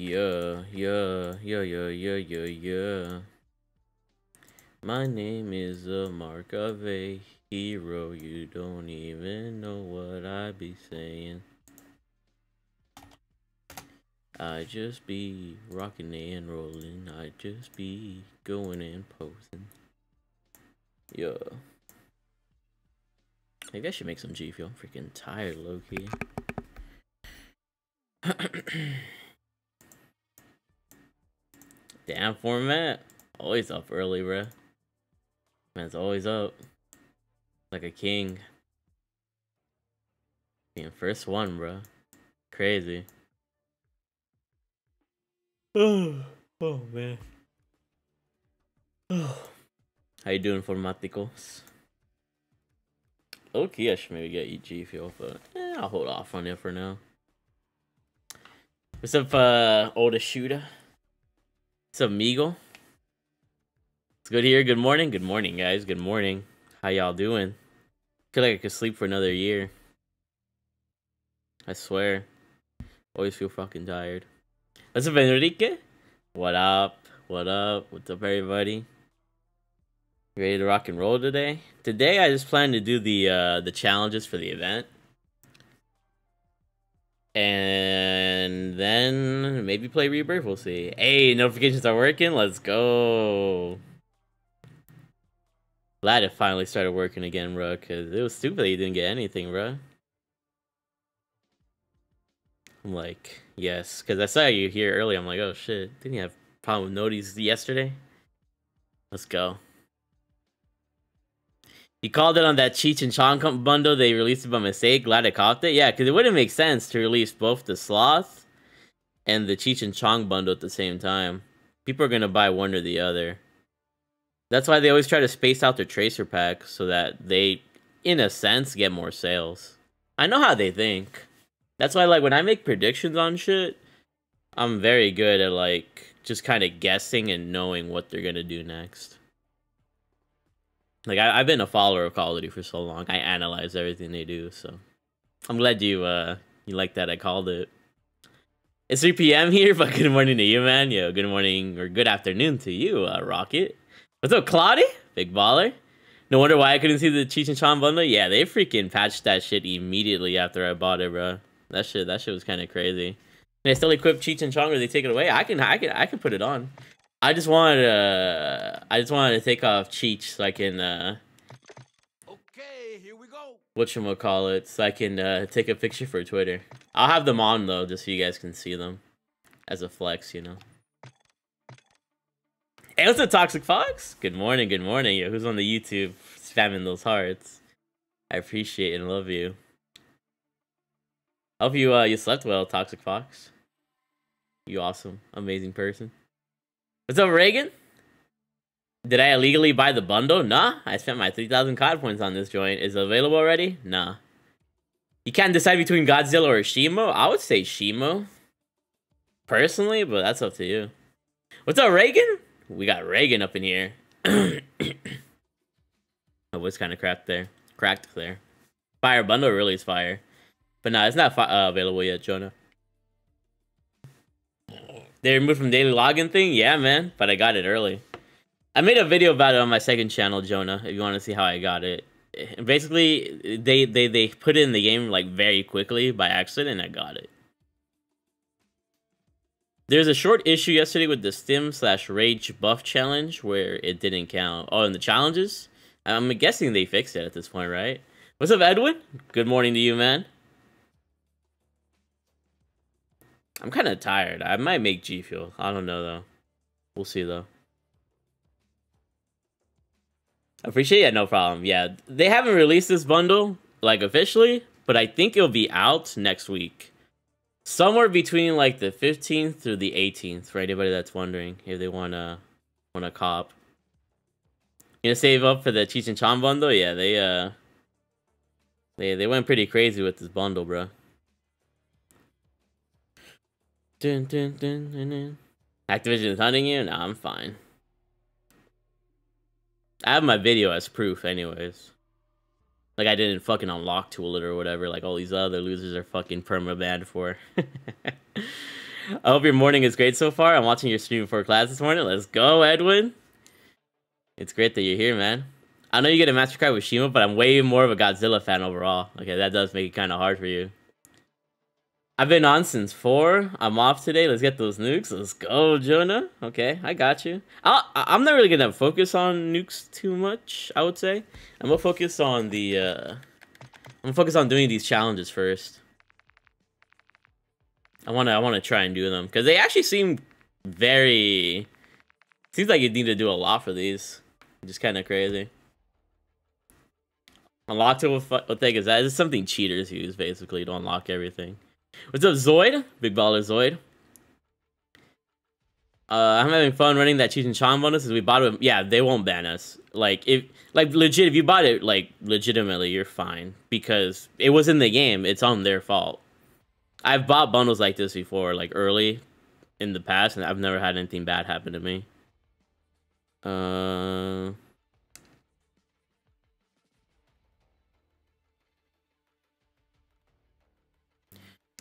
Yeah, yeah, yeah, yeah, yeah, yeah, yeah. My name is a mark of a hero. You don't even know what I be saying. I just be rocking and rolling. I just be going and posing. Yeah. Maybe I should make some G Fuel. I'm freaking tired, low key. Damn format. Always up early, bruh. Man's always up. Like a king. Being first one, bruh. Crazy. Oh, oh man. Oh. How you doing, Formaticos? Okay, I should maybe get EG fuel, but eh, I'll hold off on it for now. What's up, uh, oldest shooter? What's up, Meagle? It's good here. Good morning. Good morning, guys. Good morning. How y'all doing? feel like I could sleep for another year. I swear. Always feel fucking tired. What's up, Enrique? What up? What up? What's up, everybody? Ready to rock and roll today? Today I just plan to do the uh, the challenges for the event. And then maybe play Rebirth, we'll see. Hey, notifications are working, let's go. Glad it finally started working again, bro, because it was stupid that you didn't get anything, bro. I'm like, yes, because I saw you here earlier. I'm like, oh shit, didn't you have problem with noties yesterday? Let's go. You called it on that Cheech and Chong bundle. They released it by mistake. Glad I caught it. Yeah, because it wouldn't make sense to release both the Sloth and the Cheech and Chong bundle at the same time. People are going to buy one or the other. That's why they always try to space out their Tracer pack so that they, in a sense, get more sales. I know how they think. That's why, like, when I make predictions on shit, I'm very good at, like, just kind of guessing and knowing what they're going to do next. Like I, have been a follower of Call of Duty for so long. I analyze everything they do, so I'm glad you uh you like that I called it. It's 3 p.m. here, but good morning to you, man. Yo, good morning or good afternoon to you, uh, Rocket. What's up, Claudia? Big baller. No wonder why I couldn't see the Cheech and Chong bundle. Yeah, they freaking patched that shit immediately after I bought it, bro. That shit, that shit was kind of crazy. I still equip Cheech and Chong or they take it away? I can, I can, I can put it on. I just wanted to, I just wanted to take off Cheech so I can, uh, okay, here we go. Whatchamacallit, so I can, uh, take a picture for Twitter. I'll have them on, though, just so you guys can see them. As a flex, you know. Hey, what's up, Toxic Fox? Good morning, good morning. Yo, who's on the YouTube spamming those hearts? I appreciate and love you. Hope you, uh, you slept well, Toxic Fox. You awesome, amazing person. What's up, Reagan? Did I illegally buy the bundle? Nah, I spent my 3,000 COD points on this joint. Is it available already? Nah. You can't decide between Godzilla or Shimo? I would say Shimo. Personally, but that's up to you. What's up, Reagan? We got Reagan up in here. oh, what's kind of cracked there? Cracked there. Fire bundle really is fire. But nah, it's not uh, available yet, Jonah. They removed from daily login thing? Yeah, man. But I got it early. I made a video about it on my second channel, Jonah, if you want to see how I got it. Basically, they, they, they put it in the game like very quickly by accident and I got it. There's a short issue yesterday with the Stim slash Rage buff challenge where it didn't count. Oh, and the challenges? I'm guessing they fixed it at this point, right? What's up, Edwin? Good morning to you, man. I'm kind of tired. I might make G Fuel. I don't know, though. We'll see, though. Appreciate it, no problem. Yeah, they haven't released this bundle, like, officially, but I think it'll be out next week. Somewhere between, like, the 15th through the 18th, for anybody that's wondering if they want to want to cop. You gonna save up for the Cheech and Chong bundle? Yeah, they, uh... They, they went pretty crazy with this bundle, bro. Dun, dun, dun, dun, dun. Activision is hunting you? Nah, I'm fine. I have my video as proof anyways. Like I didn't fucking unlock tool it or whatever, like all these other losers are fucking perma banned for. I hope your morning is great so far. I'm watching your stream before class this morning. Let's go, Edwin. It's great that you're here, man. I know you get a Mastercard with Shimo, but I'm way more of a Godzilla fan overall. Okay, that does make it kind of hard for you. I've been on since 4. I'm off today. Let's get those nukes. Let's go, Jonah. Okay, I got you. i am not really to focus on nukes too much, I would say. I'm to focus on the... Uh, I'm to focus on doing these challenges first. I want to I wanna try and do them. Because they actually seem very... Seems like you need to do a lot for these. Just kind of crazy. Unlocked it with what thing is that? It's something cheaters use basically to unlock everything. What's up, Zoid? Big baller Zoid. Uh, I'm having fun running that Cheech and Chong bonus because we bought it. Yeah, they won't ban us. Like if, like legit, if you bought it like legitimately, you're fine because it was in the game. It's on their fault. I've bought bundles like this before, like early in the past, and I've never had anything bad happen to me. Uh.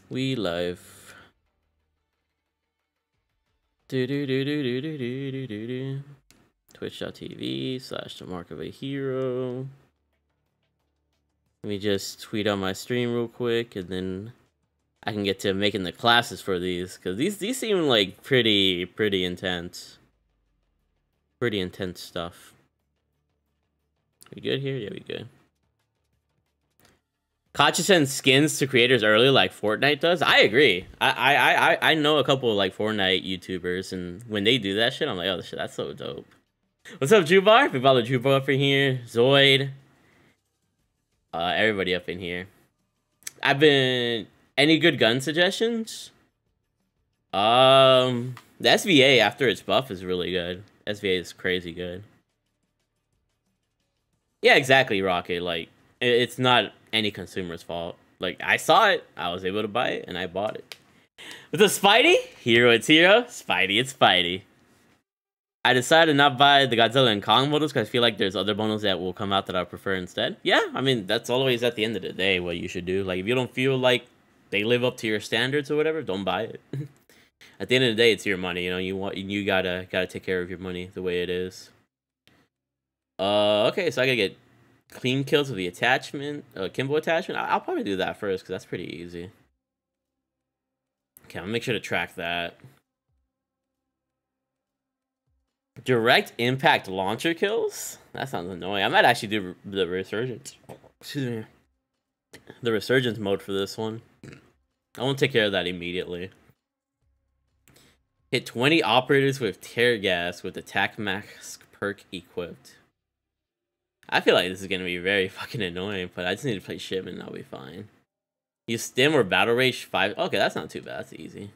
We live. Do do do do do do do do do do. Twitch.tv slash the mark of a hero. Let me just tweet on my stream real quick and then I can get to making the classes for these because these these seem like pretty pretty intense. Pretty intense stuff. We good here? Yeah, we good. Kacha sends skins to creators early like Fortnite does. I agree. I I I I know a couple of like Fortnite YouTubers, and when they do that shit, I'm like, oh shit, that's so dope. What's up, Jubar? We follow Jubar up in here. Zoid. Uh, everybody up in here. I've been any good gun suggestions? Um, the SVA after its buff is really good. SVA is crazy good. Yeah, exactly, Rocket. Like, it's not any consumer's fault. Like I saw it, I was able to buy it, and I bought it. With a Spidey, hero it's hero, Spidey it's Spidey. I decided to not buy the Godzilla and Kong models because I feel like there's other bundles that will come out that I prefer instead. Yeah, I mean that's always at the end of the day what you should do. Like if you don't feel like they live up to your standards or whatever, don't buy it. at the end of the day, it's your money. You know, you want you gotta gotta take care of your money the way it is. Uh, okay, so I gotta get clean kills with the attachment, uh, Kimbo attachment. I'll probably do that first because that's pretty easy. Okay, I'll make sure to track that. Direct impact launcher kills? That sounds annoying. I might actually do the resurgence. Excuse me. The resurgence mode for this one. I won't take care of that immediately. Hit 20 operators with tear gas with attack mask perk equipped. I feel like this is gonna be very fucking annoying, but I just need to play shipment and I'll be fine. Use stim or battle rage five. Okay, that's not too bad. That's easy.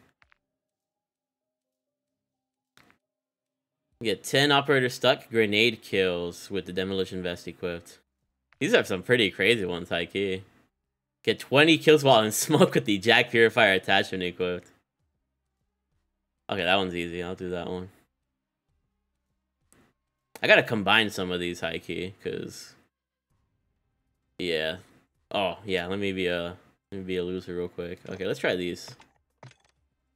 Get 10 operator stuck grenade kills with the demolition vest equipped. These are some pretty crazy ones, high. Get 20 kills while in smoke with the JAK Purifier attachment equipped. Okay, that one's easy. I'll do that one. I gotta combine some of these high key, cause yeah. Oh yeah, let me be a let me be a loser real quick. Okay, let's try these.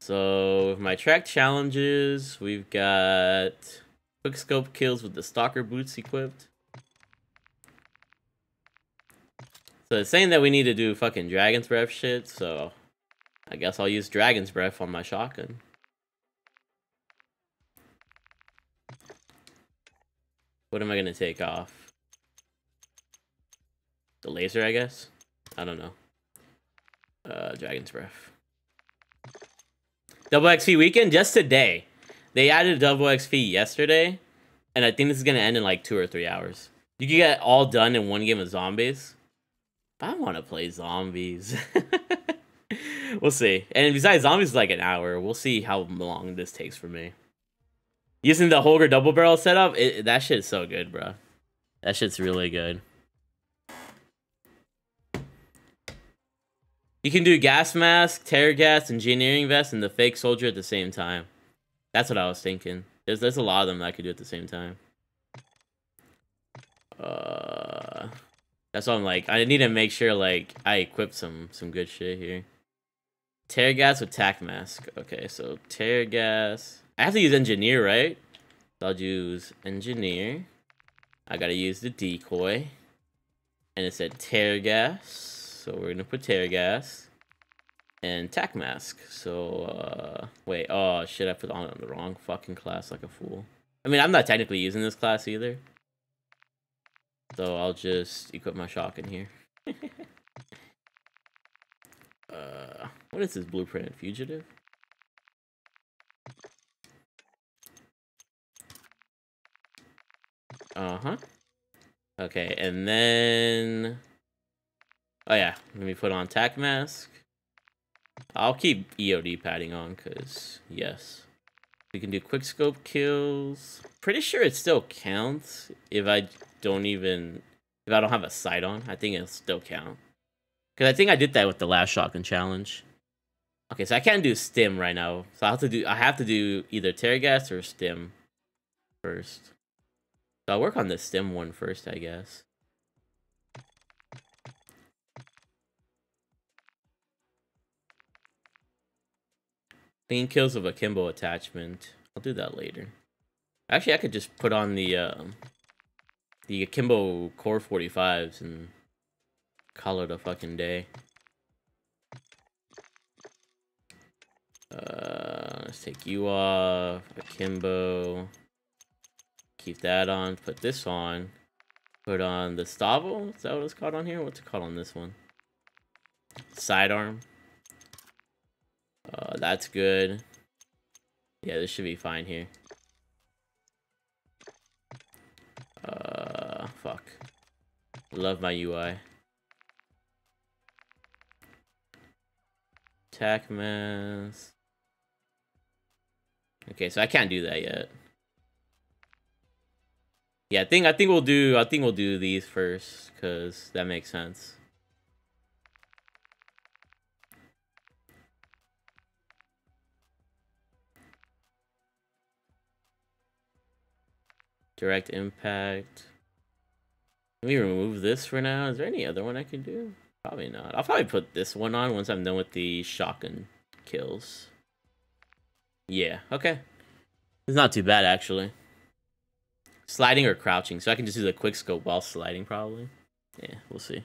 So with my track challenges, we've got quick scope kills with the stalker boots equipped. So it's saying that we need to do fucking dragon's breath shit, so I guess I'll use dragon's breath on my shotgun. What am I gonna take off? The laser, I guess? I don't know. Uh, Dragon's Breath. Double XP weekend just today. They added double XP yesterday, and I think this is gonna end in like two or three hours. You can get all done in one game of zombies. But I want to play zombies. we'll see. And besides, zombies like an hour. We'll see how long this takes for me. Using the Holger double barrel setup, it, that shit's so good, bro. That shit's really good. You can do gas mask, tear gas, engineering vest, and the fake soldier at the same time. That's what I was thinking. There's there's a lot of them that I could do at the same time. Uh, that's what I'm like. I need to make sure like I equip some some good shit here. Tear gas with tac mask. Okay, so tear gas. I have to use engineer, right? So I'll use engineer. I gotta use the decoy. And it said tear gas. So we're gonna put tear gas. And tac mask. So, uh, wait. Oh, shit, I put on the wrong fucking class like a fool. I mean, I'm not technically using this class either. So I'll just equip my shock in here. uh, what is this blueprint? Fugitive? Uh-huh. Okay, and then... Oh yeah, let me put on tac mask. I'll keep EOD padding on, because, yes. We can do quick scope kills. Pretty sure it still counts if I don't even... If I don't have a sight on, I think it'll still count. Because I think I did that with the last shotgun challenge. Okay, so I can't do stim right now. So I have to do I have to do either tear gas or stim first. So I'll work on the stim one first, I guess. Clean kills of akimbo attachment. I'll do that later. Actually, I could just put on the um, the akimbo COR-45s and call it a fucking day. Uh, let's take you off. Akimbo. Keep that on. Put this on. Put on the Stavo. Is that what it's called on here? What's it called on this one? Sidearm. Uh, that's good. Yeah, this should be fine here. Uh, fuck. Love my UI. Attack mask. Okay, so I can't do that yet. Yeah, I think I think we'll do I think we'll do these first because that makes sense. Direct impact. Let me remove this for now. Is there any other one I can do? Probably not. I'll probably put this one on once I'm done with the shotgun kills. Yeah, okay. It's not too bad, actually. Sliding or crouching, so I can just do the quick scope while sliding, probably. Yeah, we'll see.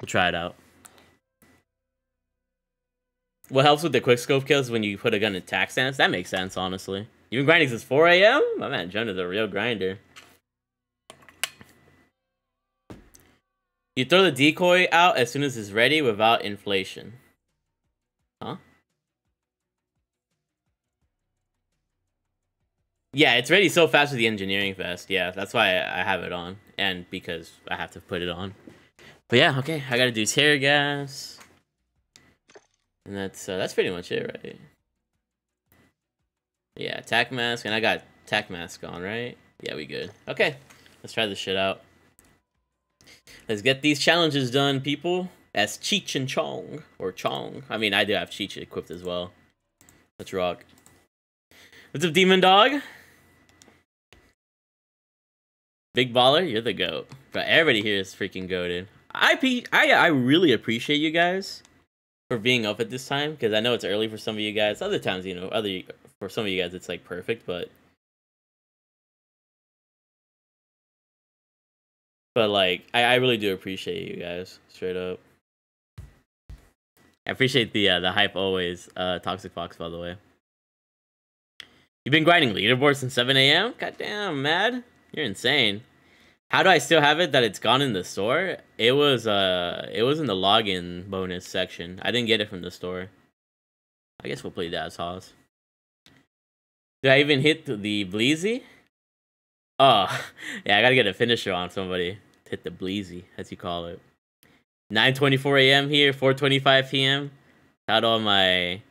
We'll try it out. What helps with the quick scope kills when you put a gun in tac stance? That makes sense, honestly. You've been grinding since 4 a.m.? My man, John is a real grinder. You throw the decoy out as soon as it's ready without inflation. Huh? Yeah, it's ready so fast with the engineering vest. Yeah, that's why I have it on. And because I have to put it on. But yeah, okay. I gotta do tear gas. And that's uh, that's pretty much it, right? Yeah, tac mask. And I got tac mask on, right? Yeah, we good. Okay, let's try this shit out. Let's get these challenges done, people. As Cheech and Chong. Or Chong. I mean, I do have Cheech equipped as well. Let's rock. What's up, Demon Dog? Big baller, you're the goat. But everybody here is freaking goaded. I, I, I really appreciate you guys for being up at this time because I know it's early for some of you guys. Other times, you know, other for some of you guys, it's like perfect, but but like I, I really do appreciate you guys straight up. I appreciate the uh, the hype always. Uh, Toxic Fox, by the way. You've been grinding leaderboard since 7 a.m. Goddamn, mad. You're insane. How do I still have it that it's gone in the store? It was uh it was in the login bonus section. I didn't get it from the store. I guess we'll play Dad's House. Did I even hit the Bleezy? Oh, yeah, I gotta get a finisher on somebody. Hit the Bleezy, as you call it. 9.24 a.m. here, 4.25 p.m. Shout out my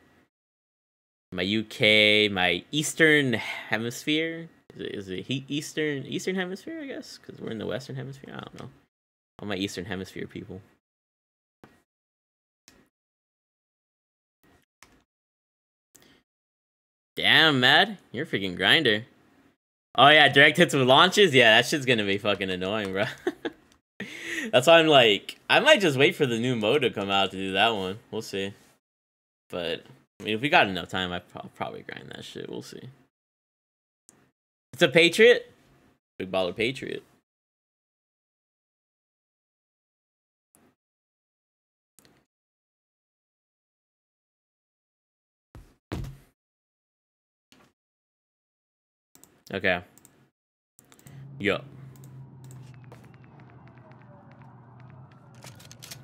my UK, my Eastern Hemisphere is it, Eastern Eastern Hemisphere? I guess because we're in the Western Hemisphere. I don't know. All my Eastern Hemisphere people. Damn, Mad, you're freaking grinder. Oh yeah, direct hits with launches. Yeah, that shit's gonna be fucking annoying, bro. That's why I'm like, I might just wait for the new mode to come out to do that one. We'll see. But I mean, if we got enough time, I'll probably grind that shit. We'll see. It's a Patriot. Big baller Patriot. Okay. Yo.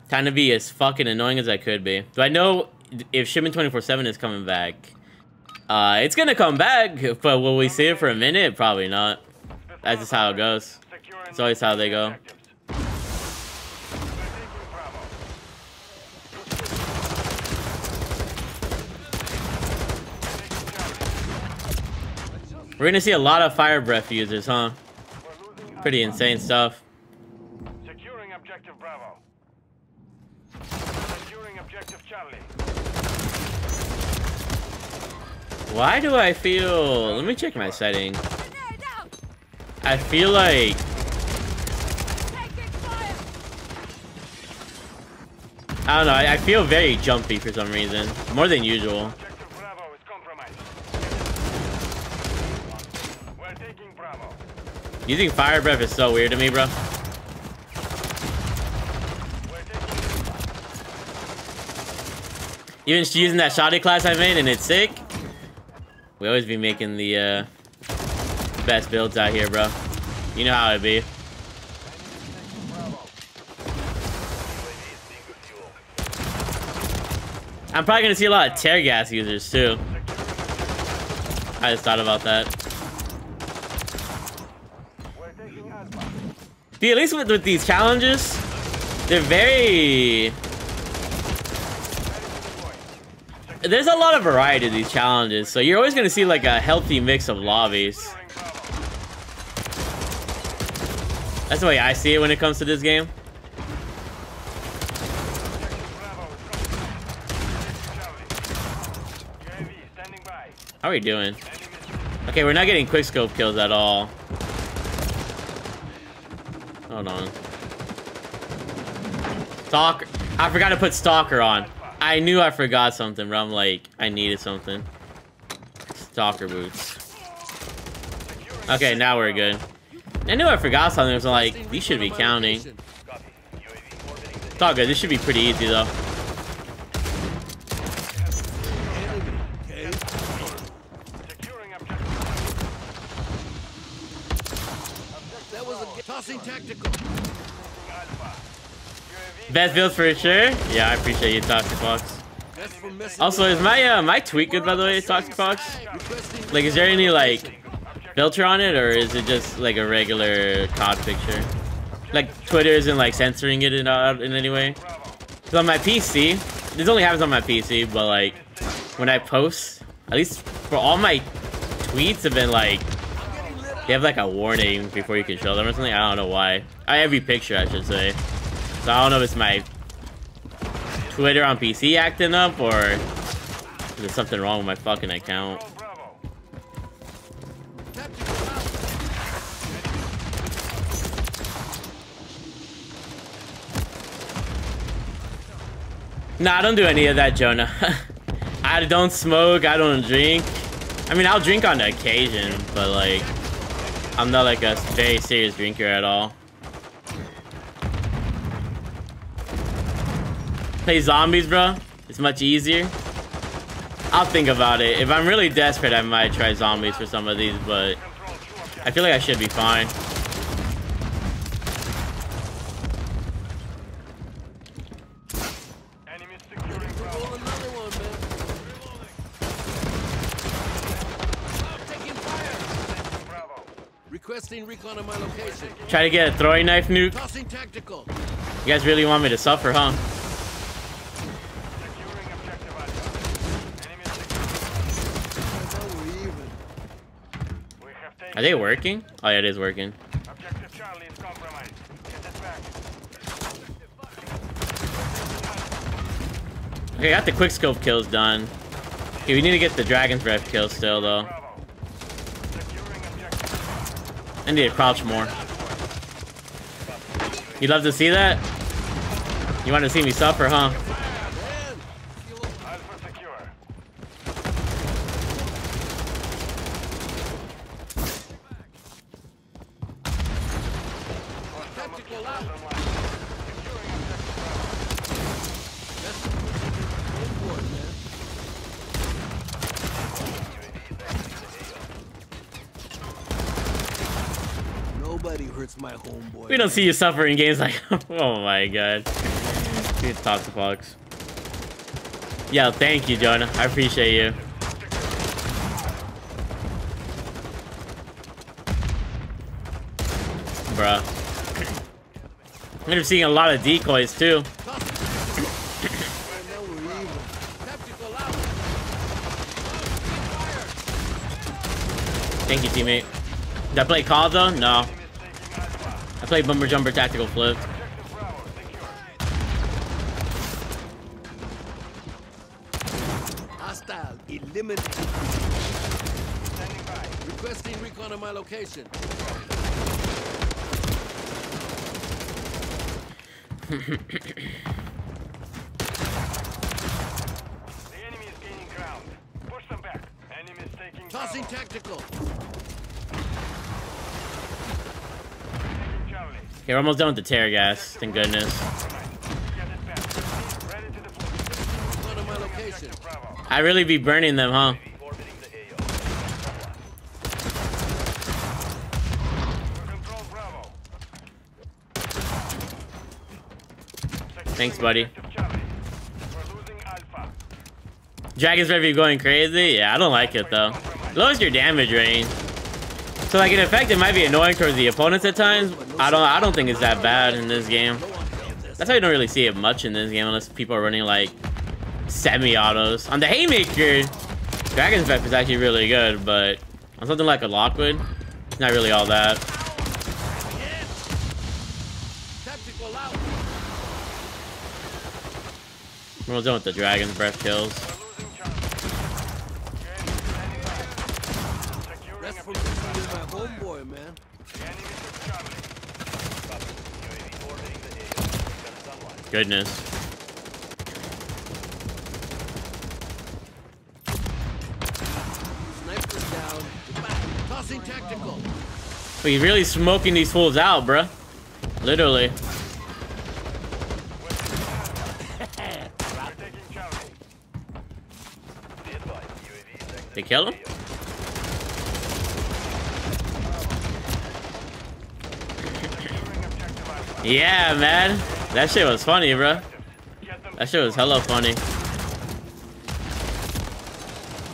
Trying to be as fucking annoying as I could be. Do I know if Shipment 24-7 is coming back? Uh, it's gonna come back, but will we see it for a minute? Probably not. That's just how it goes. It's always how they go. We're gonna see a lot of fire breath users, huh? Pretty insane stuff. Securing objective Bravo. Securing objective Charlie. Why do I feel... Let me check my setting. I feel like... I don't know, I, I feel very jumpy for some reason. More than usual. Using fire breath is so weird to me, bro. Even using that shoddy class I made and it's sick. We always be making the uh, best builds out here, bro. You know how it be. I'm probably gonna see a lot of tear gas users too. I just thought about that. See, at least with, with these challenges, they're very... There's a lot of variety to these challenges, so you're always gonna see like a healthy mix of lobbies. That's the way I see it when it comes to this game. How are we doing? Okay, we're not getting quickscope kills at all. Hold on. Stalker. I forgot to put Stalker on. I knew I forgot something, but I'm like, I needed something. Stalker boots. Okay, now we're good. I knew I forgot something. I was like, these should be counting. It's all good. This should be pretty easy, though. That was a tossing tactical. Best build for sure. Yeah, I appreciate you, Toxic Fox. Also, is my uh, my tweet good, by the way, Toxic Fox? Like, is there any, like, filter on it, or is it just like a regular COD picture? Like Twitter isn't like censoring it in, uh, in any way. Cause on my PC, this only happens on my PC, but like when I post, at least for all my tweets have been like they have like a warning before you can show them or something. I don't know why. I every picture I should say. So I don't know if it's my Twitter on PC acting up or there's something wrong with my fucking account. Nah, I don't do any of that, Jonah. I don't smoke, I don't drink. I mean, I'll drink on occasion, but like, I'm not like a very serious drinker at all. Play zombies, bro. It's much easier. I'll think about it. If I'm really desperate, I might try zombies for some of these, but Control two objectives. I feel like I should be fine. Enemy securing Roll Bravo. another one, man. Taking fire. Bravo. Requesting recon on my location. Try to get a throwing knife nuke. You guys really want me to suffer, huh? Securing objective Alpha. Enemy secured. Now we're even. We have taken Are they working? Oh yeah, it is working. Objective Charlie is compromised. Get it back. Okay, got the quickscope kills done. Okay, we need to get the Dragon's Breath kill still, though. I need to crouch more. You'd love to see that? You want to see me suffer, huh? Man, Alpha secure. online. Securing objective Bravo. That's Go for it, man. Nobody hurts my homeboy. We don't see you suffering games like. oh my god. You talk to Fox. Yeah, thank you, Jonah. I appreciate you. Bruh. I'm seeing a lot of decoys too. Thank you, teammate. Did I play COD though? No. Enemy is taking Alpha. I played Bumper Jumper Tactical Flip. Objective Bravo secure. Hostile. Eliminate. Standing by. Requesting recon on my location. The enemy is gaining ground. Push them back. Enemy is taking Tossing Bravo. tactical. Taking Charlie. Okay, we're almost done with the tear gas. Thank goodness. Ready. I really be burning them, huh? Thanks, buddy. Dragon's Review going crazy? Yeah, I don't like it though. Lowers your damage range. So like in effect it might be annoying towards the opponents at times. I don't I don't think it's that bad in this game. That's why you don't really see it much in this game unless people are running like semi-autos. On the Haymaker, Dragon's Breath is actually really good, but on something like a Lockwood, it's not really all that. We're done with the Dragon's Breath kills. We're losing Charlie. Enemy standing by. Securing That's from objective my Bravo. homeboy, man. The enemy took Charlie. Goodness. Sniper's down. Tossing tactical. But he's really smoking these fools out, bruh. Literally. We're taking Charlie. They kill him? Securing objective Alpha. Yeah, man. That shit was funny, them That shit was hella funny.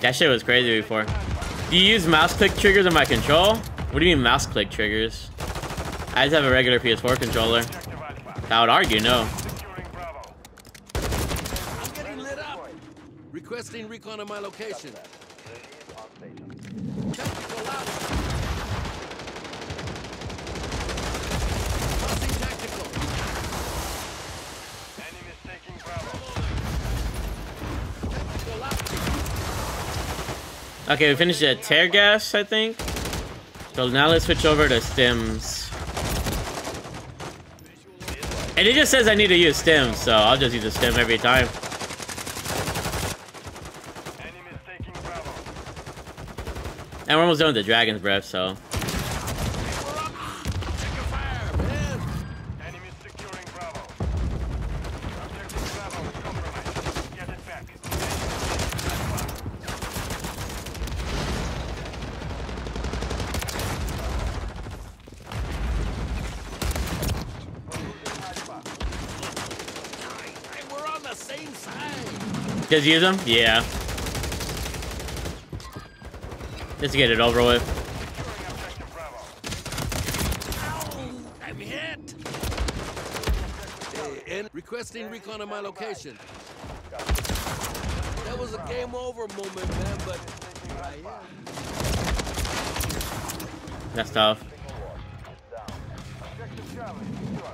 That shit was crazy before. Do you use mouse click triggers on my control? What do you mean mouse click triggers? I just have a regular PS4 controller. I would argue no. Requesting recon on my location. Tactical out. Tossing tactical. Enemy is taking Bravo. Tactical out. Okay, we finished the tear gas, I think. So now let's switch over to stims. And it just says I need to use stims, so I'll just use a stim every time. And we're almost done with the Dragon's Breath, so. We're up. Take a fire, man. Enemy is securing Bravo. Objective Bravo is compromised. Get it back. Hey, we're on the same side. Just use them? Yeah. Just to get it over with. Securing objective Bravo. Ow, I'm hit. Hey, requesting recon on my location. That was a game over moment, man, but. That's tough. Objective Charlie, secure.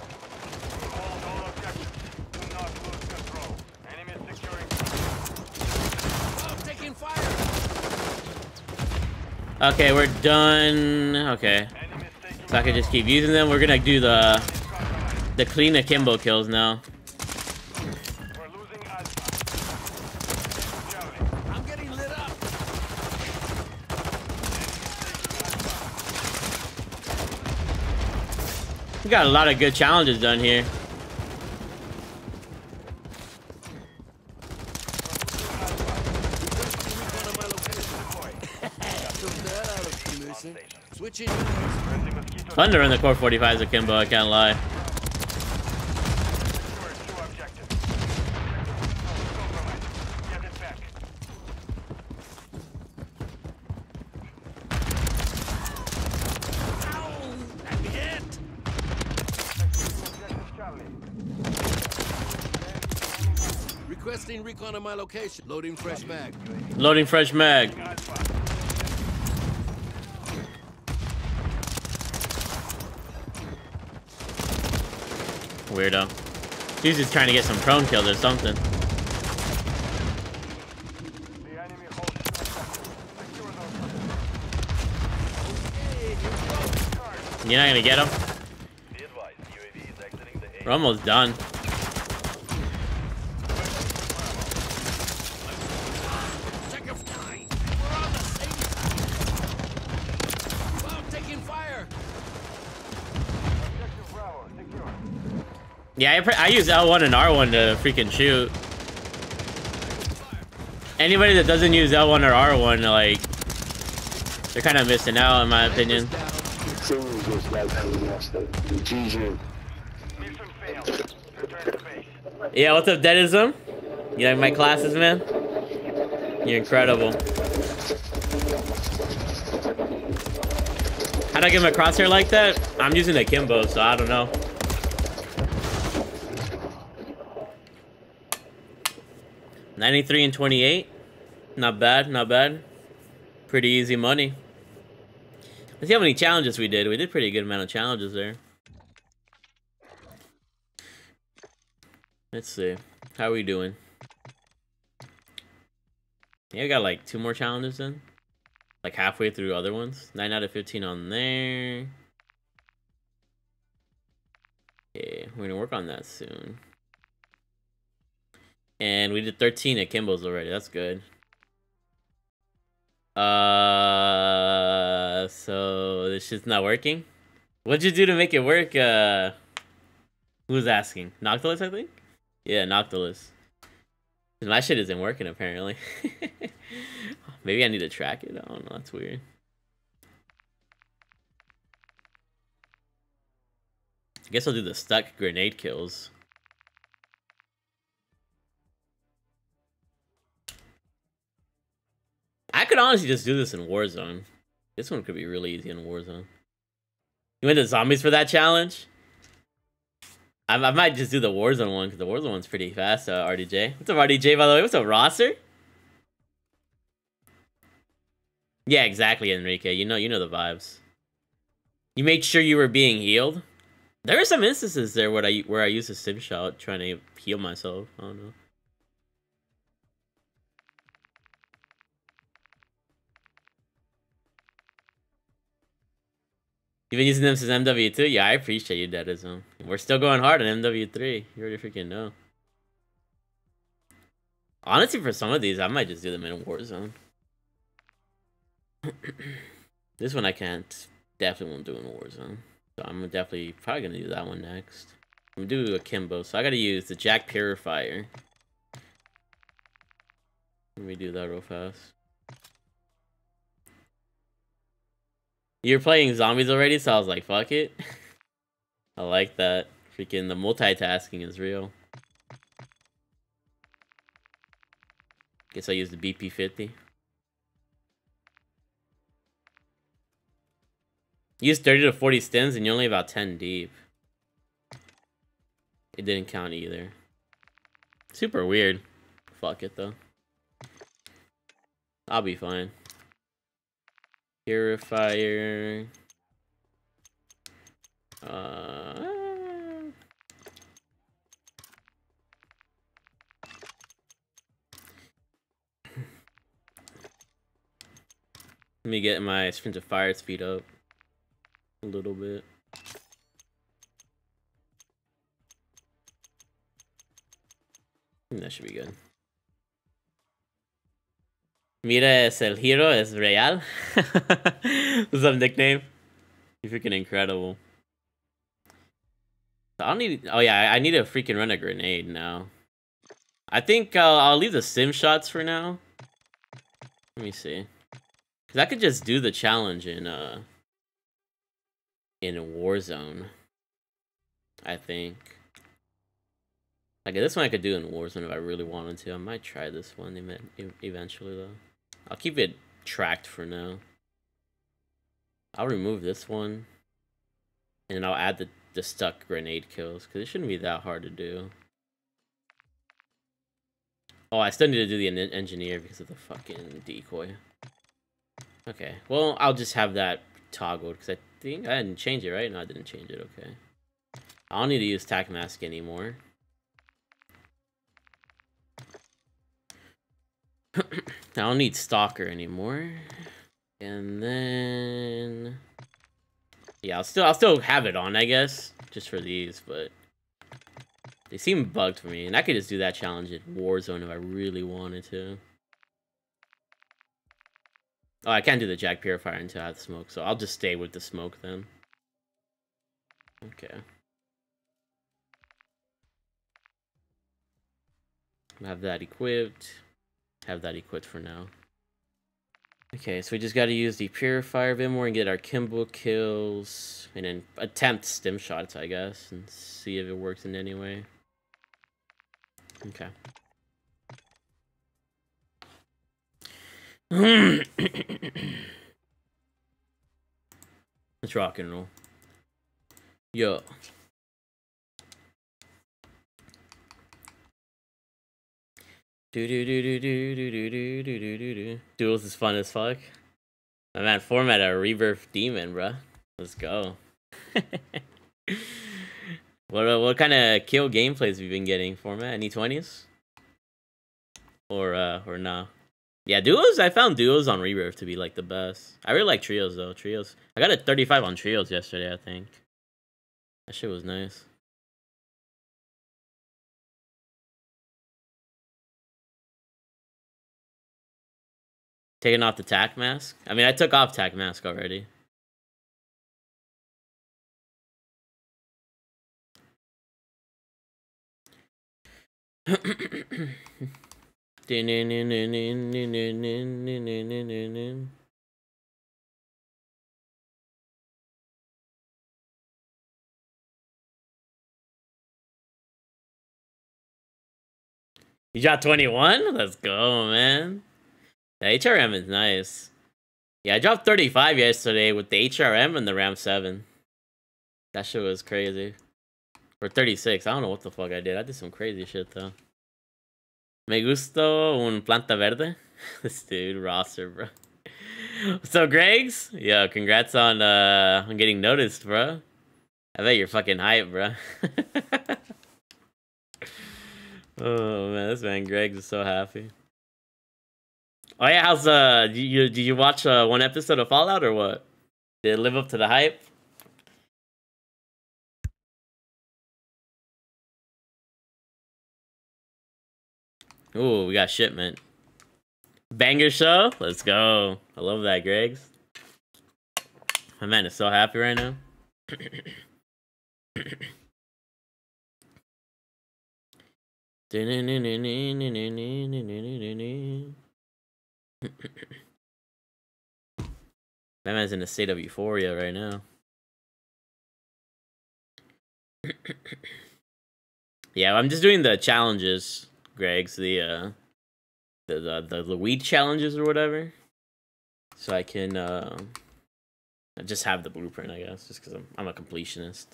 We hold all objectives. Do not lose control. Enemy is securing Oh, taking fire. Okay, we're done. Okay. So I can just keep using them. We're gonna do the the clean akimbo kills now. We got a lot of good challenges done here. Recon on my location. Took that out of commission. Switching. Friendly mosquito Thunder in the COR-45s akimbo, I can't lie. secured two objectives. Objective compromised. Get it back. Ow! I'm hit! Objective Charlie. Requesting recon on my location. Loading fresh mag. Loading fresh mag. Weirdo. He's just trying to get some prone kills or something. You're not gonna get him? We're almost done. Check of time. We're on the same side. Wow, taking fire. Objective Bravo, secure. Yeah, I, I use L1 and R1 to freaking shoot. Anybody that doesn't use L1 or R1, like, they're kind of missing out, in my opinion. Yeah, what's up, Deadism? You like my classes, man? You're incredible. How'd I get my crosshair like that? I'm using akimbo, so I don't know. Ninety-three and twenty-eight. Not bad, not bad. Pretty easy money. Let's see how many challenges we did. We did pretty good amount of challenges there. Let's see. How are we doing? Yeah, we got like two more challenges then. Like halfway through other ones. 9 out of 15 on there. Okay, we're gonna work on that soon. And we did 13 at Kimbo's already. That's good. Uh, so this shit's not working. What'd you do to make it work? Uh, who's asking? Noctilus, I think. Yeah, Noctilus. My shit isn't working apparently. Maybe I need to track it. I don't know. That's weird. I guess I'll do the stuck grenade kills. I could honestly just do this in Warzone. This one could be really easy in Warzone. You went to zombies for that challenge? I, I might just do the Warzone one because the Warzone one's pretty fast. Uh, RDJ, what's up, RDJ? By the way, what's up, Rosser? Yeah, exactly, Enrique. You know, you know the vibes. You made sure you were being healed. There are some instances there where I where I use a sim shot trying to heal myself. I don't know. You've been using them since MW2? Yeah, I appreciate you, Deadism. We're still going hard on MW3. You already freaking know. Honestly, for some of these, I might just do them in Warzone. this one I can't. Definitely won't do in Warzone. So I'm definitely probably gonna do that one next. I'm gonna do Akimbo, so I gotta use the JAK Purifier. Let me do that real fast. You're playing zombies already, so I was like, fuck it. I like that. Freaking the multitasking is real. Guess I use the BP50. Use 30 to 40 stims and you're only about 10 deep. It didn't count either. Super weird. Fuck it though. I'll be fine. Purifier. Uh, let me get my sprint of fire speed up a little bit. I that should be good. Mira es el hero, es real. What's up, nickname? You're freaking incredible. So I'll need. Oh yeah, I need to freaking run a grenade now. I think I'll, I'll leave the sim shots for now. Let me see, because I could just do the challenge in uh in Warzone. I think. Like this one I could do in Warzone if I really wanted to. I might try this one ev- ev- eventually though. I'll keep it tracked for now. I'll remove this one. And I'll add the, the stuck grenade kills, because it shouldn't be that hard to do. Oh, I still need to do the engineer because of the fucking decoy. Okay, well, I'll just have that toggled, because I think I didn't change it, right? No, I didn't change it, okay. I don't need to use tac mask anymore. I don't need stalker anymore. And then yeah, I'll still I'll still have it on, I guess, just for these, but they seem bugged for me, and I could just do that challenge in Warzone if I really wanted to. Oh, I can't do the JAK Purifier until I have the smoke, so I'll just stay with the smoke then. Okay. Have that equipped. Have that equipped for now. Okay, so we just got to use the Purifier a bit more and get our Kimbo kills. And then attempt stim shots, I guess. And see if it works in any way. Okay. Let's rock and roll. Yo. Do do do do do do do do do do do do. Duels is fun as fuck. My man, format a rebirth demon, bruh. Let's go. what what kind of kill gameplays have you been getting, format? Any twenties? Or uh or nah? Yeah, duos. I found duos on rebirth to be like the best. I really like trios though. Trios. I got a 35 on trios yesterday. I think that shit was nice. Taking off the tac mask? I mean, I took off tac mask already. You got 21? Let's go, man. The HRM is nice. Yeah, I dropped 35 yesterday with the HRM and the Ram 7. That shit was crazy. Or 36. I don't know what the fuck I did. I did some crazy shit, though. Me gusto un planta verde. this dude, roster, bro. So, Greg's? Yo, congrats on, uh, on getting noticed, bro. I bet you're fucking hype, bro. oh, man, this man Greg's is so happy. Oh yeah, how's uh? You did you watch uh one episode of Fallout or what? Did it live up to the hype? Ooh, we got shipment. Banger show. Let's go. I love that, Greg's. My man is so happy right now. that man's in a state of euphoria right now. yeah, I'm just doing the challenges, Greg's the uh the the the, the weed challenges or whatever. So I can uh just have the blueprint, I guess, just because I'm I'm a completionist.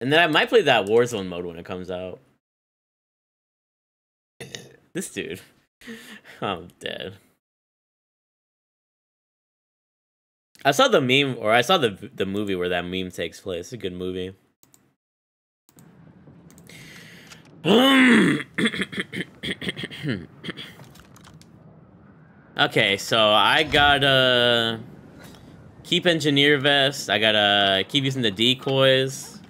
And then I might play that Warzone mode when it comes out. this dude. I'm dead. I saw the meme, or I saw the the movie where that meme takes place. It's a good movie. okay, so I gotta keep engineer vest. I gotta keep using the decoys.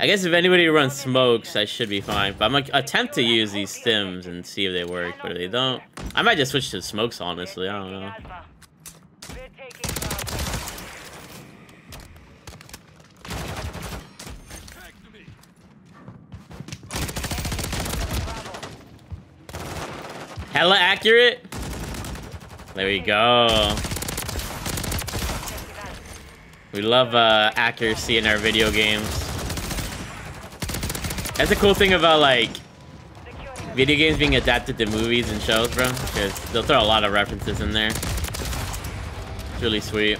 I guess if anybody runs smokes, I should be fine. But I'm gonna attempt to use these stims and see if they work. But if they don't, I might just switch to smokes. Honestly, I don't know. Hella accurate. There we go. We love uh, accuracy in our video games. That's the cool thing about like video games being adapted to movies and shows, bro. Because they'll throw a lot of references in there. It's really sweet.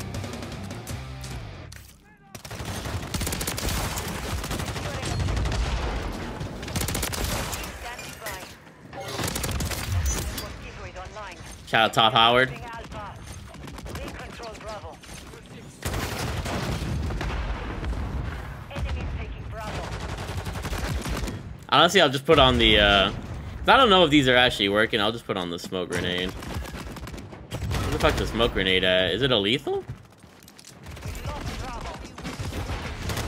Shout out Todd Howard. Honestly, I'll just put on the, uh... I don't know if these are actually working. I'll just put on the smoke grenade. Where the fuck the smoke grenade at? Is it a lethal?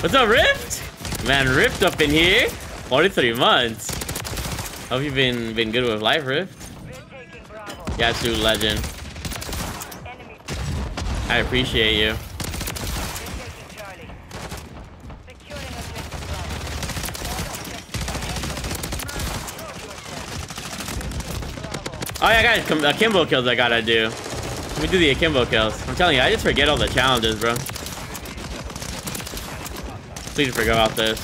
What's up, Rift? Man, Rift up in here. 43 months. Hope you've been been good with life, Rift. Absolute legend. I appreciate you. Oh yeah, guys, com- akimbo kills I gotta do. Let me do the akimbo kills. I'm telling you, I just forget all the challenges, bro. Please forget about this.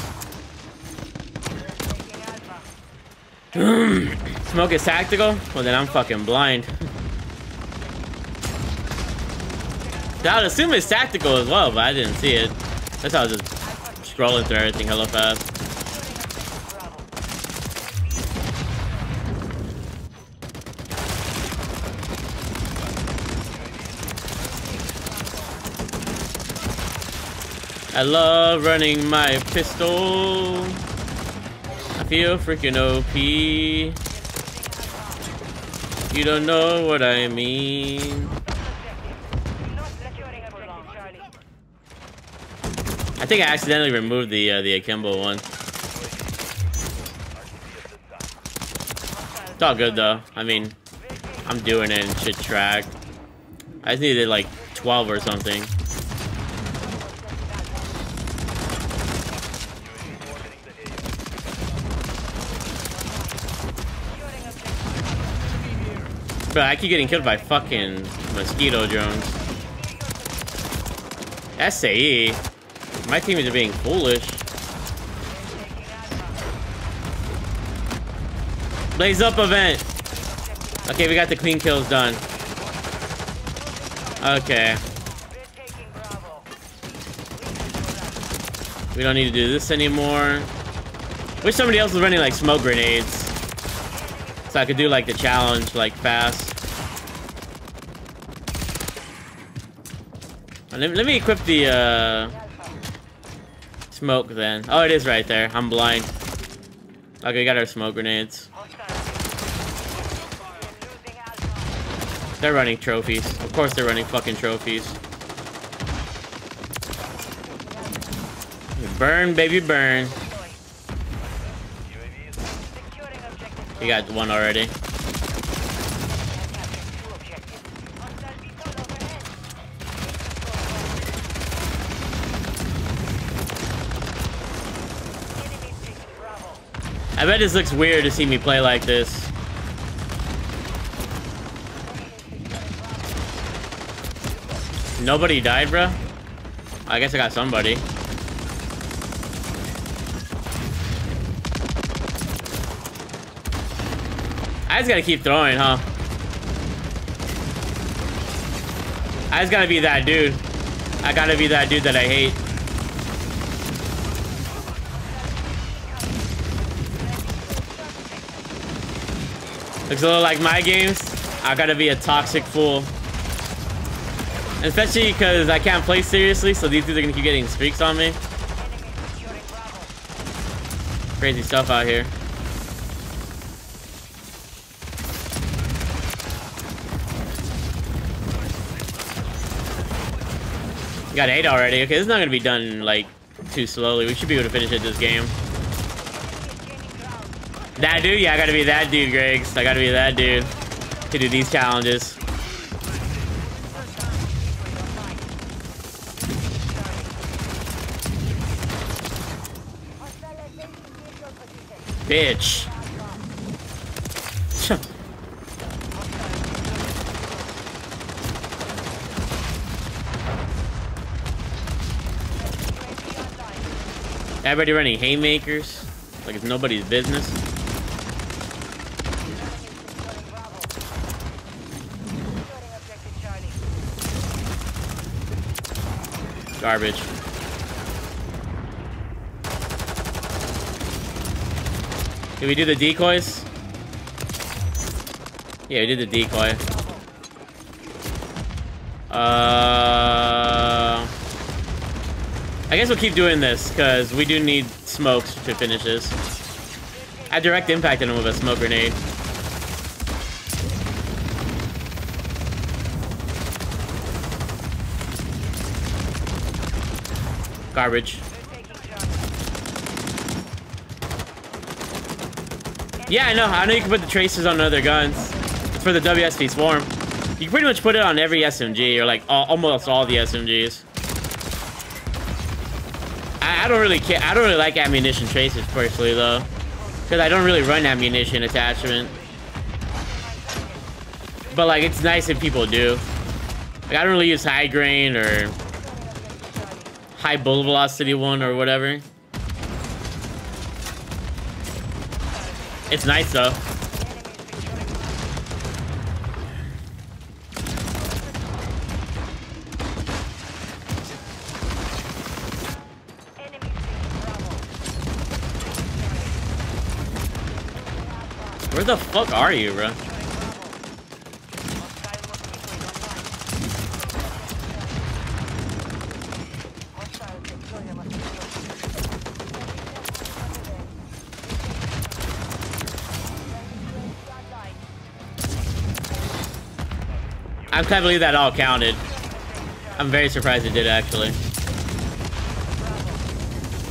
Smoke is tactical? Well, then I'm fucking blind. I would assume it's tactical as well, but I didn't see it. That's how I was just scrolling through everything hella fast. I love running my pistol. I feel freaking OP. You don't know what I mean. I think I accidentally removed the uh, the akimbo one. It's all good though. I mean, I'm doing it and shit track. I just needed like 12 or something. But I keep getting killed by fucking mosquito drones. SAE? My team is being foolish. Blaze up event. Okay, we got the clean kills done. Okay. We don't need to do this anymore. Wish somebody else was running like smoke grenades. So I could do like the challenge like fast. Let, let me equip the uh, smoke then. Oh, it is right there. I'm blind. Okay, we got our smoke grenades. They're running trophies. Of course they're running fucking trophies. Burn, baby, burn. You got one already. I bet this looks weird to see me play like this. Nobody died, bro? I guess I got somebody. I just gotta keep throwing, huh? I just gotta be that dude. I gotta be that dude that I hate. Looks a little like my games. I gotta be a toxic fool. Especially because I can't play seriously, so these dudes are gonna keep getting streaks on me. Crazy stuff out here. Got eight already. Okay, this is not gonna be done like too slowly. We should be able to finish it this game. That dude? Yeah, I gotta be that dude, Greggs. I gotta be that dude to do these challenges. Bitch. Everybody running haymakers. Like it's nobody's business. Garbage. Did we do the decoys? Yeah, we did the decoy. Uh, I guess we'll keep doing this because we do need smokes to finish this. I direct impacted him with a smoke grenade. Garbage. Yeah, I know. I know you can put the tracers on other guns. It's for the WSP Swarm. You can pretty much put it on every SMG, or like all, almost all the SMGs. I, I don't really care. I don't really like ammunition tracers personally, though, because I don't really run ammunition attachment. But like, it's nice if people do. Like, I don't really use high grain or high bullet velocity one or whatever. It's nice though. The fuck are you, bro? I can't believe that all counted. I'm very surprised it did actually.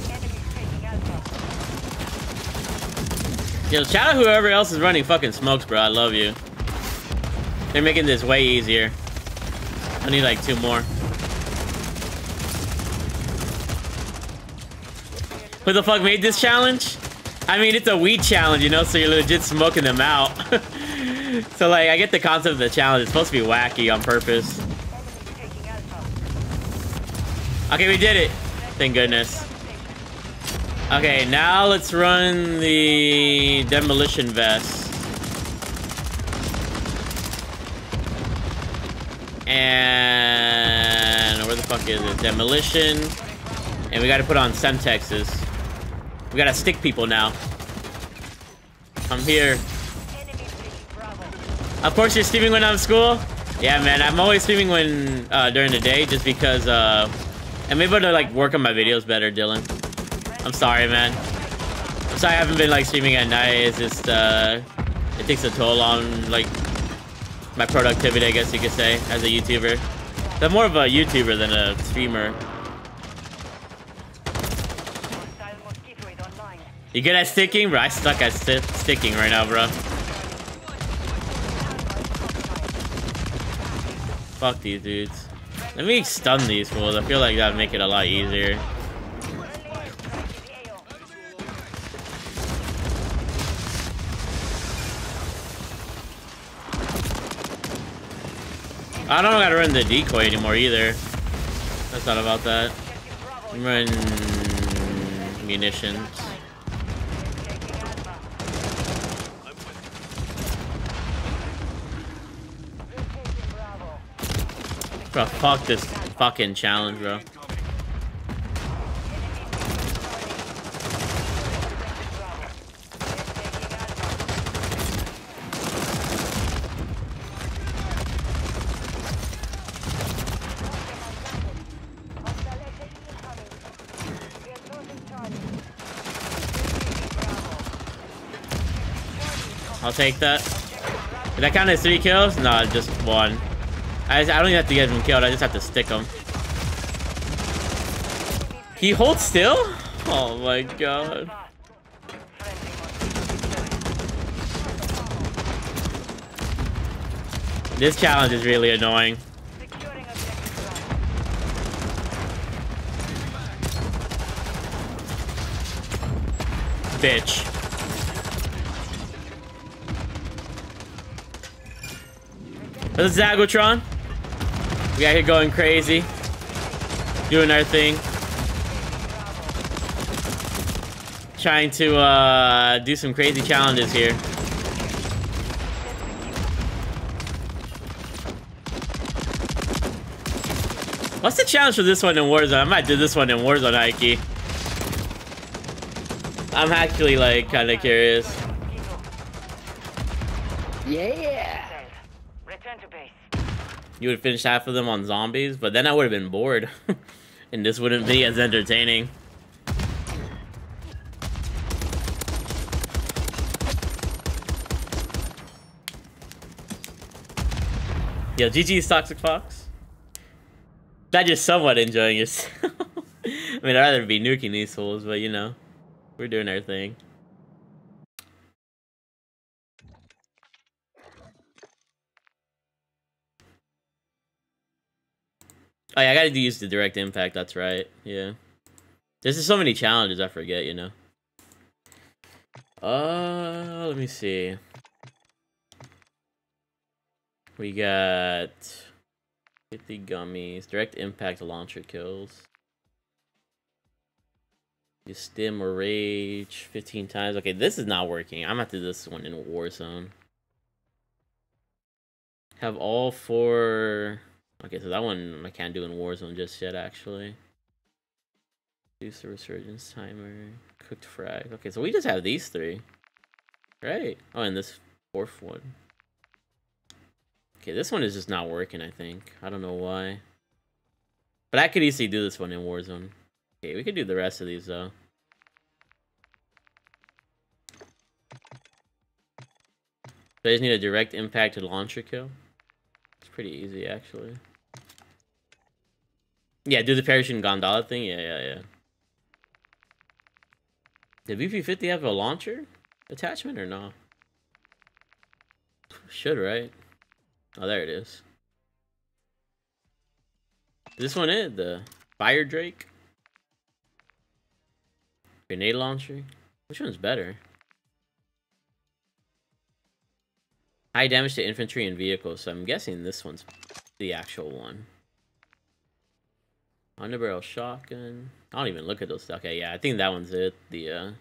Enemy taking Alpha. Yo, shout out whoever else is running fucking smokes, bro. I love you. They're making this way easier. I need like two more. Who the fuck made this challenge? I mean, it's a weed challenge, you know, so you're legit smoking them out. so, like, I get the concept of the challenge. It's supposed to be wacky on purpose. Okay, we did it. Thank goodness. Okay, now let's run the demolition vest. And where the fuck is it? Demolition. And we gotta put on Semtexes. We gotta stick people now. I'm here. Of course, you're streaming when I'm school. Yeah, man, I'm always streaming when uh, during the day, just because uh, I'm able to like work on my videos better, Dylan. I'm sorry, man. I'm sorry I haven't been like streaming at night. It's just uh, it takes a toll on like my productivity, I guess you could say, as a YouTuber. I'm more of a YouTuber than a streamer. You good at sticking, bro? I stuck at sti sticking right now, bro. Fuck these dudes. Let me stun these fools. I feel like that'd make it a lot easier. I don't gotta run the decoy anymore either. That's not about that. Running munitions. Bro, fuck this fucking challenge, bro. Take that. Did that count as three kills? No, just one. I, I don't even have to get him killed. I just have to stick him. He holds still? Oh my god. This challenge is really annoying. Bitch. This is Zagotron. We got here going crazy. Doing our thing. trying to uh, do some crazy challenges here. What's the challenge for this one in Warzone? I might do this one in Warzone, Ike. I'm actually like kind of curious. Yeah. Safe. Return to base. You would finish half of them on zombies, but then I would have been bored, and this wouldn't be as entertaining. Yo, GG's Toxic Fox. Not just somewhat enjoying yourself. I mean, I'd rather be nuking these fools, but you know, we're doing our thing. Oh yeah, I gotta use the direct impact, that's right. Yeah. There's just so many challenges I forget, you know. Uh let me see. We got 50 gummies, direct impact launcher kills. You stim or rage 15 times. Okay, this is not working. I'm gonna do this one in Warzone. Have all four Okay, so that one I can't do in Warzone just yet, actually. Reduce the resurgence timer. Cooked frag. Okay, so we just have these three. Right. Oh, and this fourth one. Okay, this one is just not working, I think. I don't know why. But I could easily do this one in Warzone. Okay, we could do the rest of these, though. So I just need a direct impact to launcher kill. Pretty easy, actually. Yeah, do the parachute and gondola thing? Yeah, yeah, yeah. Did VP50 have a launcher attachment or no? Should, right? Oh, there it is. This one is the Fire Drake? Grenade launcher? Which one's better? High damage to infantry and vehicles, so I'm guessing this one's the actual one. Underbarrel shotgun. I don't even look at those. Okay, yeah, I think that one's it. The uh,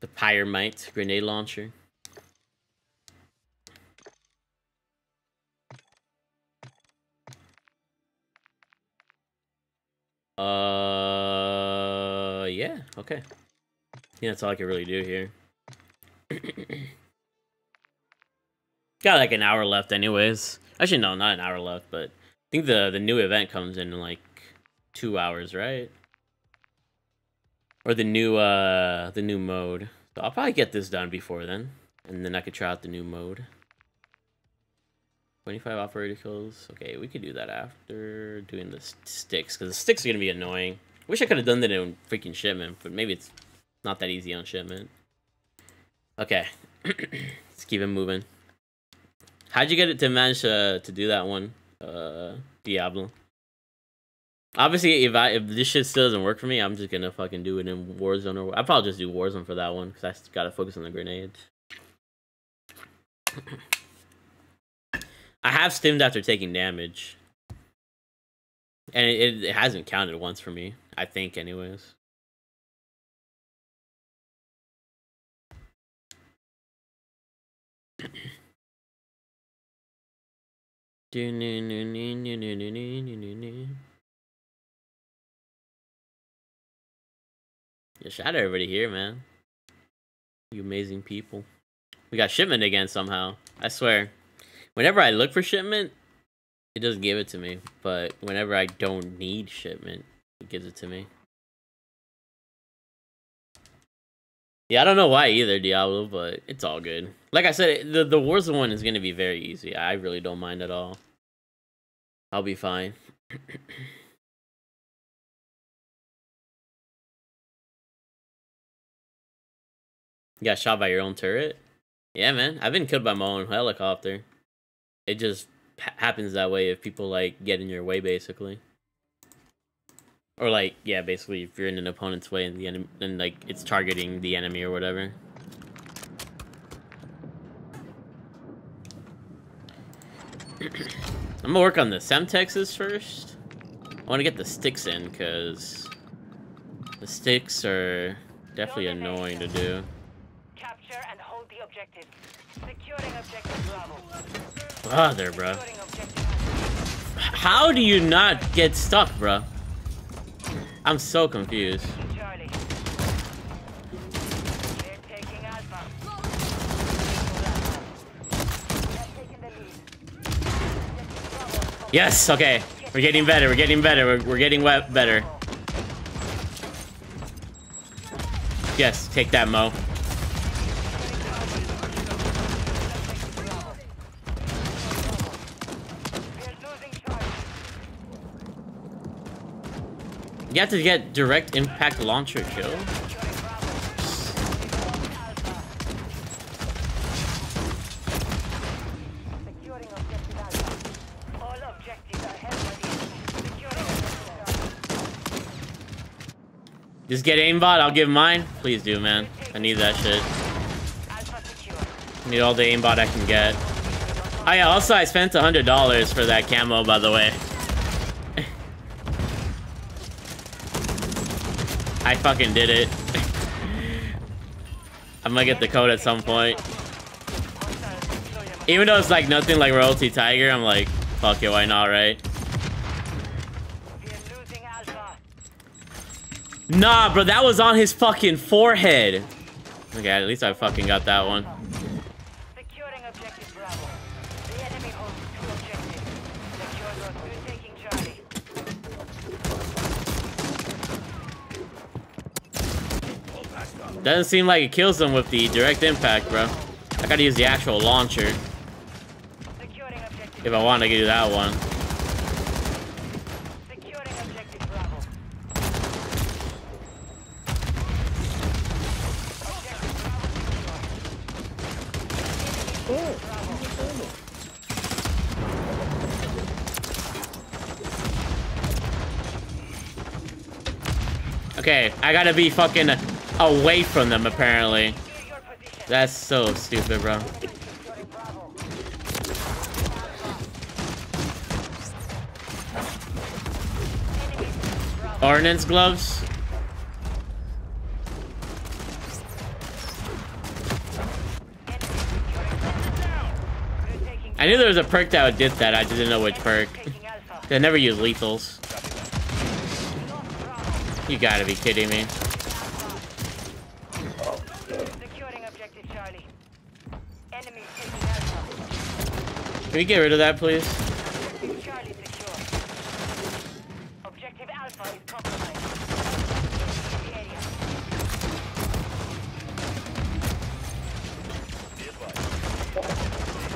the Pyrmite grenade launcher. Uh, yeah, okay. Yeah, that's all I can really do here. Got like an hour left anyways. Actually, no, not an hour left, but I think the, the new event comes in like two hours, right? Or the new, uh, the new mode. So I'll probably get this done before then. And then I could try out the new mode. 25 operator kills. Okay, we could do that after doing the sticks, because the sticks are going to be annoying. Wish I could have done that in freaking shipment, but maybe it's not that easy on shipment. Okay, let's keep it moving. How'd you get it to manage uh, to do that one, uh, Diablo? Obviously, if I if this shit still doesn't work for me, I'm just gonna fucking do it in Warzone or I'll probably just do Warzone for that one because I gotta focus on the grenades. I have stimmed after taking damage. And it, it, hasn't counted once for me. I think, anyways. Yeah, shout out to everybody here, man. You amazing people. We got shipment again somehow. I swear. Whenever I look for shipment, it doesn't give it to me. But whenever I don't need shipment, it gives it to me. Yeah, I don't know why either, Diablo, but it's all good. Like I said, the, the Warzone one is going to be very easy. I really don't mind at all. I'll be fine. you got shot by your own turret? Yeah, man. I've been killed by my own helicopter. It just happens that way if people, like, get in your way, basically. Or, like, yeah, basically, if you're in an opponent's way and, the enemy, and like, it's targeting the enemy or whatever. I'm gonna work on the Semtexes first. I want to get the sticks in, because the sticks are definitely annoying to do. Capture and hold the objective. Securing objective Bravo. Brother, bro. Securing objective Alpha. How do you not get stuck, bro? I'm so confused. Taking Charlie. They're taking Alpha. We have taken the lead. Objective Bravo. Yes, okay. We're getting better. We're getting better. We're, we're getting better. Yes, take that, Mo. You have to get direct impact launcher kill. Securing Bravo. Alpha. Securing objective Alpha. All objectives are held by the enemy. Securing objective Alpha. Just get aimbot. I'll give mine. Please do, man. I need that shit. I need all the aimbot I can get. Oh yeah, also I spent hundred dollars for that camo, by the way. I fucking did it. I'm gonna get the code at some point. Even though it's like nothing like Royalty Tiger, I'm like, fuck it, why not, right? We're losing Alpha. Nah, bro, that was on his fucking forehead. Okay, at least I fucking got that one. Securing objective Bravo. The enemy holds two objectives. Secure those. We're taking Charlie. Doesn't seem like it kills them with the direct impact, bro. I gotta use the actual launcher Securing objective. if I want to do that one. Securing objective Bravo. Objective Bravo secure. Okay, I gotta be fucking away from them, apparently. That's so stupid, bro. Ordnance gloves? I knew there was a perk that did that, I just didn't know which perk. They never use lethals. You gotta be kidding me. Securing objective Charlie. Enemy taking Alpha. Can we get rid of that, please? Objective Charlie secure. Objective Alpha is compromised.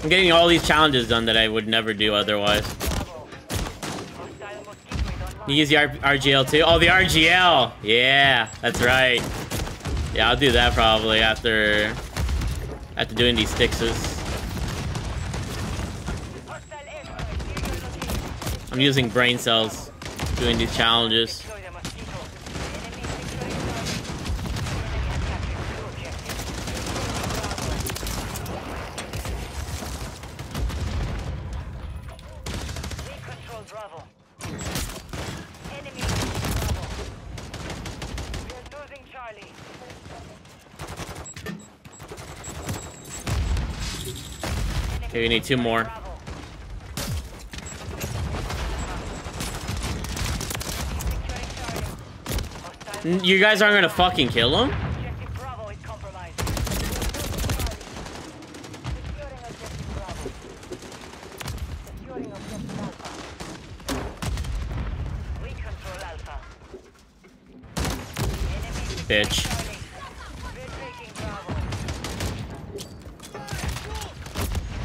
I'm getting all these challenges done that I would never do otherwise. Bravo. Hostile mosquito is online. Use the R RGL too? Oh, the RGL! Yeah, that's right. Yeah, I'll do that probably after after doing these fixes. I'm using brain cells doing these challenges. Deploy the mosquito. Enemy securing Charlie. Enemy has captured two objectives. Bravo. We control Bravo. Enemy has Bravo. We are losing Charlie. Enemy Okay, we need two more. You guys aren't gonna fucking kill him? Objective Bravo is compromised. Securing objective Bravo. Securing objective Alpha. We control Alpha. Enemy Bitch. Charlie. We're taking Bravo.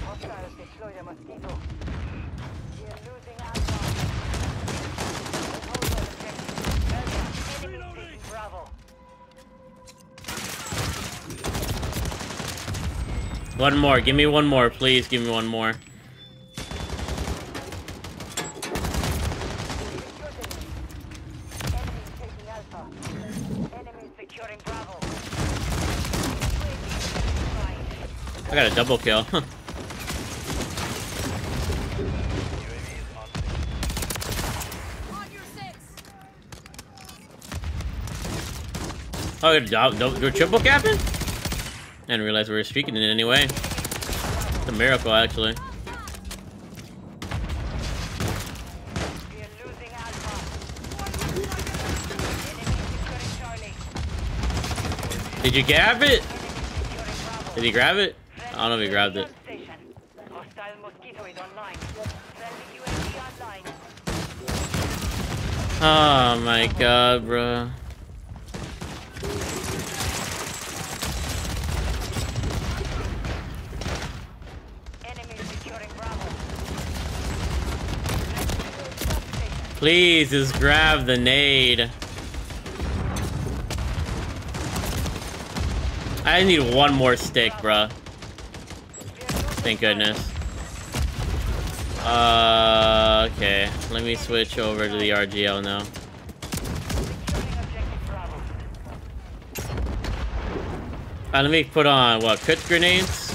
Hostiles deploy the mosquito. We are losing Alpha. Hold our objective. Enemy taking Bravo. One more. Give me one more, please. Give me one more. I got a double kill. Oh, don't, we're triple capping? I didn't realize we were streaking in any way. It's a miracle, actually. Did you grab it? Did he grab it? I don't know if he grabbed it. Oh my god, bro. Enemy securing Bravo. Please just grab the nade. I need one more stick, bruh. Thank goodness. Uh, okay. Let me switch over to the RGL now. Uh, let me put on, what, crit grenades?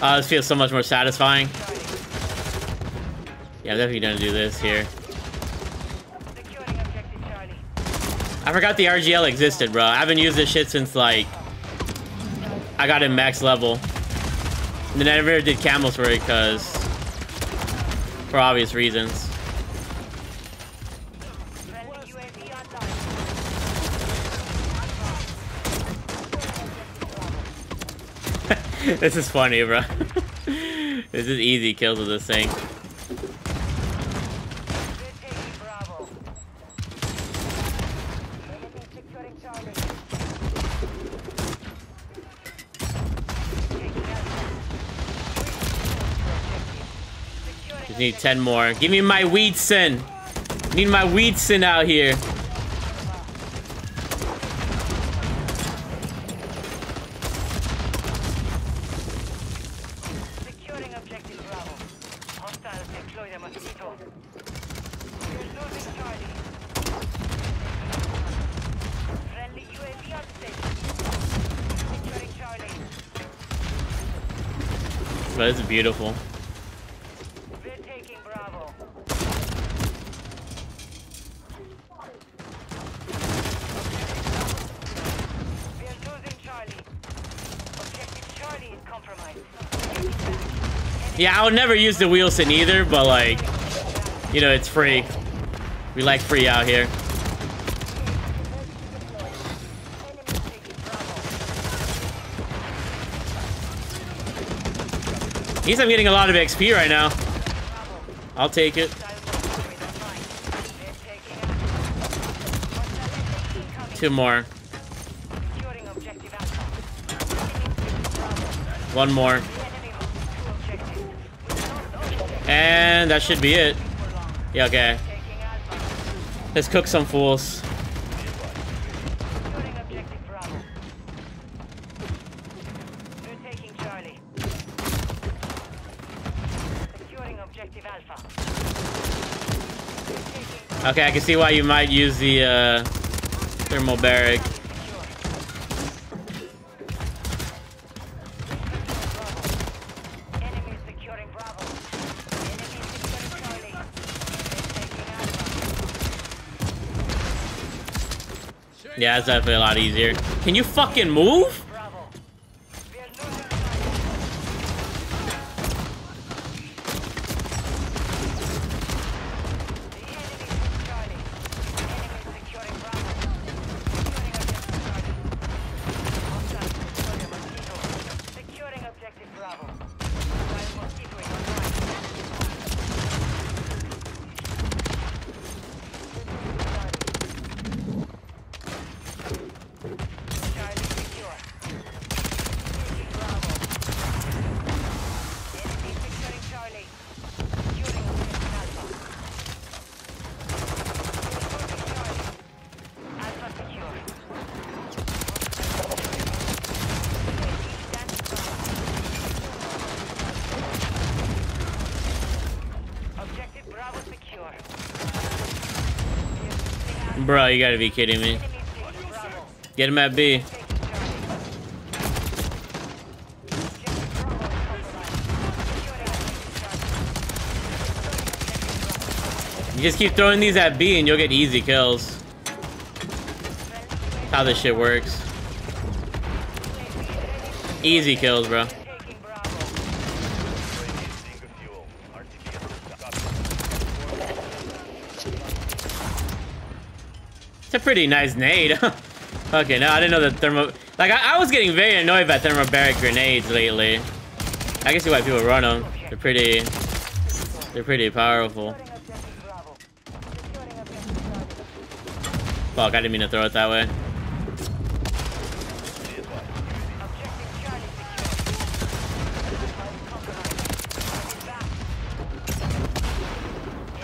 Uh, this feels so much more satisfying. Yeah, I'm definitely gonna do this here. I forgot the RGL existed, bro. I haven't used this shit since, like, I got it max level. And then I never did camos for it, because... For obvious reasons. Friendly UAV online. this is funny, bro. this is easy kills with this thing. Just need 10 more. Give me my Weedson. Need my Weedson out here. Securing objective Bravo. Hostiles deploy the mosquito. We're losing Charlie. Friendly UAV on station. Securing Charlie. But it's beautiful. Yeah, I would never use the Wheelson either, but like, you know, it's free. We like free out here. Enemy taking Bravo. Least I'm getting a lot of XP right now. I'll take it. Two more. One more. And that should be it. Yeah, okay. Let's cook some fools. Securing objective Bravo. We're taking Charlie. Securing objective Alpha. We're taking Okay, I can see why you might use the uh, thermal barrack. Yeah, it's definitely a lot easier. Can you fucking move? you gotta be kidding me. Get him at B. You just keep throwing these at B and you'll get easy kills. That's how this shit works. Easy kills, bro. Pretty nice nade. okay, no, I didn't know that thermo... Like, I, I was getting very annoyed by thermobaric grenades lately. I can see why people run them. They're pretty... They're pretty powerful. Fuck, I didn't mean to throw it that way. Objective Charlie secured. Compromised. Target back.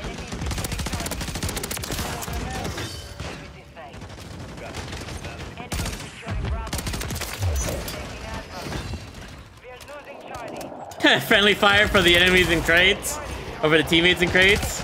Enemy securing Charlie. Keep it this way. Enemy securing Bravo. Taking Alpha. We're losing Charlie. Friendly fire for the enemies in crates. over the teammates in crates.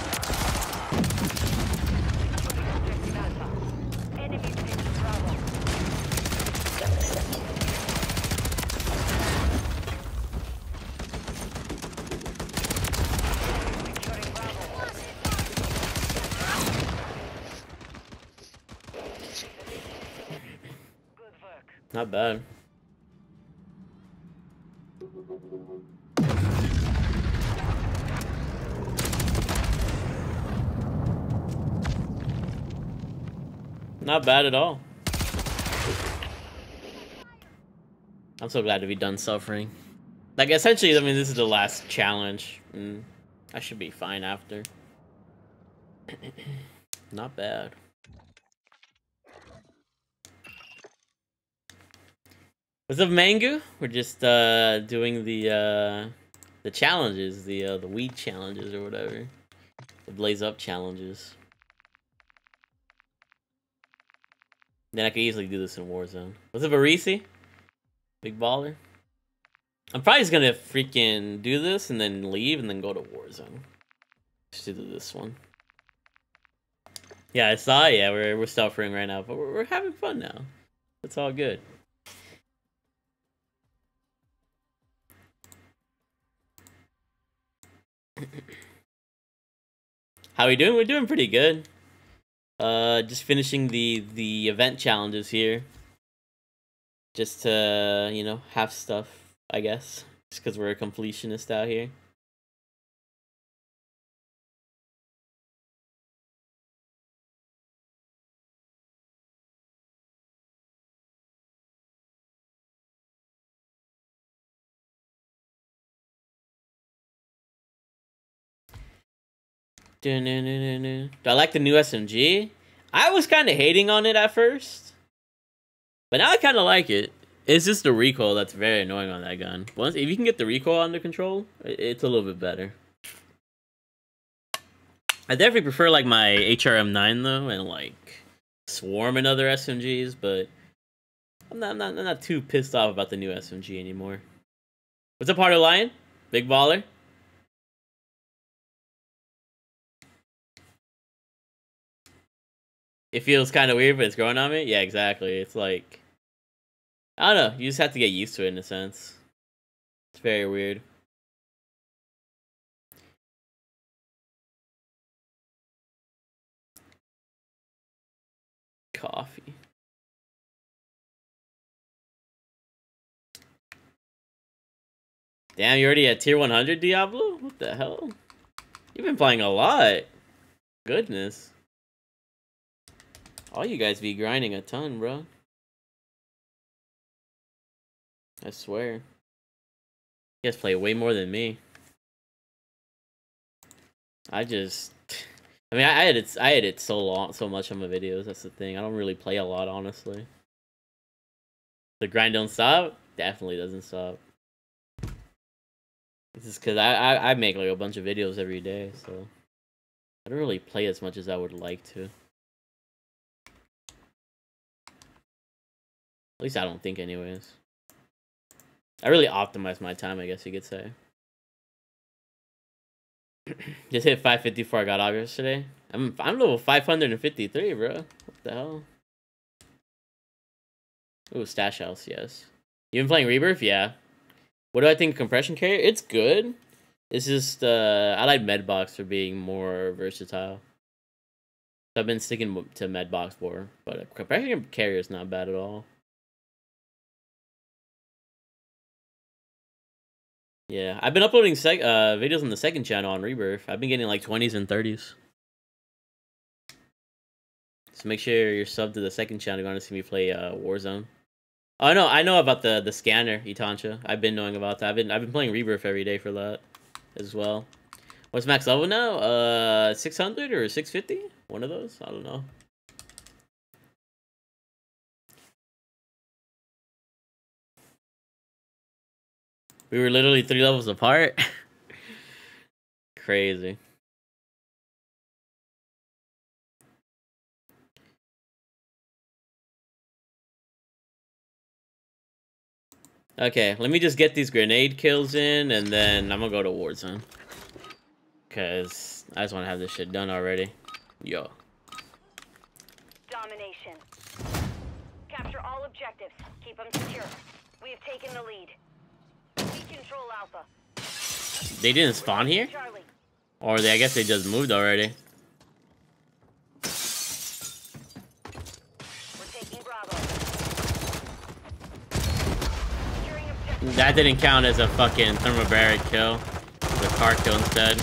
Not bad at all. I'm so glad to be done suffering. Like, essentially, I mean, this is the last challenge. And I should be fine after. Not bad. What's up, Mango? We're just uh doing the uh the challenges, the uh the weed challenges or whatever. The blaze up challenges. Then I could easily do this in Warzone. Was it Arisi? Big baller. I'm probably just gonna freaking do this and then leave and then go to Warzone. Just do this one. Yeah, I saw. Yeah, we're we're suffering right now, but we're, we're having fun now. It's all good. How are we doing? We're doing pretty good. Uh, just finishing the the event challenges here. Just to you know have stuff, I guess. Just because we're a completionist out here. Do I like the new SMG? I was kind of hating on it at first, but now I kind of like it. It's just the recoil that's very annoying on that gun. Once if you can get the recoil under control, it's a little bit better. I definitely prefer like my HRM9 though, and like Swarm and other SMGs, but I'm not, I'm not, I'm not too pissed off about the new SMG anymore. What's up, Harder Lion? Big baller. It feels kind of weird, but it's growing on me. Yeah, exactly. It's like I don't know. You just have to get used to it in a sense. It's very weird. Coffee. Damn, you already at tier 100, Diablo? What the hell? You've been playing a lot. Goodness. All you guys be grinding a ton, bro. I swear. You guys play way more than me. I just I mean I edit I edit so long so much on my videos, that's the thing. I don't really play a lot honestly. The grind don't stop? Definitely doesn't stop. This is cause I, I, I make like a bunch of videos every day, so I don't really play as much as I would like to. At least I don't think, anyways. I really optimize my time, I guess you could say. Just hit 554. I got off yesterday. I'm I'm level 553, bro. What the hell? Ooh, stash house, yes. You been playing Rebirth? Yeah. What do I think compression carrier? It's good. It's just uh I like Medbox for being more versatile. I've been sticking to med box for, but compression carrier is not bad at all. Yeah, I've been uploading sec uh videos on the second channel on Rebirth. I've been getting like twenties and thirties. So make sure you're subbed to the second channel. If you want to see me play uh Warzone. Oh no, I know about the the scanner, Itancha. I've been knowing about that. I've been I've been playing Rebirth every day for that as well. What's max level now? Uh, six hundred or six fifty? One of those. I don't know. We were literally three levels apart. Crazy. Okay, let me just get these grenade kills in, and then I'm gonna go to Warzone. Cause I just want to have this shit done already. Yo. Domination. Capture all objectives. Keep them secure. We have taken the lead. They didn't spawn here? Or they I guess they just moved already. That didn't count as a fucking thermobaric kill. It was a car kill instead.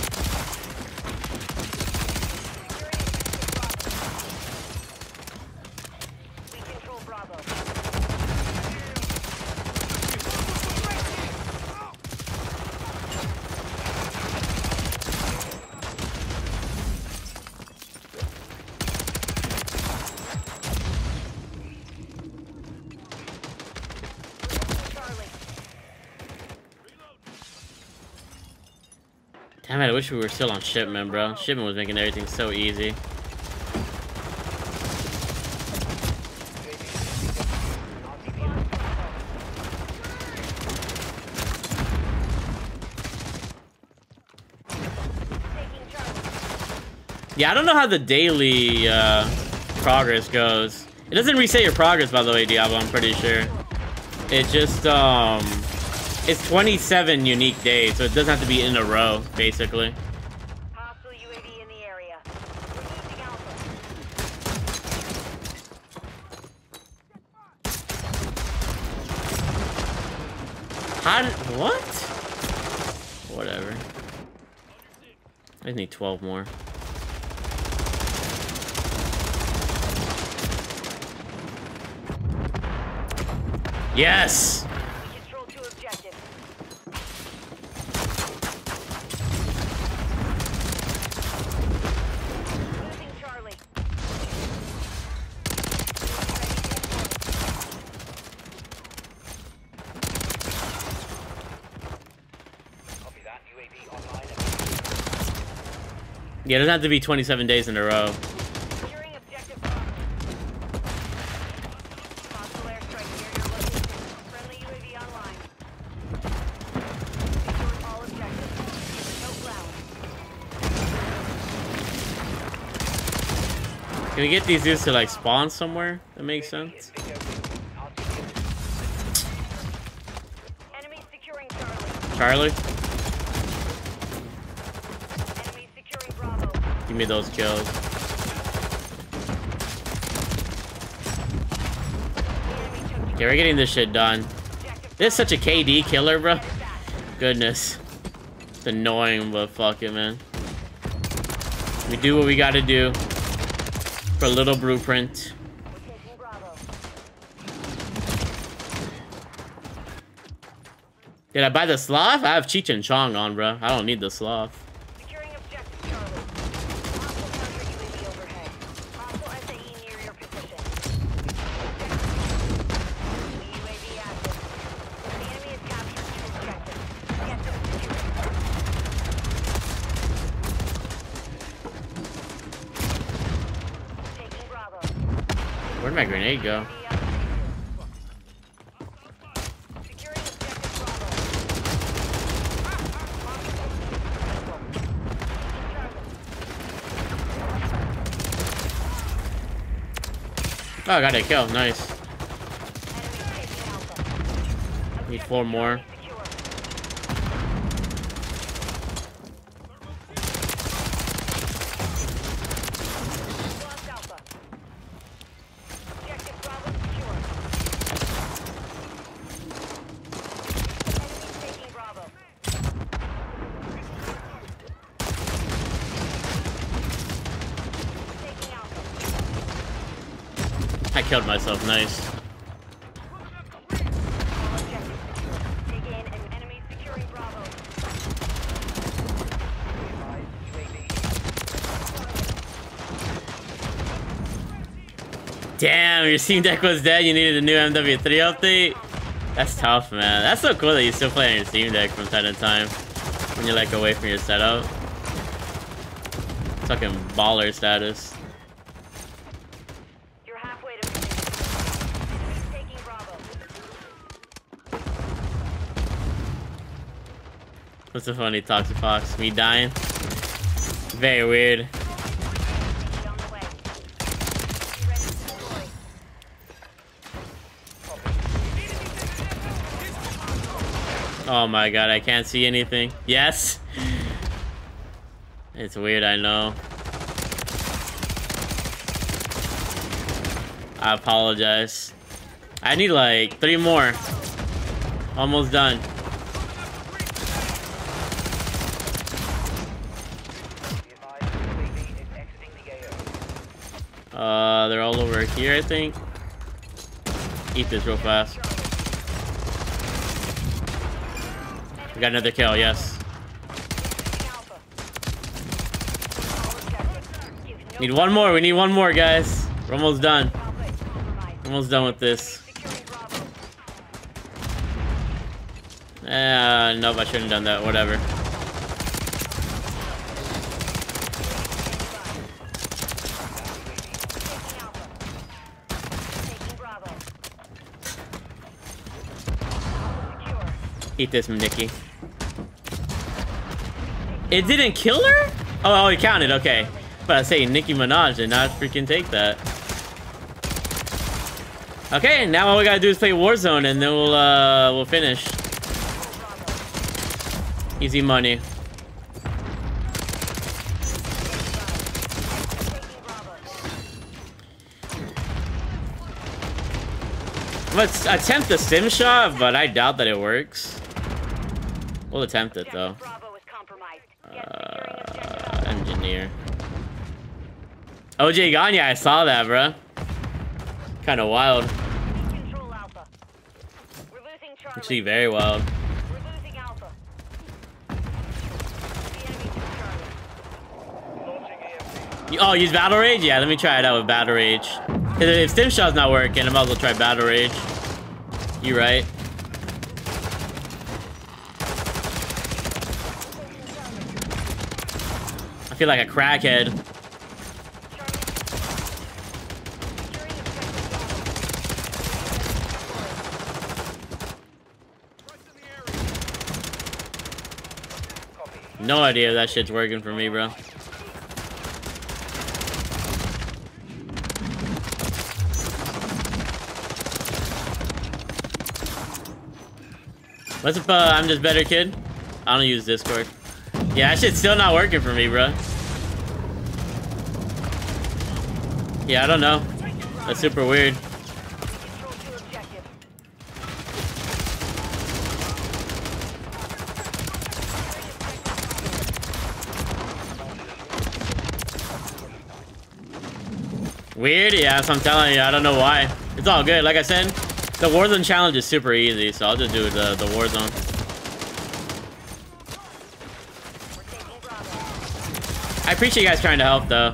We control Bravo. Charlie. Damn it, I wish we were still on shipment, bro. Shipment was making everything so easy. Yeah, I don't know how the daily uh, progress goes. It doesn't reset your progress, by the way, Diablo, I'm pretty sure. It just, um... It's 27 unique days, so it doesn't have to be in a row, basically. Hostile UAV in the area. We're losing Alpha. How did... What? Whatever. I just need 12 more. Yes! We control two objectives. Losing Charlie. Copy that. UAV online. Yeah, it doesn't have to be 27 days in a row. Securing objective Bravo. Hostile airstrike near your location. Friendly UAV online. Securing all objectives. No ground. Can we get these dudes to, like, spawn somewhere? That makes sense. Enemy securing Charlie. Charlie, Enemy securing Bravo. give me those kills. Okay, we're getting this shit done. This is such a KD killer, bro. Goodness. It's annoying, but fuck it, man. We do what we gotta do. For a little blueprint. Did I buy the sloth? I have Cheech and Chong on, bro. I don't need the sloth. Securing objective Charlie. Hostile counter UAV overhead. Hostile SAE near your position. UAV active. The enemy has captured two objectives. Get them secured. Taking Bravo. My grenade go? Oh, I got a kill. Nice. Need four more. Killed myself. Nice. Damn, your Steam Deck was dead. You needed a new MW3 update. That's tough, man. That's so cool that you still play on your Steam Deck from time to time when you're like away from your setup. Fucking baller status. You're halfway to Keep taking Bravo. What's the funny Toxic Fox? Me dying? Very weird. Oh my god, I can't see anything. Yes! It's weird, I know. I apologize. I need like three more. Almost done. Uh, they're all over here, I think. Eat this real fast. We got another kill, yes. Need one more, we need one more, guys. We're almost done. Almost done with this. Bravo. Uh, nope, I shouldn't have done that, whatever. Taking Alpha. Taking Bravo. Alpha secure. Eat this, Nikki. It didn't kill her? Oh, oh, it counted, okay. But I say Nicki Minaj did not freaking take that. Okay, now all we gotta do is play Warzone and then we'll, uh, we'll finish. Easy money. Let's attempt the stim shot, but I doubt that it works. We'll attempt it though. Bravo is compromised. Get securing Uh, engineer. OJ Gagne, I saw that, bruh. Kind of wild. Control Alpha. We're losing Charlie. Actually, very wild. We're losing Alpha. The enemy took Charlie. You- Oh, use Battle Rage? Yeah, let me try it out with Battle Rage. If Stim Shot's not working, I might as well try Battle Rage. You right. Feel like a crackhead. No idea if that shit's working for me, bro. What's up, uh, I'm just better kid? I don't use Discord. Yeah, that shit's still not working for me, bro. Yeah, I don't know. That's super weird. Weird, yeah, I'm telling you, I don't know why. It's all good. Like I said, the Warzone challenge is super easy, so I'll just do the, the Warzone. I appreciate you guys trying to help, though.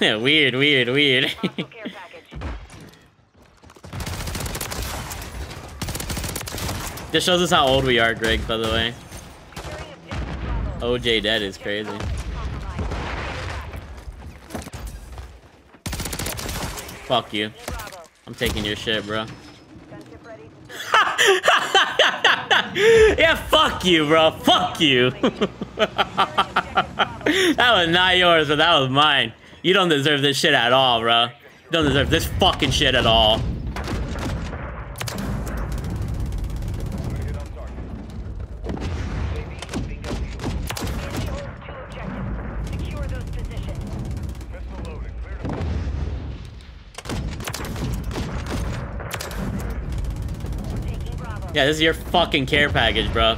Yeah, weird, weird, weird. Hostile care package. This shows us how old we are, Greg, by the way. Securing objective Bravo. OJ dead is crazy. Alpha is compromised. Fuck you. I'm taking your shit, bro. Yeah, fuck you, bro. Fuck you. that was not yours, but that was mine. You don't deserve this shit at all, bro. You don't deserve this fucking shit at all. Yeah, this is your fucking care package, bro.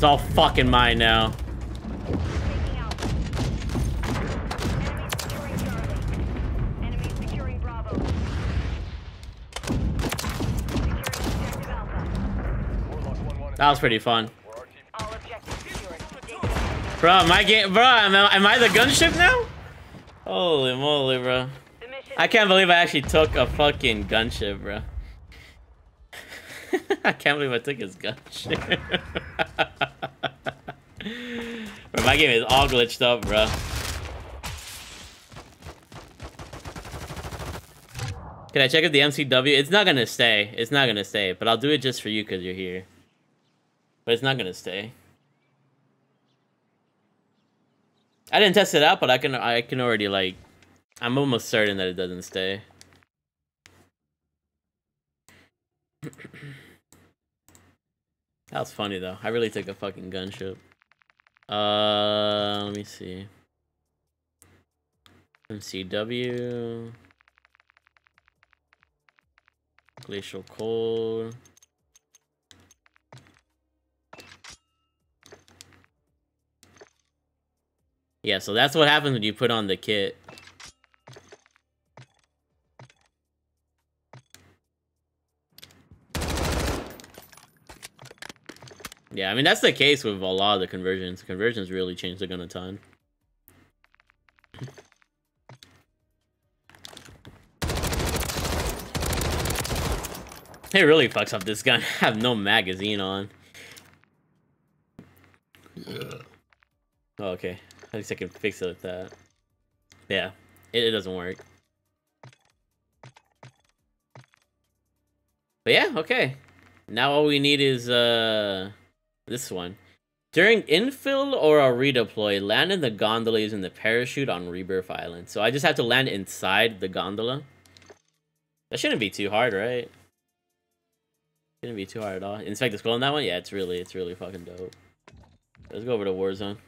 It's all fucking mine now. That was pretty fun. Bro, am I getting, bro, am I, am I the gunship now? Holy moly, bro. I can't believe I actually took a fucking gunship, bro. I can't believe I took his gunship. bro, my game is all glitched up, bro. Can I check if the MCW? It's not gonna stay. It's not gonna stay. But I'll do it just for you because you're here. But it's not gonna stay. I didn't test it out, but I can I can already like I'm almost certain that it doesn't stay. that was funny though. I really took a fucking gunship. Uh, let me see. MCW. Glacial Cold. Yeah, so that's what happens when you put on the kit. Yeah, I mean that's the case with a lot of the conversions. Conversions really changed the gun a ton. It really fucks up this gun. I have no magazine on. Oh, okay. At least I can fix it with that. Yeah, it, it doesn't work. But yeah, okay. Now all we need is uh this one. During infill or a redeploy, land in the gondola using the parachute on Rebirth Island. So I just have to land inside the gondola. That shouldn't be too hard, right? Shouldn't be too hard at all. Inspect the skull on that one? Yeah, it's really, it's really fucking dope. Let's go over to Warzone.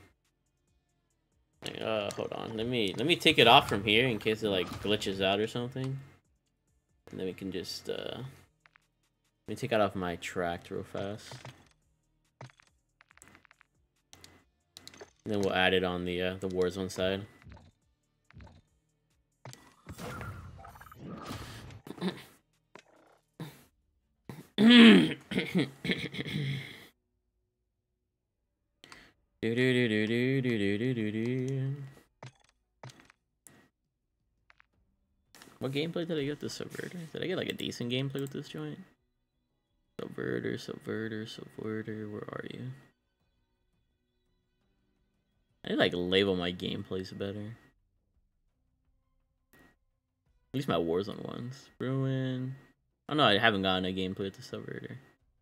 Uh, hold on. Let me let me take it off from here in case it like glitches out or something. And then we can just uh let me take it off my tract real fast. And then we'll add it on the uh, the Warzone side. Do do do do do do do do do. What gameplay did I get the Subverter? Did I get like a decent gameplay with this joint? Subverter, Subverter, Subverter, where are you? I like label my gameplays better. At least my Warzone ones. Ruin. Oh no, I haven't gotten a gameplay with the Subverter.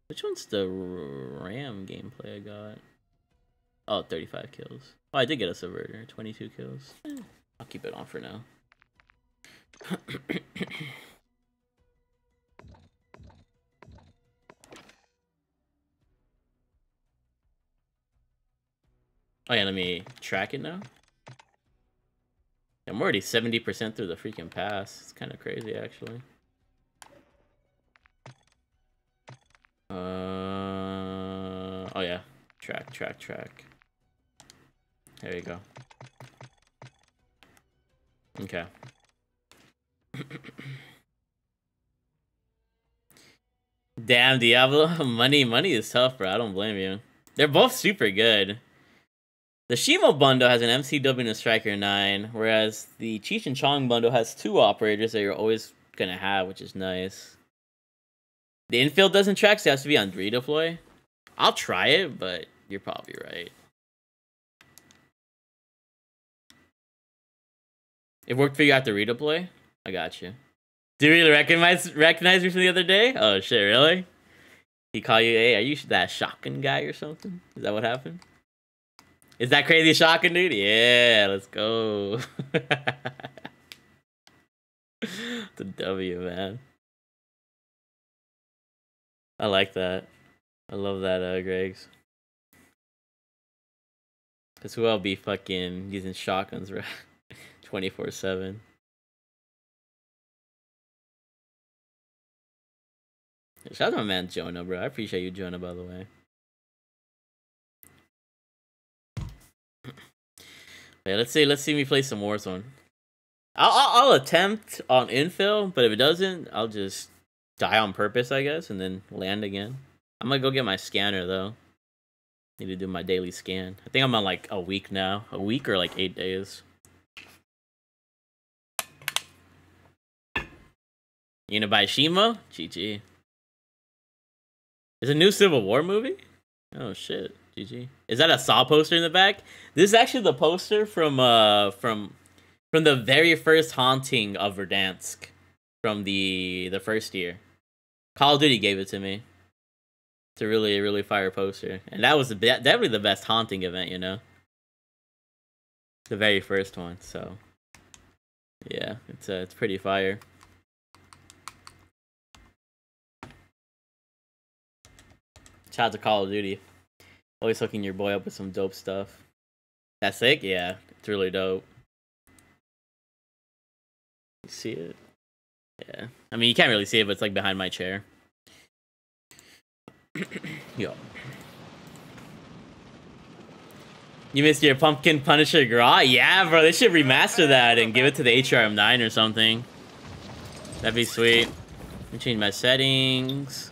Which one's the RAM gameplay I got? Oh, 35 kills. Oh, I did get a Subverter. 22 kills. Eh, I'll keep it on for now. oh yeah, let me track it now. I'm already 70% through the freaking pass. It's kind of crazy, actually. Uh, oh yeah, track, track, track. There you go. Okay. Damn, Diablo. Money, money is tough, bro. I don't blame you. They're both super good. The Shimo bundle has an MCW and a Striker 9, whereas the Cheech and Chong bundle has two operators that you're always gonna have, which is nice. The infill doesn't track, so it has to be on redeploy. I'll try it, but you're probably right. It worked for you after redeploy? I got you. Do you really recognize recognize me from the other day? Oh shit, really? He called you, hey, are you that shotgun guy or something? Is that what happened? Is that crazy shotgun dude? Yeah, let's go. the W, man. I like that. I love that, uh, Greg's. Cause who else be fucking using shotguns, right? 24 7. Shout out to my man Jonah, bro. I appreciate you, Jonah, by the way. Yeah, let's see. Let's see me play some Warzone. I'll, I'll I'll attempt on infill, but if it doesn't, I'll just die on purpose, I guess, and then land again. I'm gonna go get my scanner though. Need to do my daily scan. I think I'm on like a week now, a week or like eight days. You gonna buy Shimo? GG. Is a new Civil War movie? Oh shit. GG. Is that a Saw poster in the back? This is actually the poster from uh from from the very first haunting of Verdansk from the the first year. Call of Duty gave it to me. It's a really really fire poster, and that was the definitely the best haunting event, you know. The very first one, so yeah, it's uh, it's pretty fire. Shout out to Call of Duty. Always hooking your boy up with some dope stuff. That's sick? Yeah, it's really dope. You see it? Yeah. I mean, you can't really see it, but it's like behind my chair. Yo. You missed your Pumpkin Punisher Gra? Yeah, bro, they should remaster that and give it to the HRM9 or something. That'd be sweet. Let me change my settings.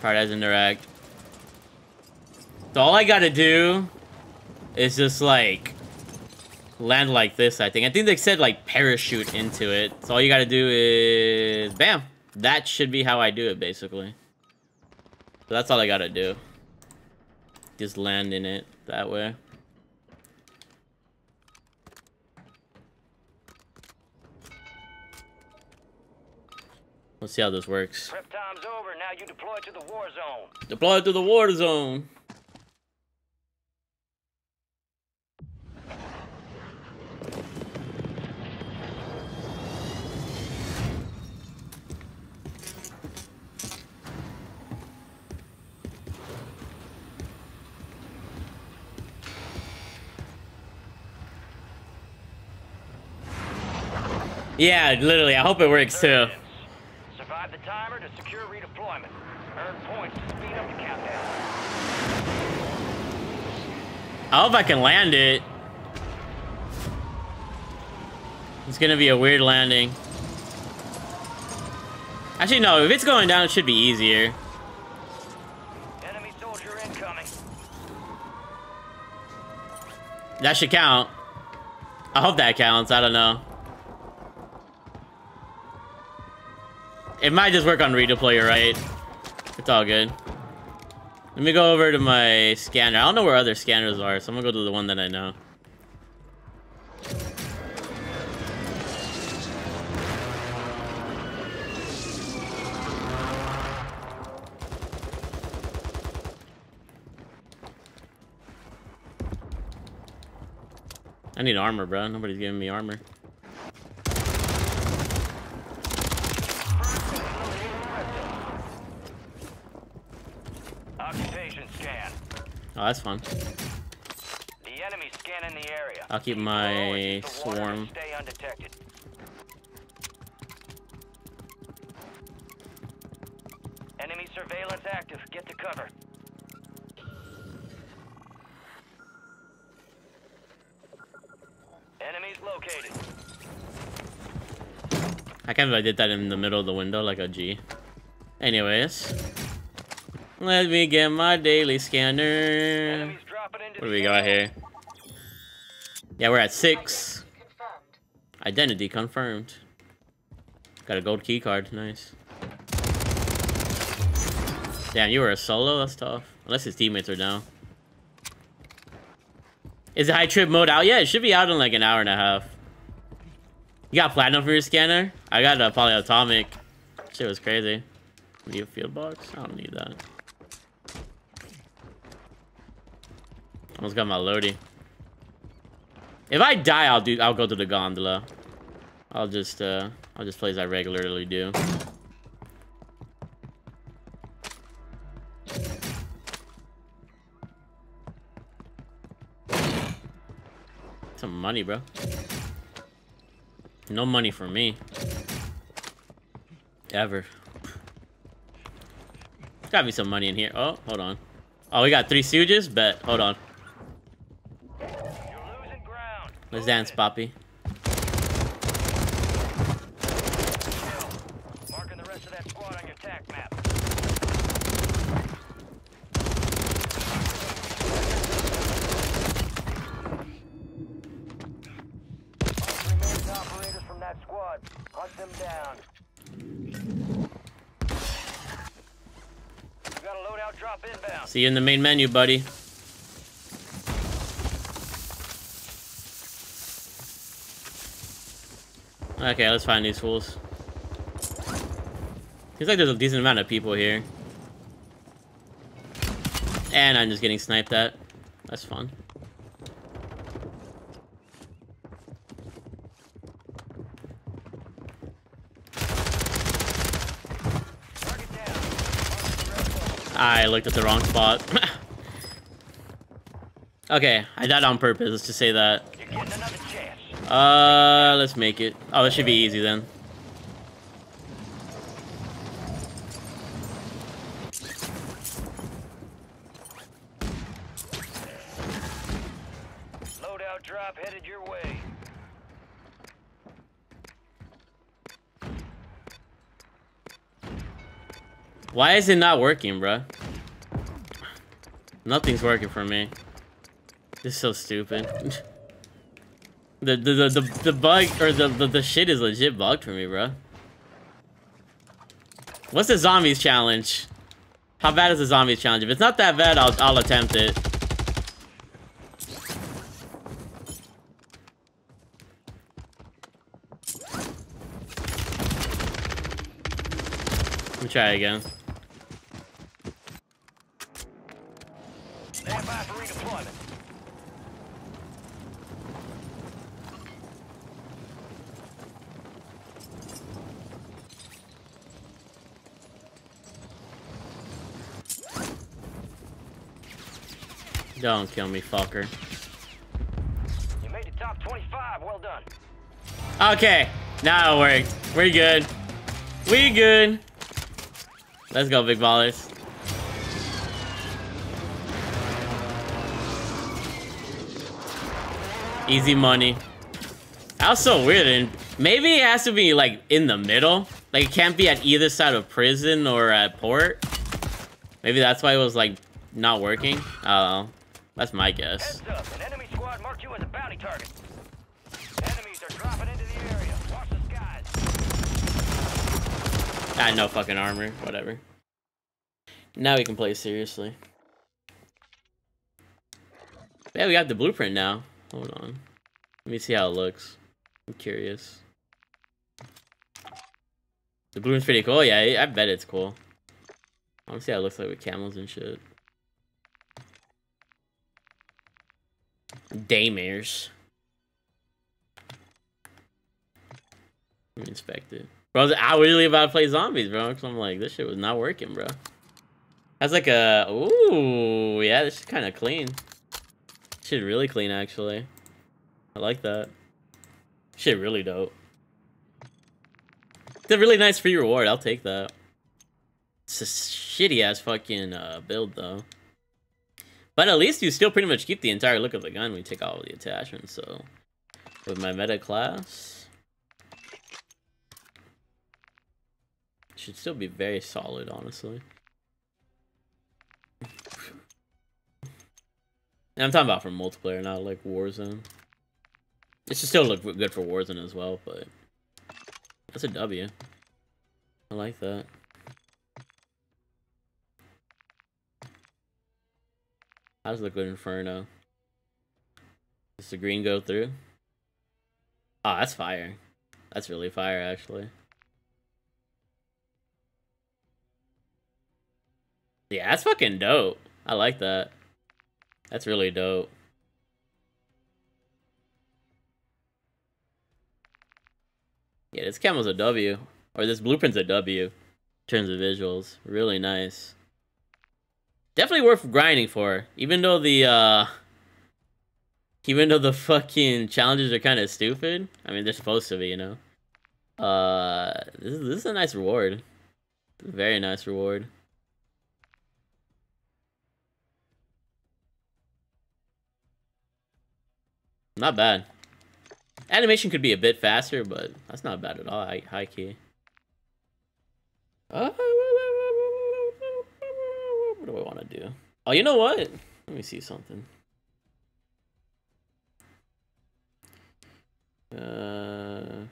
Prioritize interact. So all I gotta do is just like land like this, I think. I think they said like parachute into it. So all you gotta do is bam. That should be how I do it basically. So that's all I gotta do. Just land in it that way. Let's see how this works. Prep time's over. Now you deploy to the war zone. Deploy to the war zone. Yeah, literally. I hope it works too. Survive the timer to secure redeployment. Earn points to speed up the countdown. I hope I can land it. It's gonna be a weird landing. Actually, no. If it's going down, it should be easier. Enemy soldier incoming. That should count. I hope that counts. I don't know. It might just work on redeploy, right. It's all good. Let me go over to my scanner. I don't know where other scanners are, so I'm gonna go to the one that I know. I need armor, bro. Nobody's giving me armor. Oh, that's fun. The enemy scanning the area. I'll keep my low and keep the swarm. Stay undetected. Enemy surveillance active. Get to cover. Enemies located. I can't believe I did that in the middle of the window like a G. Anyways. Let me get my daily scanner. Enemies dropping into What do we got here? Yeah, we're at six. Identity confirmed. Got a gold key card. Nice. Damn, you were a solo? That's tough. Unless his teammates are down. Is the high trip mode out yet? It should be out in like an hour and a half. You got platinum for your scanner? I got a polyatomic. Shit was crazy. Need a field box? I don't need that. Almost got my loading. If I die, I'll do. I'll go to the gondola. I'll just. uh I'll just play as I regularly do. Some money, bro. No money for me. Ever. Got me some money in here. Oh, hold on. Oh, we got three Stooges? Bet. Hold on. You're losing ground. Let's dance, Poppy. Marking the rest of that squad on your tac map. All remaining operators from that squad. Hunt them down. We got a loadout drop inbound. See you in the main menu, buddy. Okay, let's find these fools. Seems like there's a decent amount of people here. And I'm just getting sniped at. That's fun. I looked at the wrong spot. okay, I died on purpose, let's just say that. You're getting another chance. Uh, let's make it. Oh, this should be easy then. Loadout drop headed your way. Why is it not working, bruh? Nothing's working for me. This is so stupid. the, the, the, the, the bug, or the, the, the shit is legit bugged for me, bro. What's the zombies challenge? How bad is the zombies challenge? If it's not that bad, I'll, I'll attempt it. Let me try again. Stand by for redeployment. Don't kill me, fucker. You made the top 25. Well done. Okay, now it worked. We're good. We good. Let's go, big ballers. Easy money. That was so weird, and maybe it has to be like in the middle. Like it can't be at either side of prison or at port. Maybe that's why it was like not working. Oh, that's my guess. Up. An enemy squad marked you as a bounty target. Enemies are dropping into the area. Watch the skies. Ah, no fucking armor. Whatever. Now we can play seriously. Yeah, we got the blueprint now. Hold on. Let me see how it looks. I'm curious. The blueprint's pretty cool. Yeah, I I bet it's cool. I want to see how it looks like with camos and shit. Daymares. Inspect it. Bro, I was, really about to play zombies, bro. Cause I'm like, this shit was not working, bro. That's like a ooh, yeah, this is kind of clean. Shit, really clean actually. I like that. Shit, really dope. It's a really nice free reward. I'll take that. It's a shitty ass fucking uh, build though. But at least you still pretty much keep the entire look of the gun when you take all the attachments. So with my meta class, should still be very solid, honestly. I'm talking about for multiplayer, not like Warzone. It should still look good for Warzone as well, but that's a W. I like that. How's Liquid Inferno? Does the green go through? Oh, that's fire. That's really fire, actually. Yeah, that's fucking dope. I like that. That's really dope. Yeah, this camo's a W. Or this blueprint's a W. In terms of visuals. Really nice. Definitely worth grinding for. Even though the, uh... Even though the fucking challenges are kind of stupid. I mean, they're supposed to be, you know. Uh, this is, this is a nice reward. Very nice reward. Not bad. Animation could be a bit faster, but that's not bad at all. High, high key. Uh, what do I want to do? Oh, you know what? Let me see something. Uh.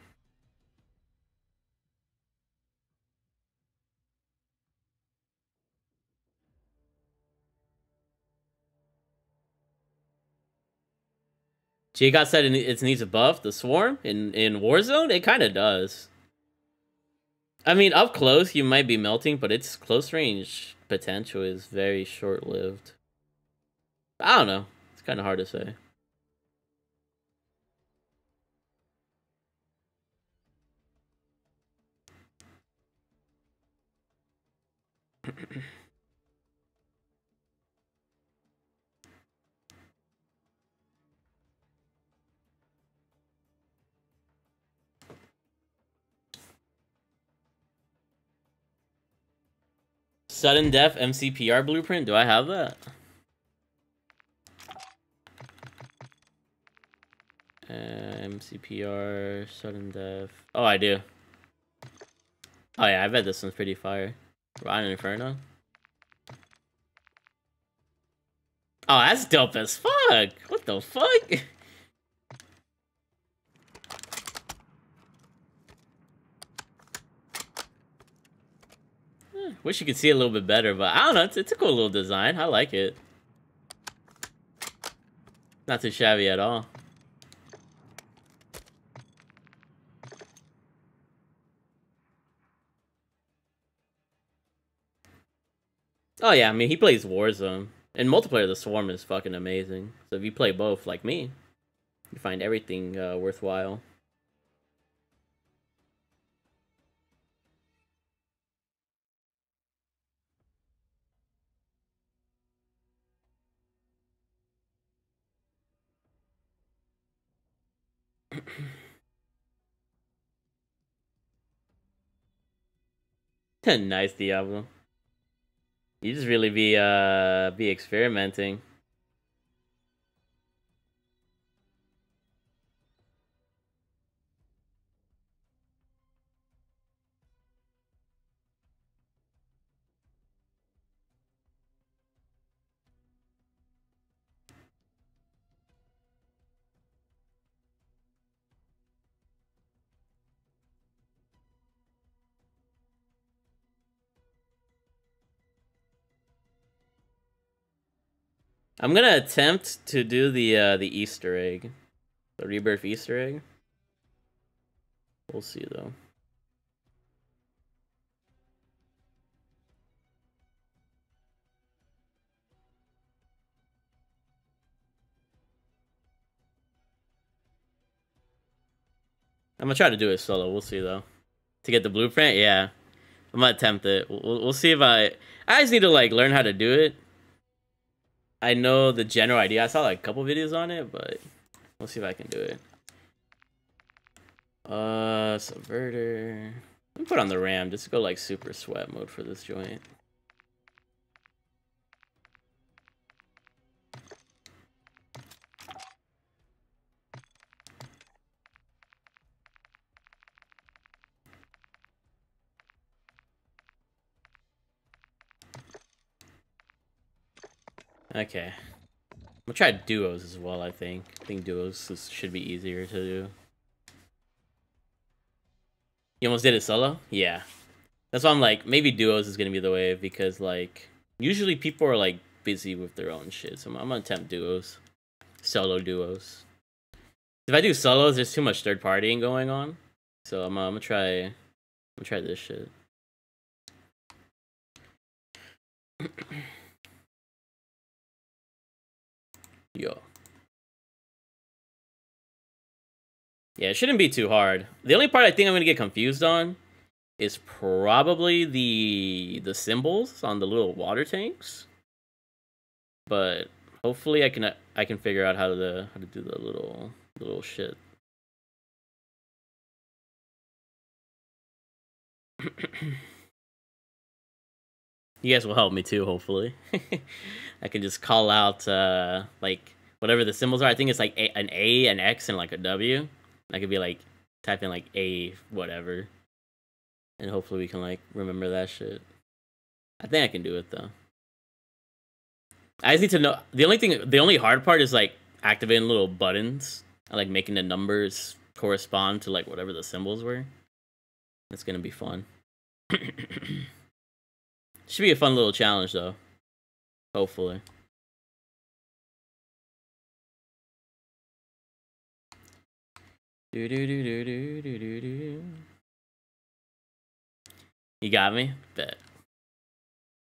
Got said it needs a buff. The swarm in in Warzone, it kind of does. I mean, up close you might be melting, but its close range potential is very short lived. I don't know. It's kind of hard to say. Sudden death MCPR blueprint. Do I have that? Uh, MCPR, sudden death. Oh, I do. Oh yeah, I bet this one's pretty fire. Ryan Inferno. Oh, that's dope as fuck. What the fuck? Wish you could see a little bit better, but I don't know. It's, it's a cool little design. I like it. Not too shabby at all. Oh yeah, I mean he plays Warzone. And multiplayer the Swarm is fucking amazing. So if you play both like me, you find everything uh, worthwhile. Nice Diablo. You just really be uh be experimenting. I'm gonna attempt to do the uh, the Easter egg, the rebirth Easter egg. We'll see though. I'm gonna try to do it solo. We'll see though. To get the blueprint, yeah, I'm gonna attempt it. We'll, we'll see if I. I just need to like learn how to do it I know the general idea. I saw like a couple videos on it, but we'll see if I can do it. Uh, subverter. Let me put on the RAM just go like super sweat mode for this joint. Okay. I'm gonna try duos as well, I think. I think duos should be easier to do. You almost did it solo? Yeah. That's why I'm like, maybe duos is gonna be the way because like usually people are like busy with their own shit. So I'm, I'm gonna attempt duos. Solo duos. If I do solos, there's too much third partying going on. So I'm, uh, I'm gonna try I'm gonna try this shit. Yo. Yeah, it shouldn't be too hard. The only part I think I'm gonna get confused on is probably the the symbols on the little water tanks. But hopefully I can I can figure out how to how to do the little little shit. you guys will help me too, hopefully. I can just call out uh, like whatever the symbols are. I think it's like a, an A, an X, and like a W. I could be like type in like a whatever, and hopefully we can like remember that shit. I think I can do it though. I just need to know the only thing the only hard part is like activating little buttons and like making the numbers correspond to like whatever the symbols were. It's gonna be fun. Should be a fun little challenge though. Hopefully. Do do do do do do do do. You got me? Bet.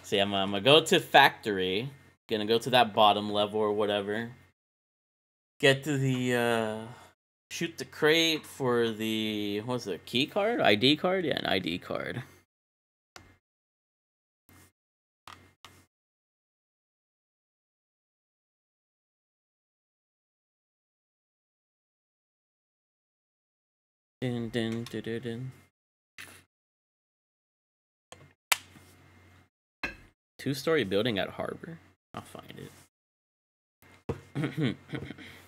See, I'm, I'm gonna go to factory. Gonna go to that bottom level or whatever. Get to the uh shoot the crate for the what's it, key card? ID card? Yeah, an ID card. Dun, dun, dun, dun, dun. Two story building at Harbor. I'll find it.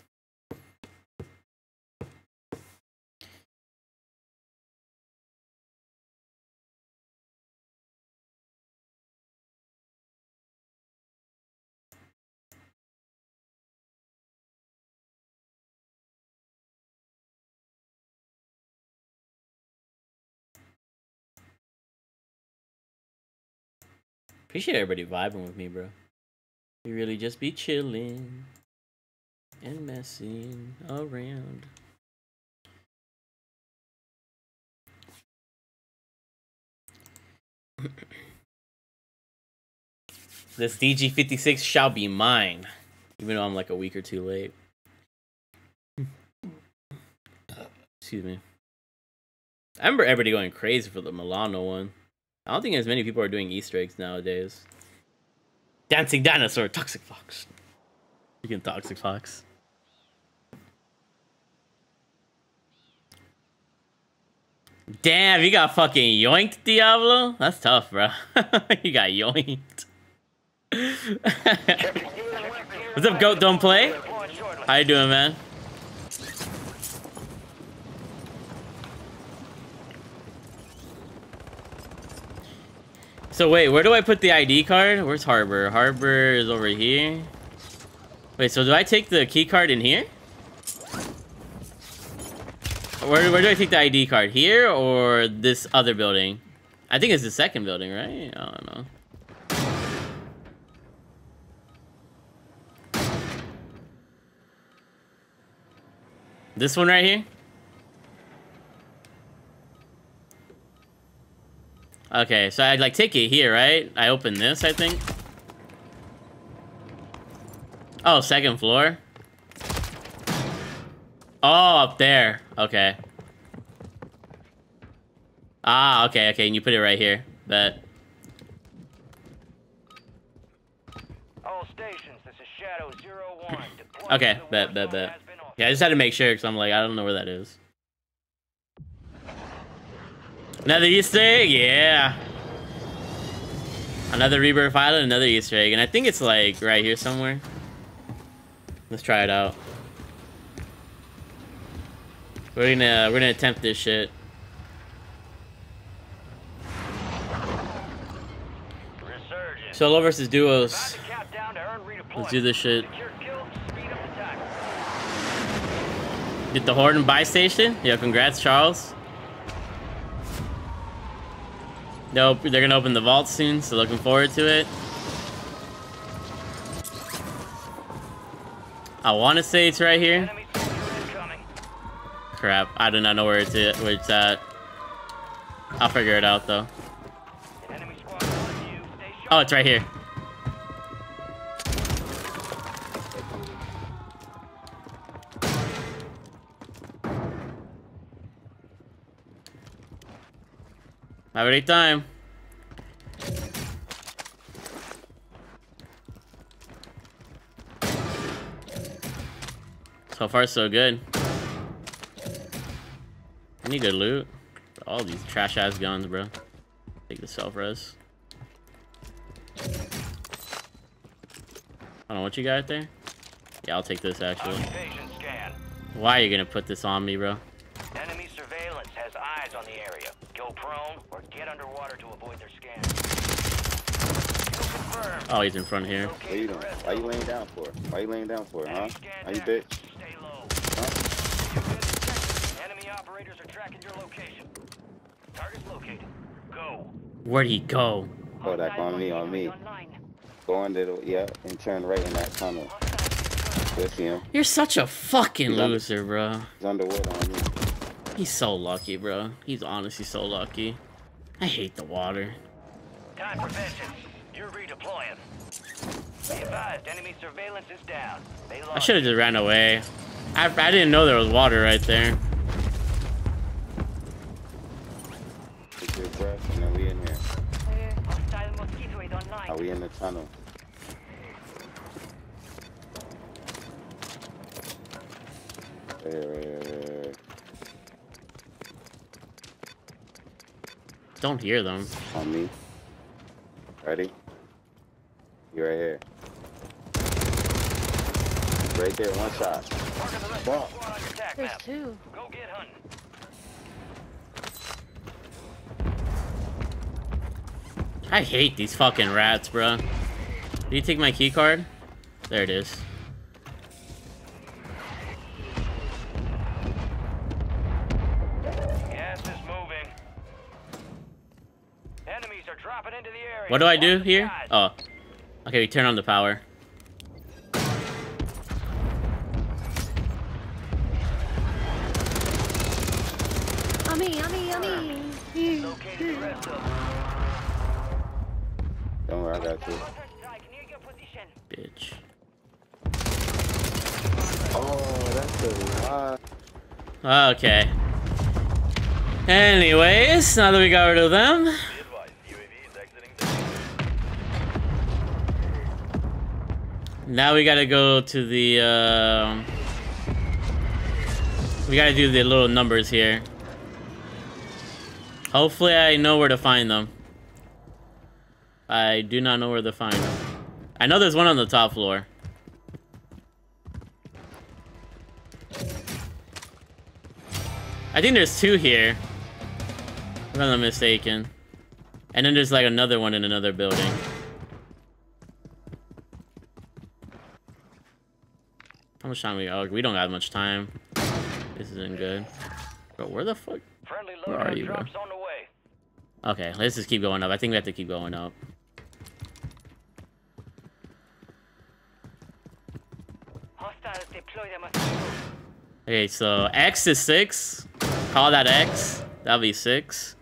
Appreciate everybody vibing with me, bro. We really just be chilling and messing around. this DG56 shall be mine, even though I'm like a week or two late. Excuse me. I remember everybody going crazy for the Milano one. I don't think as many people are doing Easter eggs nowadays. Dancing dinosaur, toxic fox. You can toxic fox. Damn, you got fucking yoinked, Diablo. That's tough, bro. you got yoinked. What's up, goat? Don't play. How you doing, man? So wait, where do I put the ID card? Where's Harbor? Harbor is over here. Wait, so do I take the key card in here? Where, where do I take the ID card? Here or this other building? I think it's the second building, right? I don't know. This one right here? Okay, so I'd like take it here, right? I open this, I think. Oh, second floor. Oh, up there. Okay. Ah, okay, okay, and you put it right here. Bet. All stations, this is Shadow Zero One. Okay, bet, bet, bet. has been authorized. Yeah, I just had to make sure because I'm like, I don't know where that is. Another Easter egg? Yeah. Another Rebirth Island, another Easter egg. And I think it's like right here somewhere. Let's try it out. We're gonna we're gonna attempt this shit. Resurgence. Solo versus duos. Back to countdown to earn redeployment. Let's do this shit. Secure kills, speed up the time. Did the Horde and buy station? Yeah, congrats, Charles. Nope, they're gonna open the vault soon, so looking forward to it. I want to say it's right here. Enemy soldier incoming. Crap, I do not know where it's at. Where it's at. I'll figure it out though. Enemy squad on you. Stay sharp. Oh, it's right here. Have a great time. So far, so good. Any good loot? All these trash ass guns, bro. Take the self res. I don't know what you got there. Yeah, I'll take this actually. Why are you gonna put this on me, bro? Prone or get underwater to avoid their scans. Oh, he's in front here. What you doing? Why you laying down for? Why you laying down for, huh? Are you bitch? Stay low. Huh? You've been detected. Enemy operators are tracking your location. Target's located. Go. Where'd he go? Kodak on me, on me. Go in little, yeah, and turn right in that tunnel. You'll see him. You're such a fucking loser, bro. He's underwater on me. He's so lucky, bro. He's honestly so lucky. I hate the water. Time for vengeance. You're redeploying. Be advised, enemy surveillance is down. They I should have just ran away. I, I didn't know there was water right there. Take your breath, and then we in here. Hostile mosquito is online. Are we in the tunnel? Right right here, right here. Don't hear them. On me. Ready? You right here. Right there, one shot. Marking the rest Bomb. of the squad on your attack There's map. two. Go get hunting. I hate these fucking rats, bro. Did you take my key card? There it is. What do I do here? Oh. Okay, we turn on the power. Yummy, yummy, yummy. Don't worry, I got you. Counter strike near your position. Bitch. Oh, that's a lot. Okay. Anyways, now that we got rid of them, now we gotta go to the, um... We gotta do the little numbers here. Hopefully I know where to find them. I do not know where to find them. I know there's one on the top floor. I think there's two here. If I'm not mistaken. And then there's like another one in another building. Much time we oh we don't have much time. This isn't good. Bro, where the fuck? Friendly Where are you, bro? drops on the way. Okay, let's just keep going up. I think we have to keep going up. Hostiles deploy their mosquito. Okay, so X is six. Call that X. That'll be six.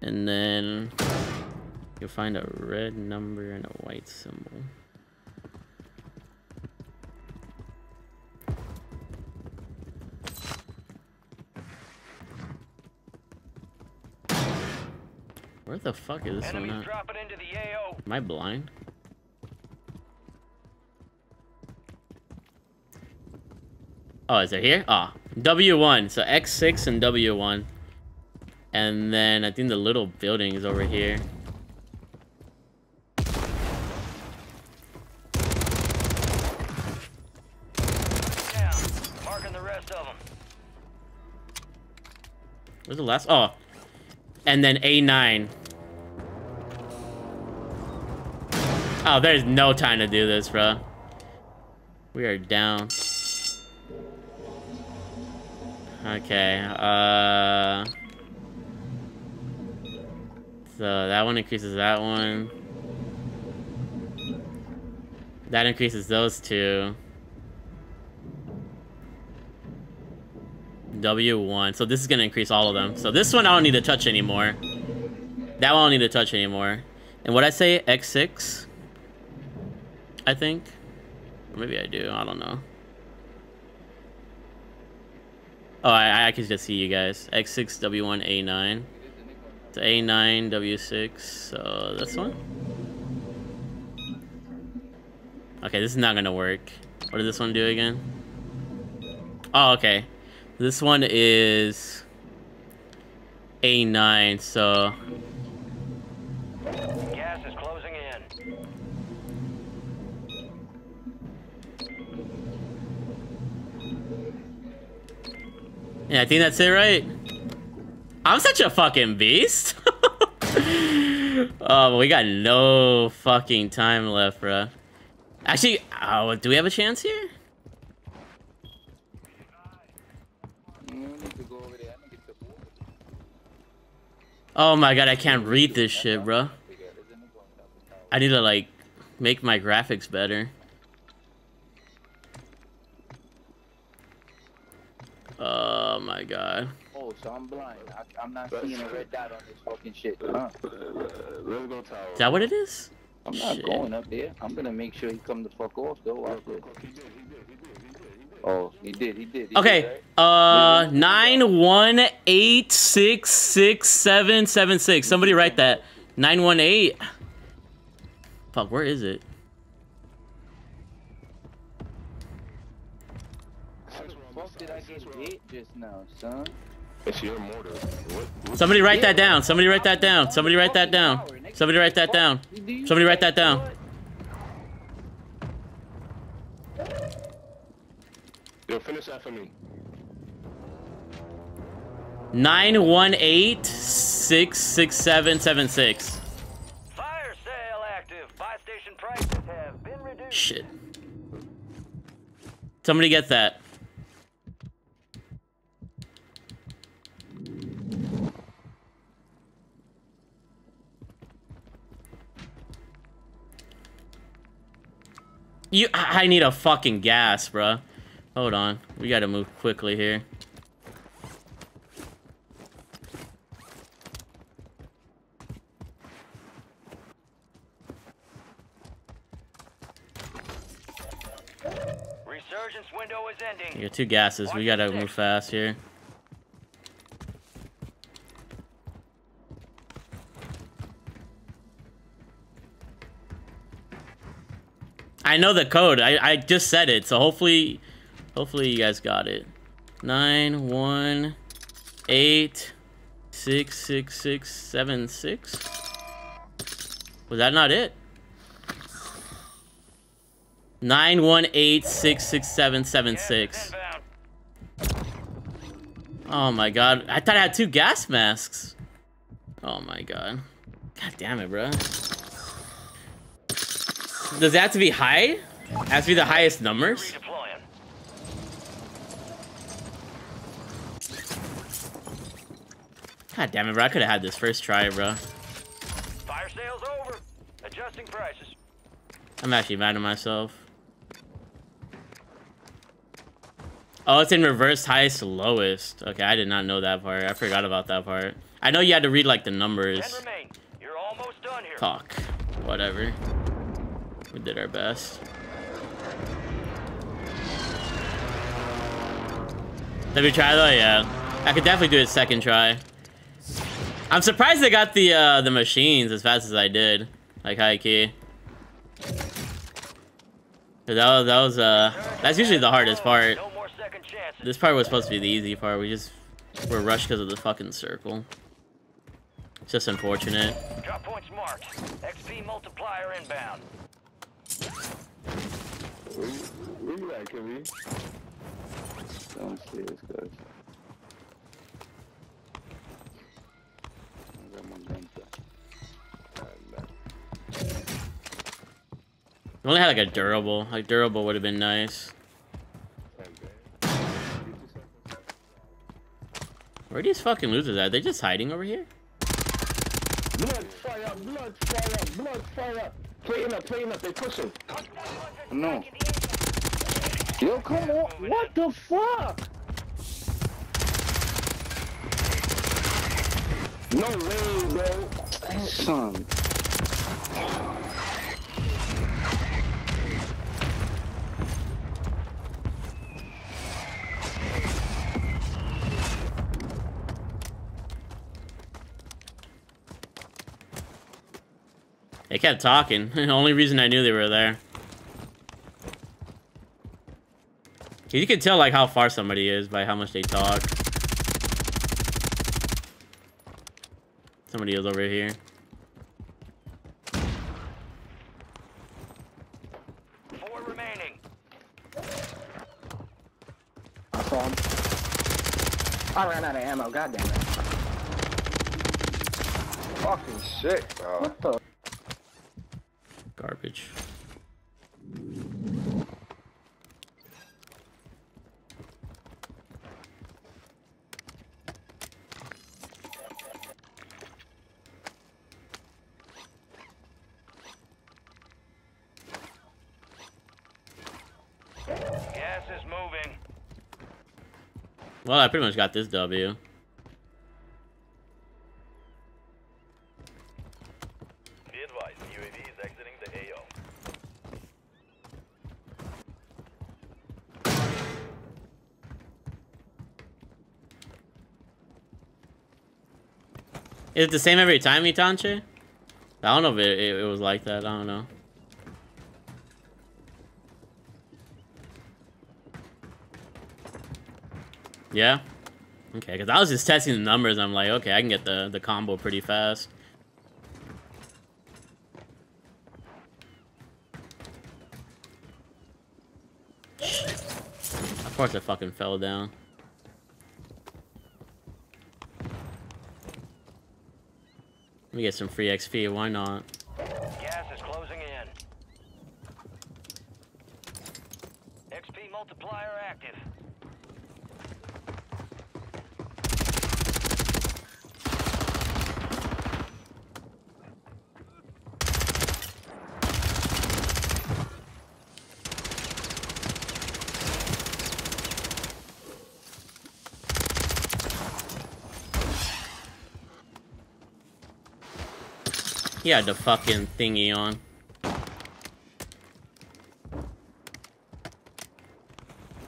And then you'll find a red number and a white symbol. Where the fuck is this one Enemies at? dropping into the AO. Am I blind? Oh, is it here? Ah, W1. So X6 and W1. And then I think the little building is over here. Down. Marking the rest of them. Where's the last? Oh. And then A9. Oh, there's no time to do this, bro. We are down. Okay, uh... So that one increases that one. That increases those two. W1. So this is going to increase all of them. So this one I don't need to touch anymore. That one I don't need to touch anymore. And what I say, X6? I think. Or maybe I do. I don't know. Oh, I, I can just see you guys. X6, W1, A9. It's A9, W6. So this one? Okay, this is not going to work. What did this one do again? Oh, okay. This one is A9, so Gas is closing in. yeah, I think that's it, right? I'm such a fucking beast. oh, but we got no fucking time left, bro. Actually, oh, do we have a chance here? Oh my god, I can't read this shit, bro. I need to like make my graphics better. Oh my god. Oh, so I'm blind. I, I'm not seeing a red dot on this fucking shit. Huh? Let's go tower. Is that what it is? I'm not Shit. going up there. I'm gonna make sure he come the fuck off though. Watch this. Oh, he did. He did. He Okay, Did, right? uh, nine one eight six six seven seven six. Somebody write that. Nine one eight. Fuck, where is it? How the fuck did I get hit just now, son? It's your mortar. What? what Somebody write that down. Somebody write that down. Somebody write that down. Somebody write that down. Do you- Somebody write that down. Yo, finish that for me. Nine one eight six six seven seven six. Fire sale active. Buy station prices have been reduced. Shit. Somebody get that. You, I I need a fucking gas, bruh. Hold on. We gotta move quickly here. Resurgence window is ending. We got two gases. We gotta move fast here. I know the code. I, I just said it, so hopefully, hopefully you guys got it. Nine one eight six six six seven six. Was that not it? Nine one eight six six seven seven six. Oh my god. I thought I had two gas masks. Oh my god. God damn it, bro. Does it have to be high? It has to be the highest numbers? Redeploying. God damn it, bro. I could have had this first try, bro. Fire sale's over. Adjusting prices. I'm actually mad at myself. Oh, it's in reverse highest to lowest. Okay, I did not know that part. I forgot about that part. I know you had to read like the numbers. You're almost done here. Talk. Whatever. We did our best. Did we try though? Yeah. I could definitely do it second try. I'm surprised they got the uh, the machines as fast as I did. Like high key. That was, that was uh that's usually the hardest part. No more second chances. This part was supposed to be the easy part. We just were rushed because of the fucking circle. It's just unfortunate. Drop points marked. XP multiplier inbound. Where you, where you at, Kimmy? Don't see this, guys. We only had like a durable. Like durable would have been nice. Where are these fucking losers at? They just hiding over here? Blood fire, blood fire, blood fire. Playing up, playing up, they pushing. No. Yo, come on. What the fuck? No way, bro. Son. They kept talking. the only reason I knew they were there. You can tell like how far somebody is by how much they talk. Somebody is over here. Four remaining. I saw him. I ran out of ammo. God damn it. fucking shit, bro. What the? Garbage. Gas is moving. Well, I pretty much got this W. Is it the same every time, Itanche? I don't know if it, it, it was like that. I don't know. Yeah? Okay, because I was just testing the numbers. I'm like, okay, I can get the, the combo pretty fast. Of course I fucking fell down. Me get some free XP, why not? Gas is closing in. XP multiplier active. He had the fucking thingy on.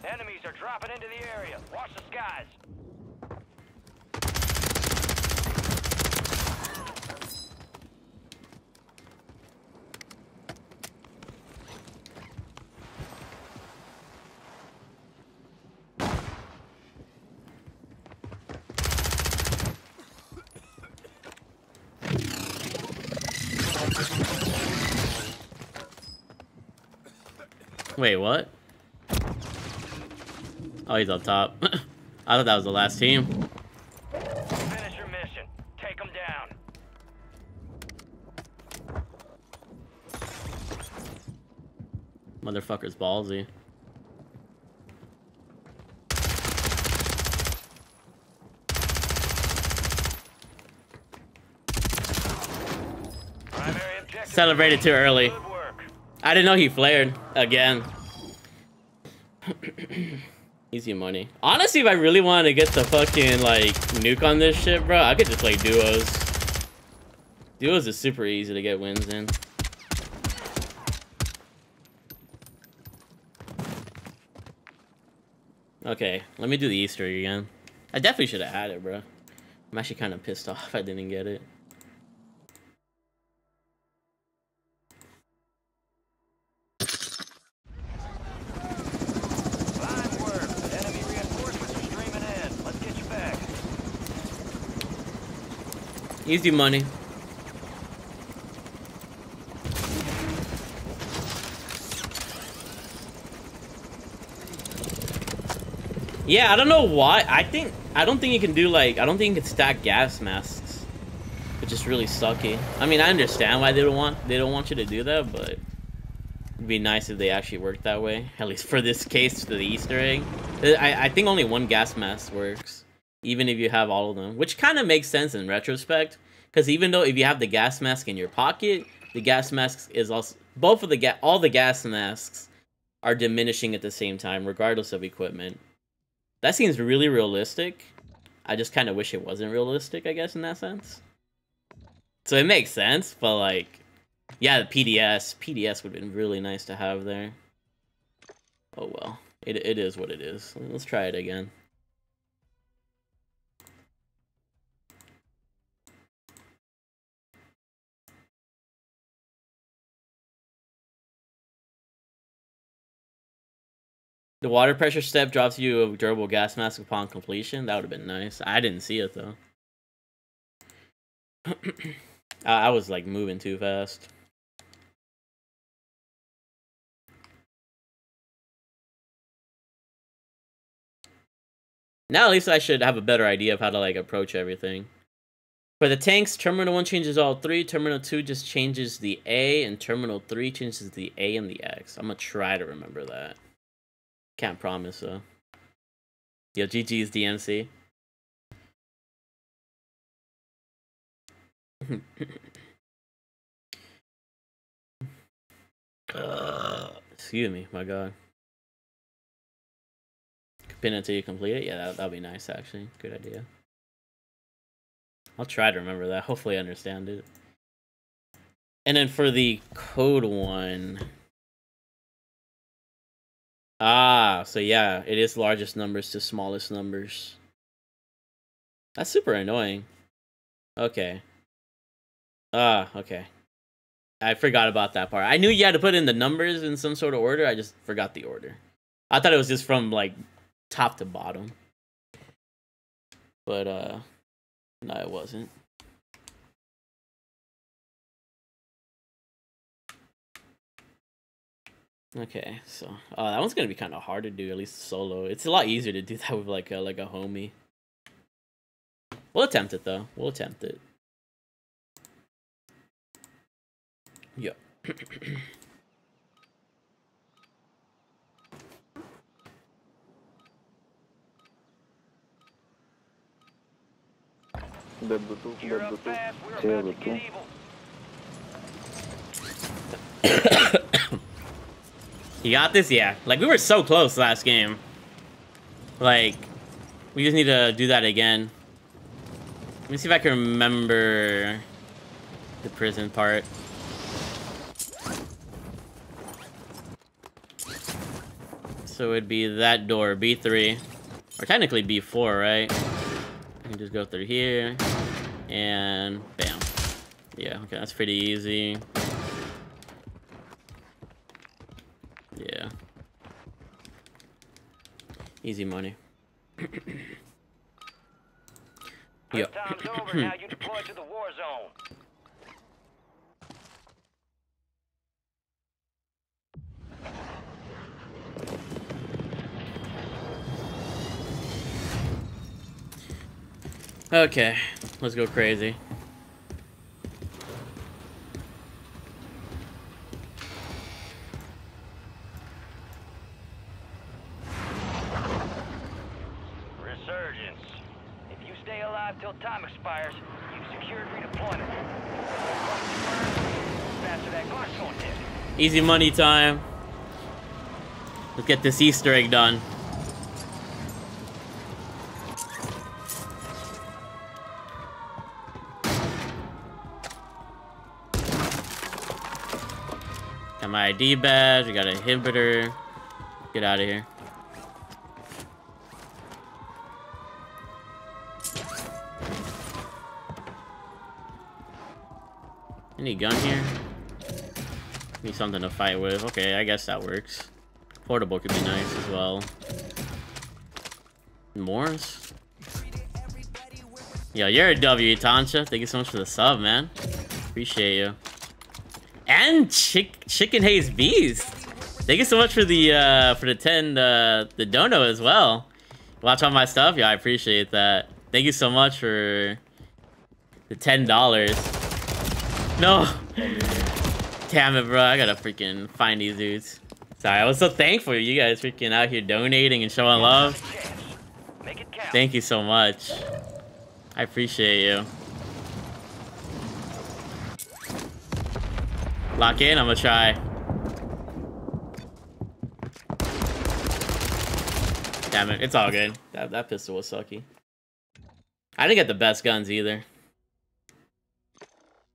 Enemies are dropping into the area. Watch the skies. Wait, what? Oh, he's up top. I thought that was the last team. Finish your mission. Take them down. Motherfucker's ballsy. Celebrated too early. I didn't know he flared again. Easy money. Honestly, if I really wanted to get the fucking, like, nuke on this shit, bro, I could just play duos. Duos is super easy to get wins in. Okay, let me do the Easter egg again. I definitely should have had it, bro. I'm actually kind of pissed off I didn't get it. Easy money. Yeah, I don't know why. I think I don't think you can do like I don't think you can stack gas masks, which is really sucky. I mean, I understand why they don't want they don't want you to do that, but it'd be nice if they actually worked that way. At least for this case, for the Easter egg. I I think only one gas mask works, even if you have all of them, which kind of makes sense in retrospect. Because even though if you have the gas mask in your pocket, the gas mask is also both of the ga- all the gas masks are diminishing at the same time, regardless of equipment. That seems really realistic. I just kind of wish it wasn't realistic, I guess, in that sense. So it makes sense, but like, yeah, the PDS, PDS would have been really nice to have there. Oh well, it it is what it is. Let's try it again. The water pressure step drops you a durable gas mask upon completion. That would have been nice. I didn't see it though. I, was like moving too fast. Now at least I should have a better idea of how to like approach everything. For the tanks, Terminal 1 changes all three, Terminal 2 just changes the A, and Terminal 3 changes the A and the X. I'm gonna try to remember that. Can't promise, though. Yo, GG is DMC. excuse me, my god. Pin until you complete it? Yeah, that, that'd be nice, actually. Good idea. I'll try to remember that. Hopefully, I understand it. And then for the code one. Ah, so yeah, it is largest numbers to smallest numbers. That's super annoying. Okay. Ah, okay. I forgot about that part. I knew you had to put in the numbers in some sort of order. I just forgot the order. I thought it was just from like top to bottom. But uh no, it wasn't. Okay, so uh, that one's gonna be kind of hard to do, at least solo. It's a lot easier to do that with like a like a homie. We'll attempt it though. We'll attempt it. Yeah. Dead Bluetooth, You're dead You got this? Yeah. Like, we were so close last game. Like, we just need to do that again. Let me see if I can remember the prison part. So it'd be that door, B3. Or technically B4, right? I can just go through here. And bam. Yeah, okay, that's pretty easy. Yeah. Easy money. Yep. time's over. Now you deploy to the war zone. Okay, let's go crazy. Resurgence. If you stay alive till time expires, you've secured redeployment. Faster that Clark's going dead. Easy money time. Let's get this Easter egg done. Got my ID badge, we got a inhibitor. Get out of here. Any gun here? Need something to fight with. Okay, I guess that works. Portable could be nice as well. Morris? Yo, you're a W, Tansha. Thank you so much for the sub, man. Appreciate you. And Chick Chicken Haze Beast. Thank you so much for the uh for the 10 uh the dono as well. Watch all my stuff. Yeah, I appreciate that. Thank you so much for the ten dollars. No. Damn it, bro. I gotta freaking find these dudes. Sorry, I was so thankful you guys freaking out here donating and showing love. Thank you so much. I appreciate you. Lock in, I'm gonna try. Damn it, it's all good. That, that pistol was sucky. I didn't get the best guns either.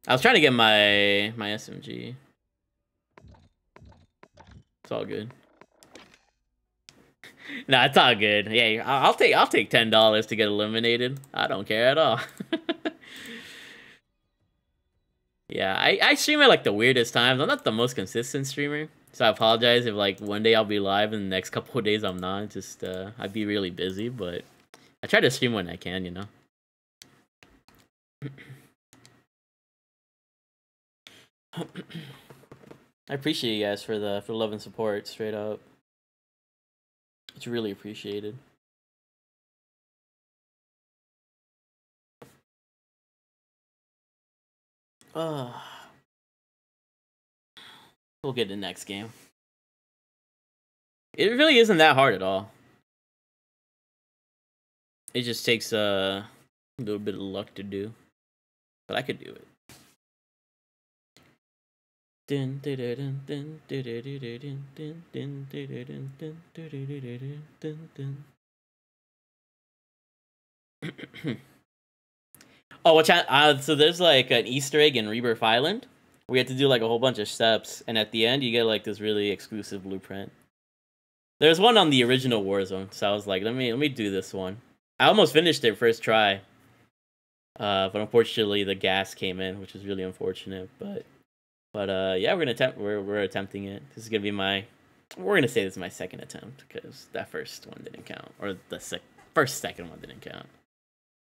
I was trying to get my my SMG. It's all good. no, it's all good. Yeah, I'll take I'll take ten dollars to get eliminated. I don't care at all. yeah, I I stream at like the weirdest times. I'm not the most consistent streamer, so I apologize if like one day I'll be live and the next couple of days I'm not. Just uh, I'd be really busy, but I try to stream when I can. You know. I appreciate you guys for the for love and support. Straight up, it's really appreciated. Uh, we'll get the next game. It really isn't that hard at all. It just takes uh, a little bit of luck to do, but I could do it. Oh, watch out! Uh, so there's like an Easter egg in Rebirth Island. We had to do like a whole bunch of steps, and at the end you get like this really exclusive blueprint. There's one on the original Warzone, so I was like, let me let me do this one. I almost finished it first try, uh, but unfortunately the gas came in, which is really unfortunate. But but uh, yeah, we're gonna attempt. We're we're attempting it. This is gonna be my. We're gonna say this is my second attempt because that first one didn't count, or the sec- first second one didn't count.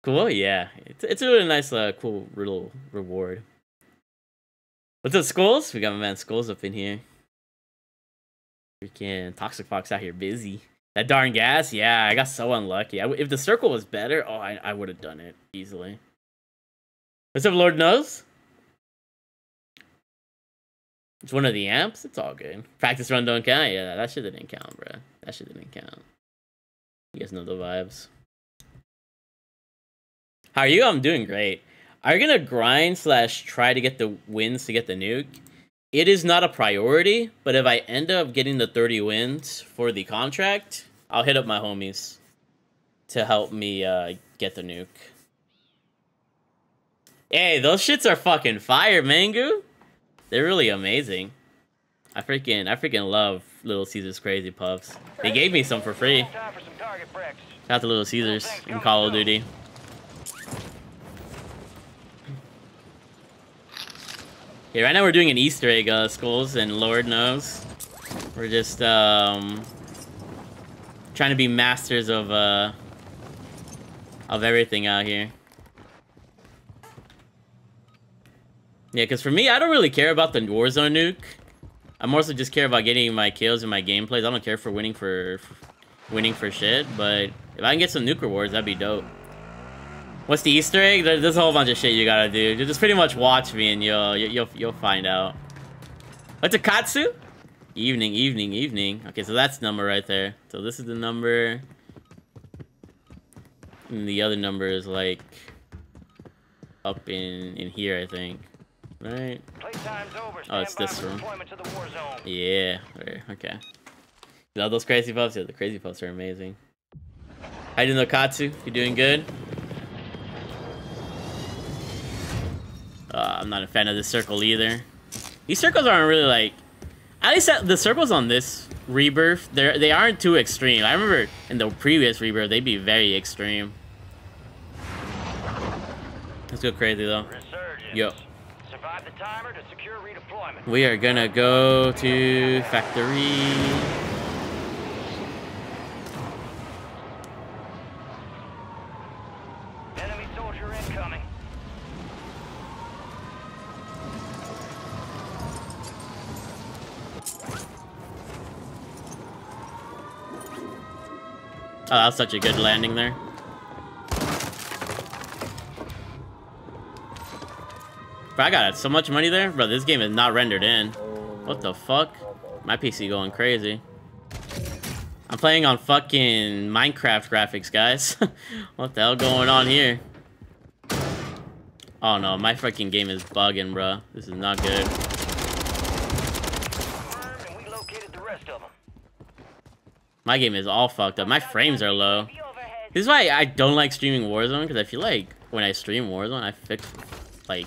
Cool, yeah. It's it's a really nice, uh, cool little reward. What's up, Skulls? We got my man Skulls up in here. Freaking Toxic Fox out here busy. That darn gas, yeah, I got so unlucky. I if the circle was better, oh, I, I would have done it easily. What's up, Lord Knows? It's one of the amps? It's all good. Practice run don't count? Yeah, that shit didn't count, bro. That shit didn't count. You guys know the vibes. How are you? I'm doing great. Are you gonna grind slash try to get the wins to get the nuke? It is not a priority, but if I end up getting the 30 wins for the contract, I'll hit up my homies to help me uh, get the nuke. Hey, those shits are fucking fire, Mangu. They're really amazing. I freaking, I freaking love Little Caesars Crazy Puffs. They gave me some for free. Time for some target practice. Shout out to Little Caesars in Call of Duty. Yeah, right now we're doing an Easter egg, uh, Skulls, and Lord knows. We're just, um... Trying to be masters of, uh... Of everything out here. Yeah, because for me, I don't really care about the Warzone nuke. I mostly just care about getting my kills and my gameplays. I don't care for winning for, for winning for shit, but if I can get some nuke rewards, that'd be dope. What's the Easter egg? There's a whole bunch of shit you gotta do. Just pretty much watch me and you'll you'll you'll find out. What's a Katsu? Evening, evening, evening. Okay, so that's number right there. So this is the number. And the other number is like up in in here, I think. Right? Playtime's over. Oh, it's this room. to the war zone. Yeah. Right, okay. You love those crazy puffs? Yeah, the crazy puffs are amazing. How you doing, Katsu? You doing good? Uh, I'm not a fan of this circle either. These circles aren't really like. At least uh, the circles on this rebirth, they they aren't too extreme. I remember in the previous rebirth, they'd be very extreme. Let's go crazy though. Resurgence. Yo. We are gonna go to factory. Enemy soldier incoming. Oh, that was such a good landing there. Bro, I got so much money there. Bro, this game is not rendered in. What the fuck? My PC going crazy. I'm playing on fucking Minecraft graphics, guys. what the hell going on here? Oh no, my fucking game is bugging, bro. This is not good. My game is all fucked up. My frames are low. This is why I don't like streaming Warzone, because I feel like when I stream Warzone, I fix, like,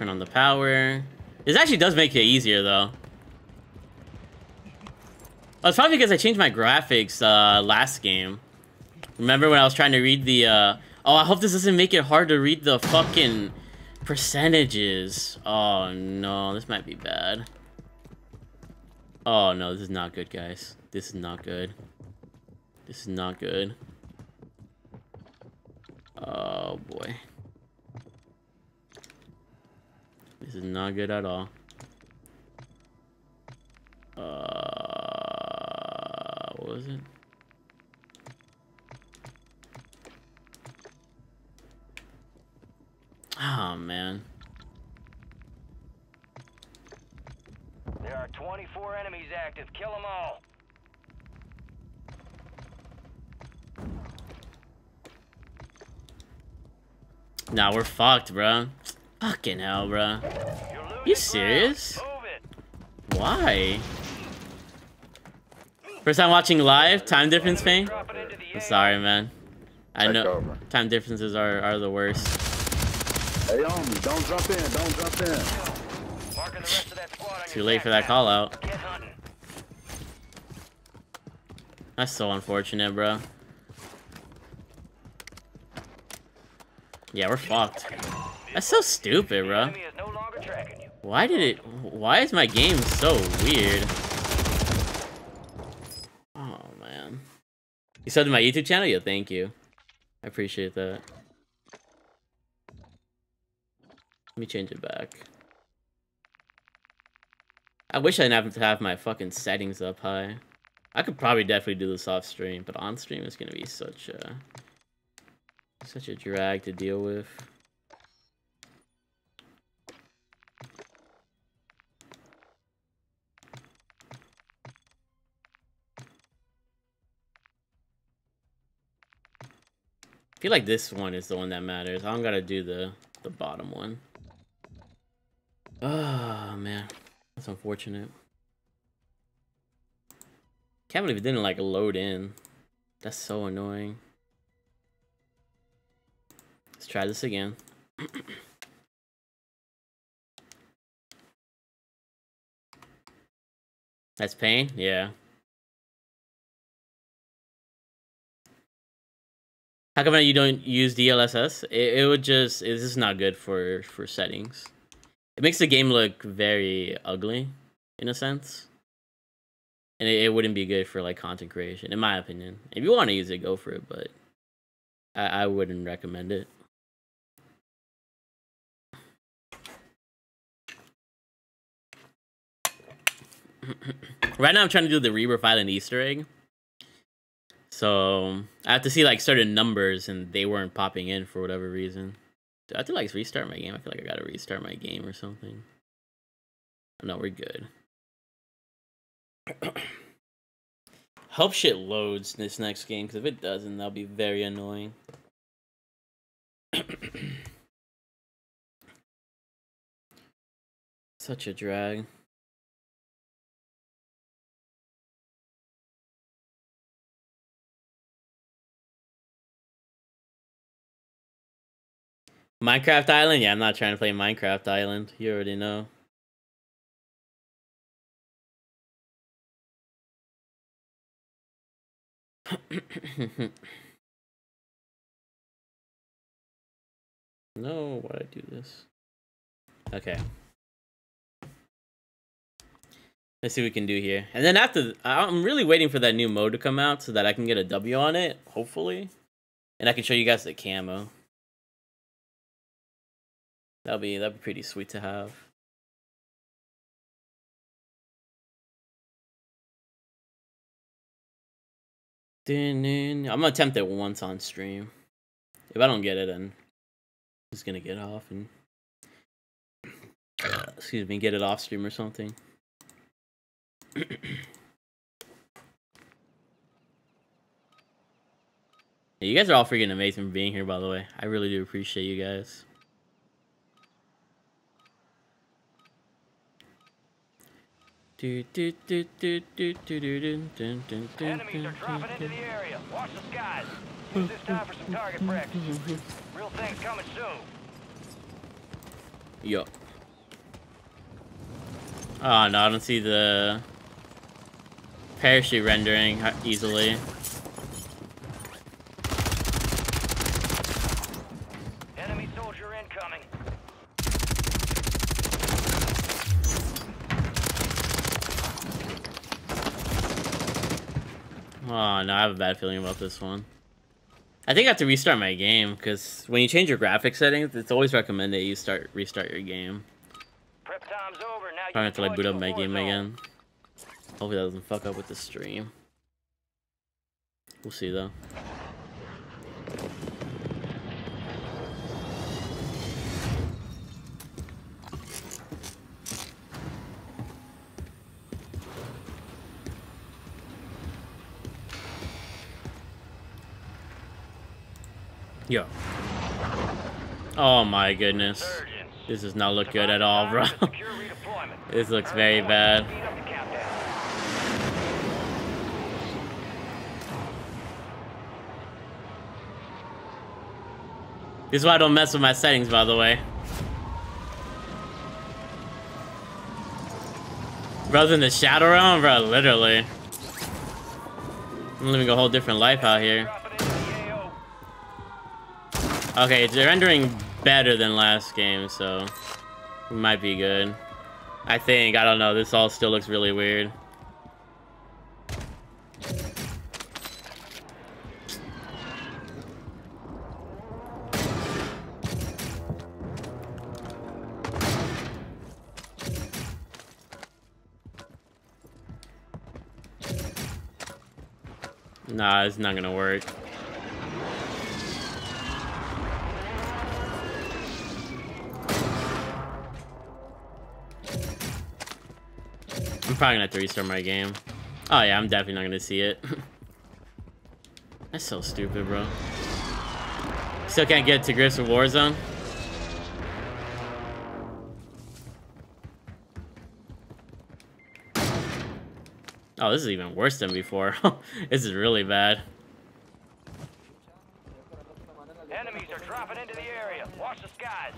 turn on the power. This actually does make it easier, though. Oh, it's probably because I changed my graphics uh, last game. Remember when I was trying to read the, uh... Oh, I hope this doesn't make it hard to read the fucking percentages. Oh, no. This might be bad. Oh, no. This is not good, guys. This is not good. This is not good. Oh, boy. This is not good at all. Uh, what was it? Oh, man. There are 24 enemies active. Kill them all. Nah, we're fucked, bro. Fucking hell, bro. You're losing You ground. serious? Why? First time watching live, time difference thing? Drop it into the I'm sorry, man. I Take know over. time differences are, are the worst. Hey, homie, don't jump in. Don't jump in. Marking the rest of that squad on Too late for that call out. map. Get hunting. That's so unfortunate, bro. Yeah, we're fucked. That's so stupid, bro. enemy is no longer tracking you. Why did it... Why is my game so weird? Oh, man. You subbed to my YouTube channel? Yeah, thank you. I appreciate that. Let me change it back. I wish I didn't have to have my fucking settings up high. I could probably definitely do this off stream, but on stream it's gonna be such a such a drag to deal with. I feel like this one is the one that matters. I don't gotta do the the bottom one. Oh man, that's unfortunate. Can't believe it didn't like load in. That's so annoying. Let's try this again. That's pain? Yeah. How come you don't use DLSS? It, it would just it's just not good for for settings. It makes the game look very ugly in a sense. And it, it wouldn't be good for like content creation, in my opinion. If you want to use it, go for it, but I, I wouldn't recommend it. right now I'm trying to do the Rebirth Island Easter egg. So I have to see like certain numbers and they weren't popping in for whatever reason. Do I have to like restart my game? I feel like I gotta restart my game or something. No, we're good. Hope shit loads this next game, because if it doesn't, that'll be very annoying. Such a drag. Minecraft Island? Yeah, I'm not trying to play Minecraft Island. You already know. no, why'd I do this? Okay. Let's see what we can do here. And then after, I'm really waiting for that new mode to come out so that I can get a W on it, hopefully. And I can show you guys the camo. That'll be that'd be pretty sweet to have. I'm gonna attempt it once on stream. If I don't get it, then I'm just gonna get off and uh, excuse me, get it off stream or something. You guys are all freaking amazing for being here, by the way. I really do appreciate you guys. Do, do, do, do, do, do, do, dun, dun, dun, dun, Enemies are dropping into the area. Watch the skies. Time for some target practice. Real things coming soon. Yo. Oh no, I don't see the parachute rendering uh, easily. Enemy soldier incoming. Oh no, I have a bad feeling about this one. I think I have to restart my game because when you change your graphic settings, it's always recommended you start restart your game. Prep time's over. Now you have to like boot up my game zone. again. Hopefully that doesn't fuck up with the stream. We'll see though. Yo. Oh my goodness. This does not look good at all, bro. This looks very bad. This is why I don't mess with my settings, by the way. Rather than the Shadow Realm, bro, literally. I'm living a whole different life out here. Okay, it's rendering better than last game, so we might be good. I think, I don't know, this all still looks really weird. Nah, it's not gonna work. Probably gonna have to restart my game. Oh yeah, I'm definitely not gonna see it. That's so stupid, bro. Still can't get to grips with Warzone. Oh, this is even worse than before. this is really bad. Enemies are dropping into the area. Watch the skies.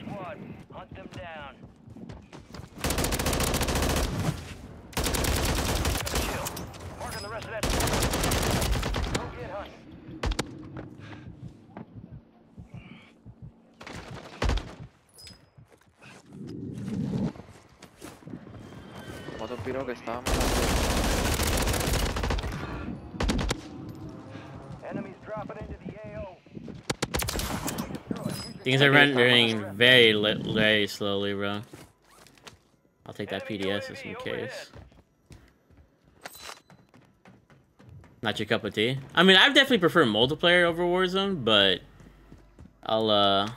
Squad. Hunt them down. Chill. Marking the rest of that squad. Go get hunting. Otro piro que estaba Enemies dropping into the AO. Things are rendering very, very slowly, bro. I'll take that PDS just in case. Not your cup of tea? I mean, I definitely prefer multiplayer over Warzone, but I'll, uh...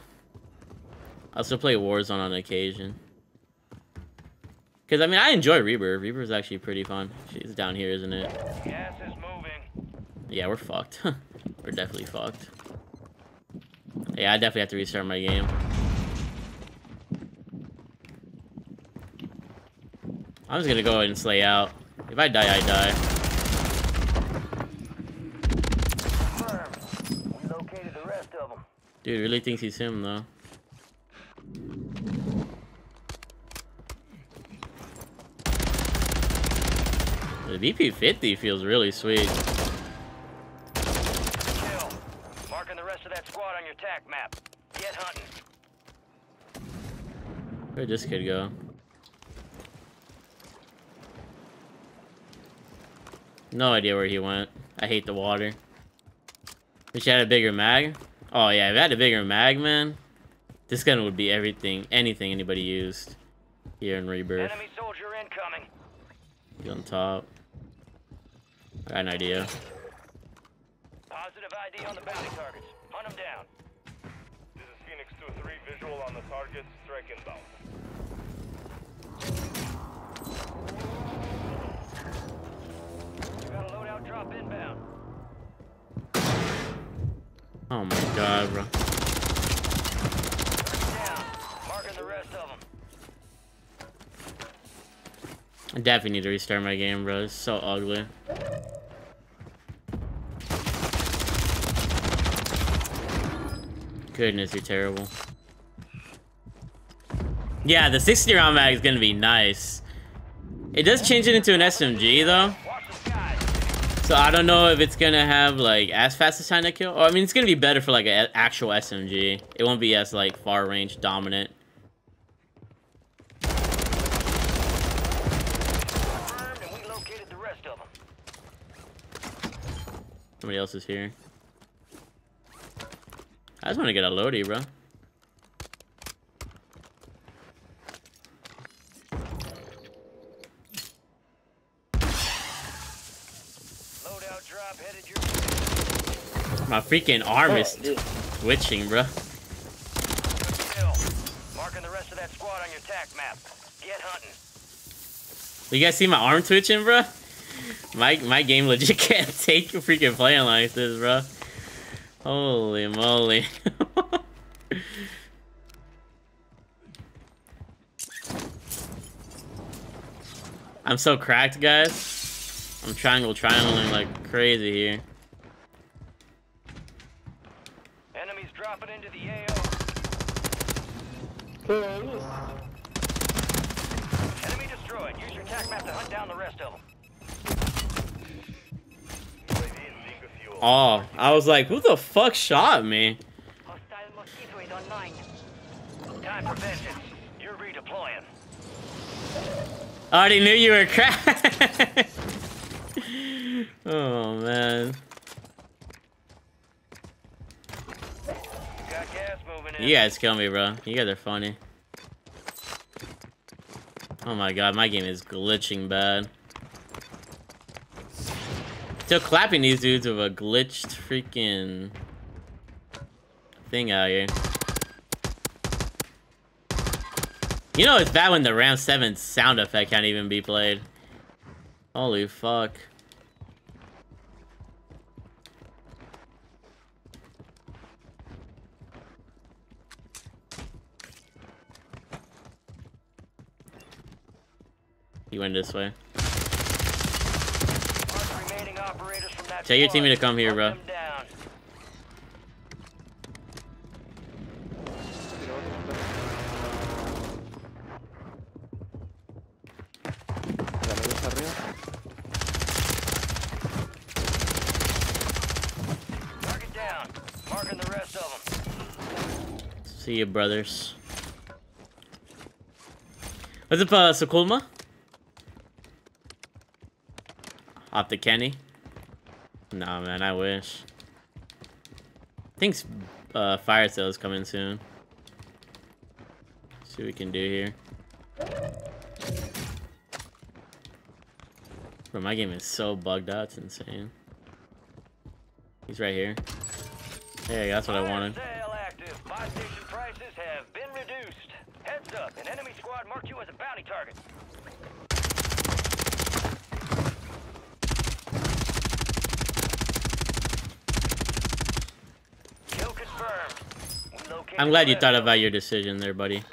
I'll still play Warzone on occasion. Because, I mean, I enjoy Reaper. Reaper is actually pretty fun. She's down here, isn't it? Gas is moving. Yeah, we're fucked. we're definitely fucked. Yeah, I definitely have to restart my game. I'm just gonna go ahead and slay out. If I die, I die. Confirmed. We located the rest of them. Dude really thinks he's him, though. The BP50 feels really sweet. Chill. Marking the rest of that squad on your tac map. Get hunting. Where'd this kid go? No idea where he went. I hate the water. Wish I had a bigger mag. Oh yeah, if I had a bigger mag, man, this gun would be everything, anything anybody used here in Rebirth. Enemy soldier incoming. He's on top. I got an idea. Positive ID on the bounty targets. Hunt them down. This is Phoenix 2-3, visual on the target, strike inbound. You got a loadout drop inbound. Oh my god, bro. Down. Marking the rest of them. I definitely need to restart my game, bro. It's so ugly. Goodness, you're terrible. Yeah, the 60 round mag is gonna be nice. It does change it into an SMG though. So I don't know if it's gonna have like as fast as time to kill. Oh, I mean, it's gonna be better for like an actual SMG. It won't be as like far range dominant. Confirmed, and we located the rest of them. Somebody else is here. I just want to get a loadie, bro. Loadout drop headed your way. My freaking arm is Oh, dude. twitching, bro. Good kill. Marking the rest of that squad on your tac map. Get hunting. You guys see my arm twitching, bro? My my game legit can't take you freaking playing like this, bro. Holy moly. I'm so cracked, guys. I'm triangle triangling like crazy here. Enemies dropping into the AO. Enemy destroyed. Use your tac map to hunt down the rest of them. Oh, I was like, who the fuck shot me? Hostile mosquito online. Time for vengeance. You're redeploying. I already knew you were cracked. oh man. Got gas moving in. You guys kill me, bro. You guys are funny. Oh my god, my game is glitching bad. Still clapping these dudes with a glitched freaking thing out here. You know it's bad when the Ram 7 sound effect can't even be played. Holy fuck. He went this way. Mark remaining operators from that Tell your teammate to come here, bro. See you, brothers. What's up, uh, Sokulma? Off the Kenny? Nah, man, I wish. I think uh, Fire Sale's coming soon. See what we can do here. Bro, my game is so bugged out, it's insane. He's right here. Hey, that's what I wanted. Buy station prices have been reduced. Heads up, an enemy squad marked you as a bounty target. Kill confirmed. We located I'm glad you thought about your decision there, buddy.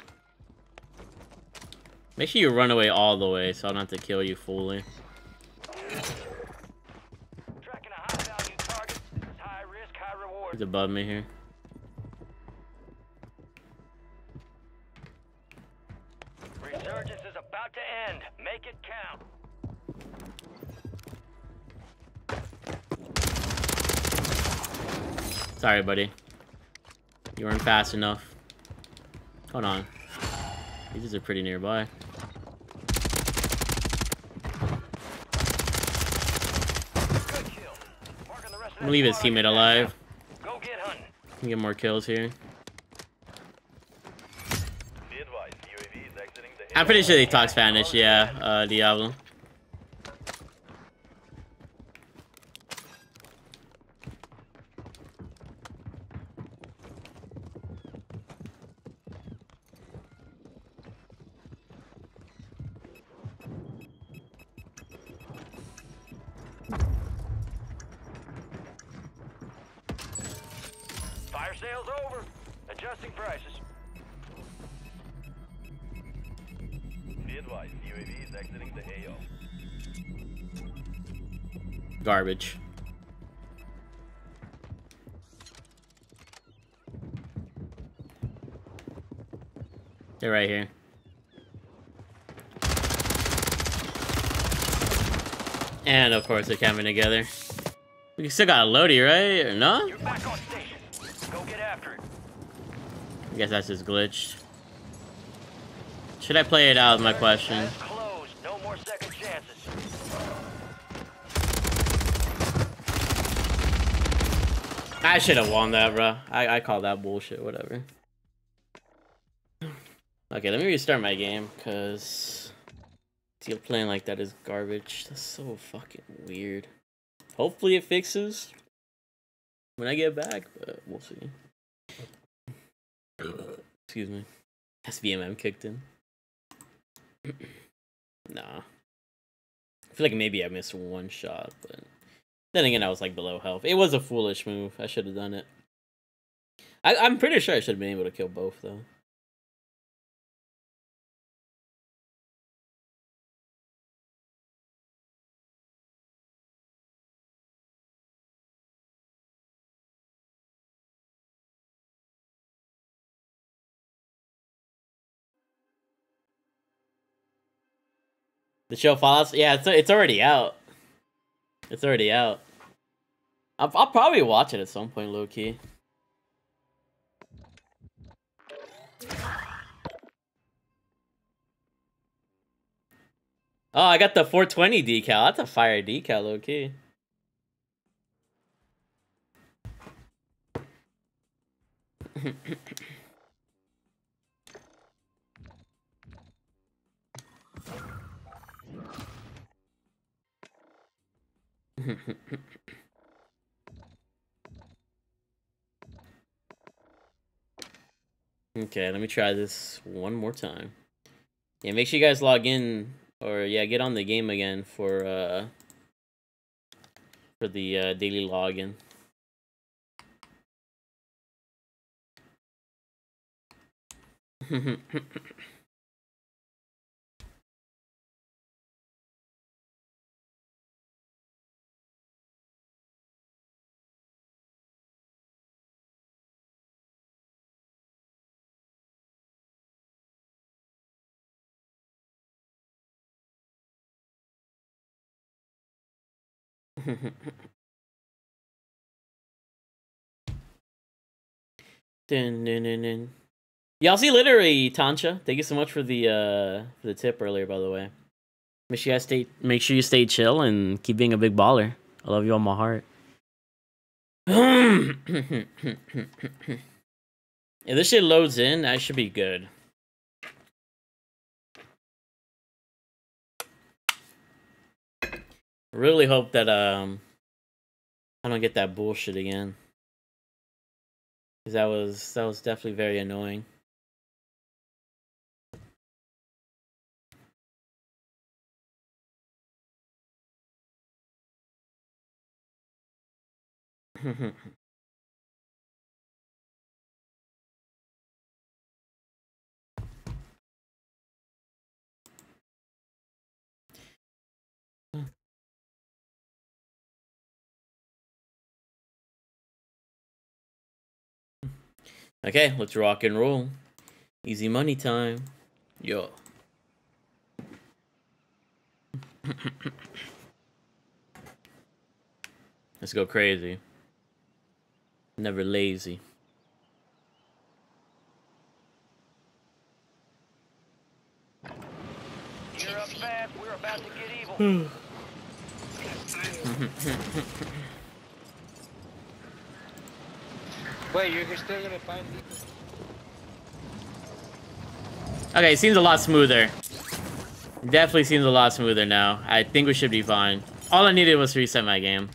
Make sure you run away all the way so I don't have to kill you fully. them. Tracking a high value target. This is high risk, high reward. He's above me here. Resurgence is about to end. Make it count. Sorry, buddy. You weren't fast enough. Hold on. These are pretty nearby. Good kill. Marking the rest of I'm gonna leave his squad on your teammate alive. Go get hunting. Can get more kills here. Be advised, UAV is exiting the I'm pretty sure they talk Spanish, yeah, uh, Diablo. Garbage. They're right here. And of course they're coming together. We still got a Lodi, right? Or no? You're back on station. Go get after it. I guess that's just glitched. Should I play it out? Is my question. I should have won that, bro. I, I call that bullshit, whatever. Okay, let me restart my game, because still playing like that is garbage. That's so fucking weird. Hopefully it fixes when I get back, but we'll see. Excuse me. SBMM kicked in. nah. I feel like maybe I missed one shot, but then again, I was like below health. It was a foolish move. I should have done it. I, I'm pretty sure I should have been able to kill both, though. The show Fallout? Yeah, it's it's already out. It's already out. I'll, I'll probably watch it at some point, low key. Oh, I got the 420 decal. That's a fire decal, low key. okay, let me try this one more time. Yeah, make sure you guys log in or yeah, get on the game again for uh for the uh, daily login. dun, dun, dun, dun. Y'all see literally Tancha. Thank you so much for the uh for the tip earlier, by the way. Make sure you stay make sure you stay chill and keep being a big baller. I love you on my heart. if this shit loads in, I should be good. Really hope that um I don't get that bullshit again. Cause that was that was definitely very annoying. Okay, let's rock and roll. Easy money time. Yo. let's go crazy. Never lazy. Gear up fast. We're about to get evil. Wait, you're still gonna find people? Okay, it seems a lot smoother. Definitely seems a lot smoother now. I think we should be fine. All I needed was to reset my game.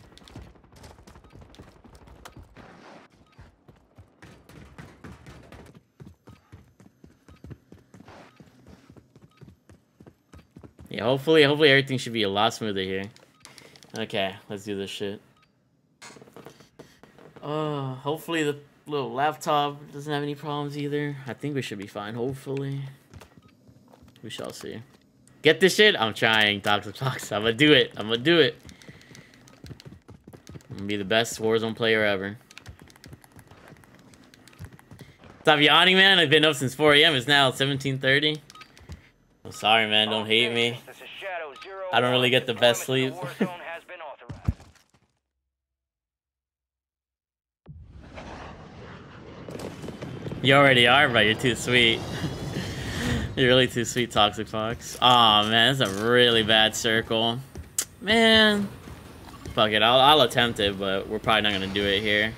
Yeah, hopefully, hopefully everything should be a lot smoother here. Okay, let's do this shit. Oh, hopefully the little laptop doesn't have any problems either. I think we should be fine, hopefully. We shall see. Get this shit? I'm trying, Dr. Fox. I'm gonna do it. I'm gonna do it. I'm gonna be the best Warzone player ever. Stop yawning, man. I've been up since 4 a.m. It's now 17:30. I'm sorry, man. Don't hate me. This is Shadow Zero I don't really get the best sleep. You already are, but you're too sweet. you're really too sweet, Toxic Fox. Aw, man, that's a really bad circle. Man. Fuck it, I'll, I'll attempt it, but we're probably not gonna do it here.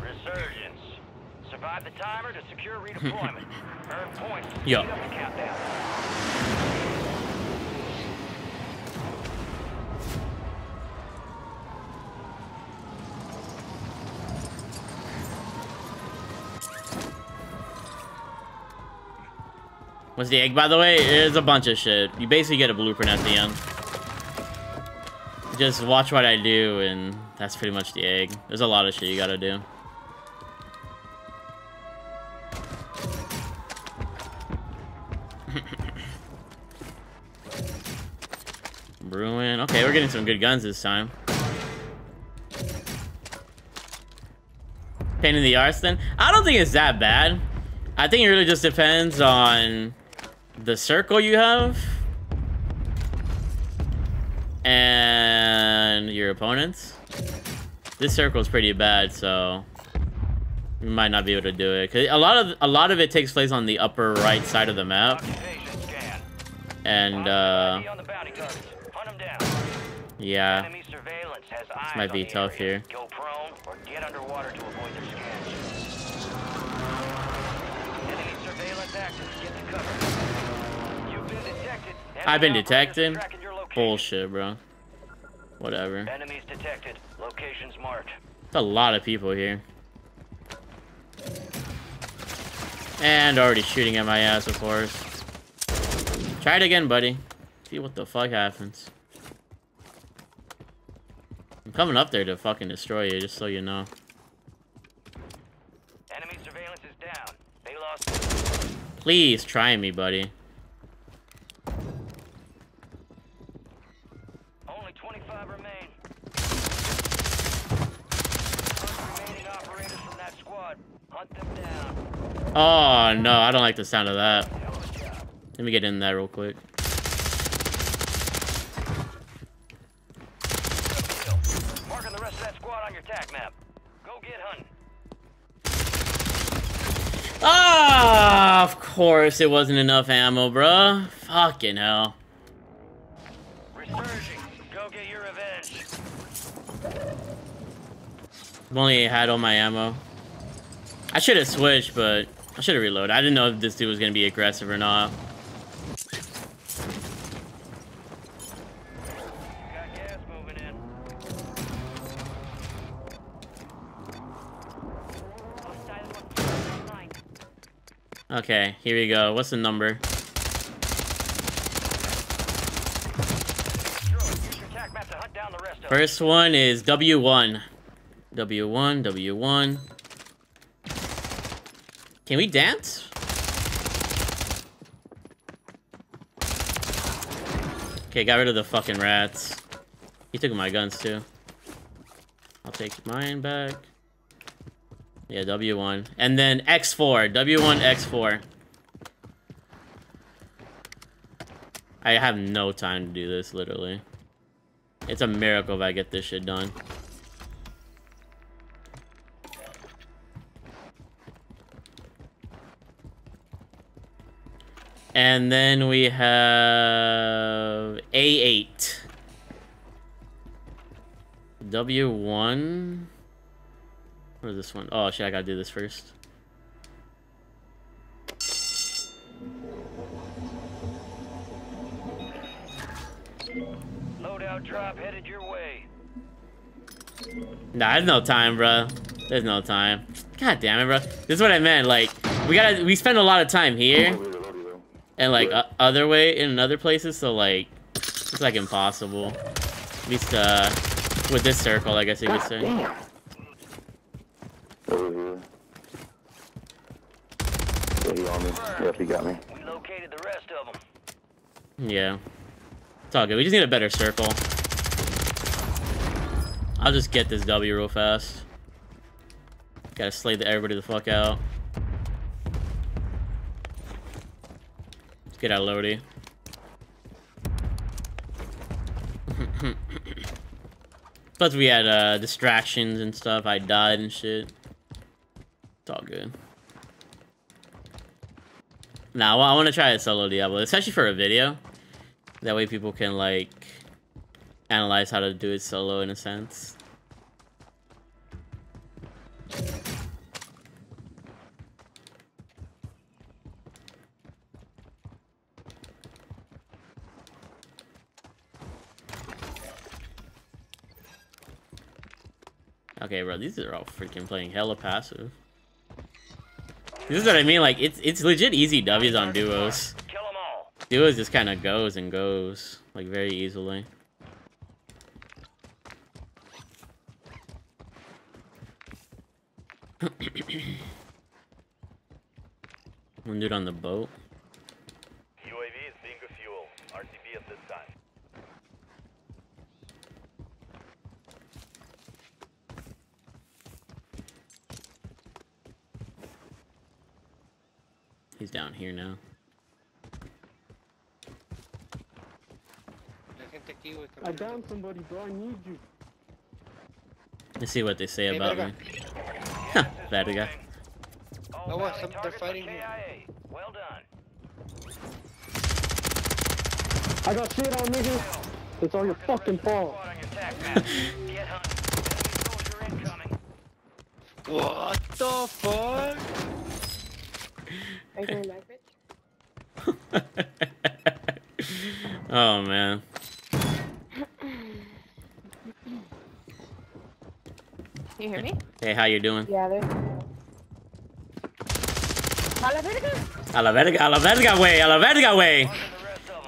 Resurgence. Survive the timer to secure redeployment. Earn points. Yo. What's the egg, by the way? It's a bunch of shit. You basically get a blueprint at the end. Just watch what I do, and that's pretty much the egg. There's a lot of shit you gotta do. Bruin. Okay, we're getting some good guns this time. Pain in the arse then? I don't think it's that bad. I think it really just depends on the circle you have and your opponents. This circle is pretty bad, so we might not be able to do it. Cause a lot of a lot of it takes place on the upper right side of the map, and uh, yeah, eyes might be tough here. Go prone or I've been detected. are tracking your location. bullshit, bro. Whatever. Enemies detected. Locations marked. There's a lot of people here. And already shooting at my ass, of course. Try it again, buddy. See what the fuck happens. I'm coming up there to fucking destroy you, just so you know. Enemy surveillance is down. They lost. Please try me, buddy. Oh, no, I don't like the sound of that. Hell of a job. Let me get in there real quick. Marking the rest of that squad on your tac map. Go get hunting. Ah, of course it wasn't enough ammo, bruh. Fucking hell. Resurging. Go get your revenge. I've only had all my ammo. I should have switched, but I should have reloaded. I didn't know if this dude was gonna be aggressive or not. Okay, here we go. What's the number? To. First one is W1. W1, W1. Can we dance? Okay, got rid of the fucking rats. He took my guns too. I'll take mine back. Yeah, W1. And then X4. W1, X4. I have no time to do this, literally. It's a miracle if I get this shit done. And then we have A8. W1. Where's this one? Oh shit, I gotta do this first. Loadout drop headed your way. Nah, there's no time, bro. There's no time. God damn it, bro. This is what I meant. Like, we gotta, we spend a lot of time here, and like uh, other way in other places. So like, it's like impossible. At least uh, with this circle, I guess you could say. Over here. Yeah, he on me. Yep, he got me. We located the rest of them. Yeah. It's all good. We just need a better circle. I'll just get this W real fast. Gotta slay the everybody the fuck out. Get out Lodi. Plus we had uh, distractions and stuff. I died and shit. It's all good. Now I want to try a solo Diablo, especially for a video. That way people can like analyze how to do it solo in a sense. Okay, bro, these are all freaking playing hella passive. This is what I mean, like, it's it's legit easy W's on duos. Kill them all. Duos just kind of goes and goes, like, very easily. One dude on the boat. UAV is being a fuel. RTB at this time. He's down here now. I downed somebody, bro. I need you. Let's see what they say about me. Gas is Bad guy. Oh, what? Some- they're fighting are here. KIA. Well done. I got shit on niggas. It's all your fucking fault. Squad on your attack map. Get hunting. Enemy soldier incoming. What the fuck? Are you going back, bitch? oh man. Can you hear me? Hey, how you doing? Yeah, there. A la verga! A la verga, a la verga, way, a la verga, way. Marking the rest of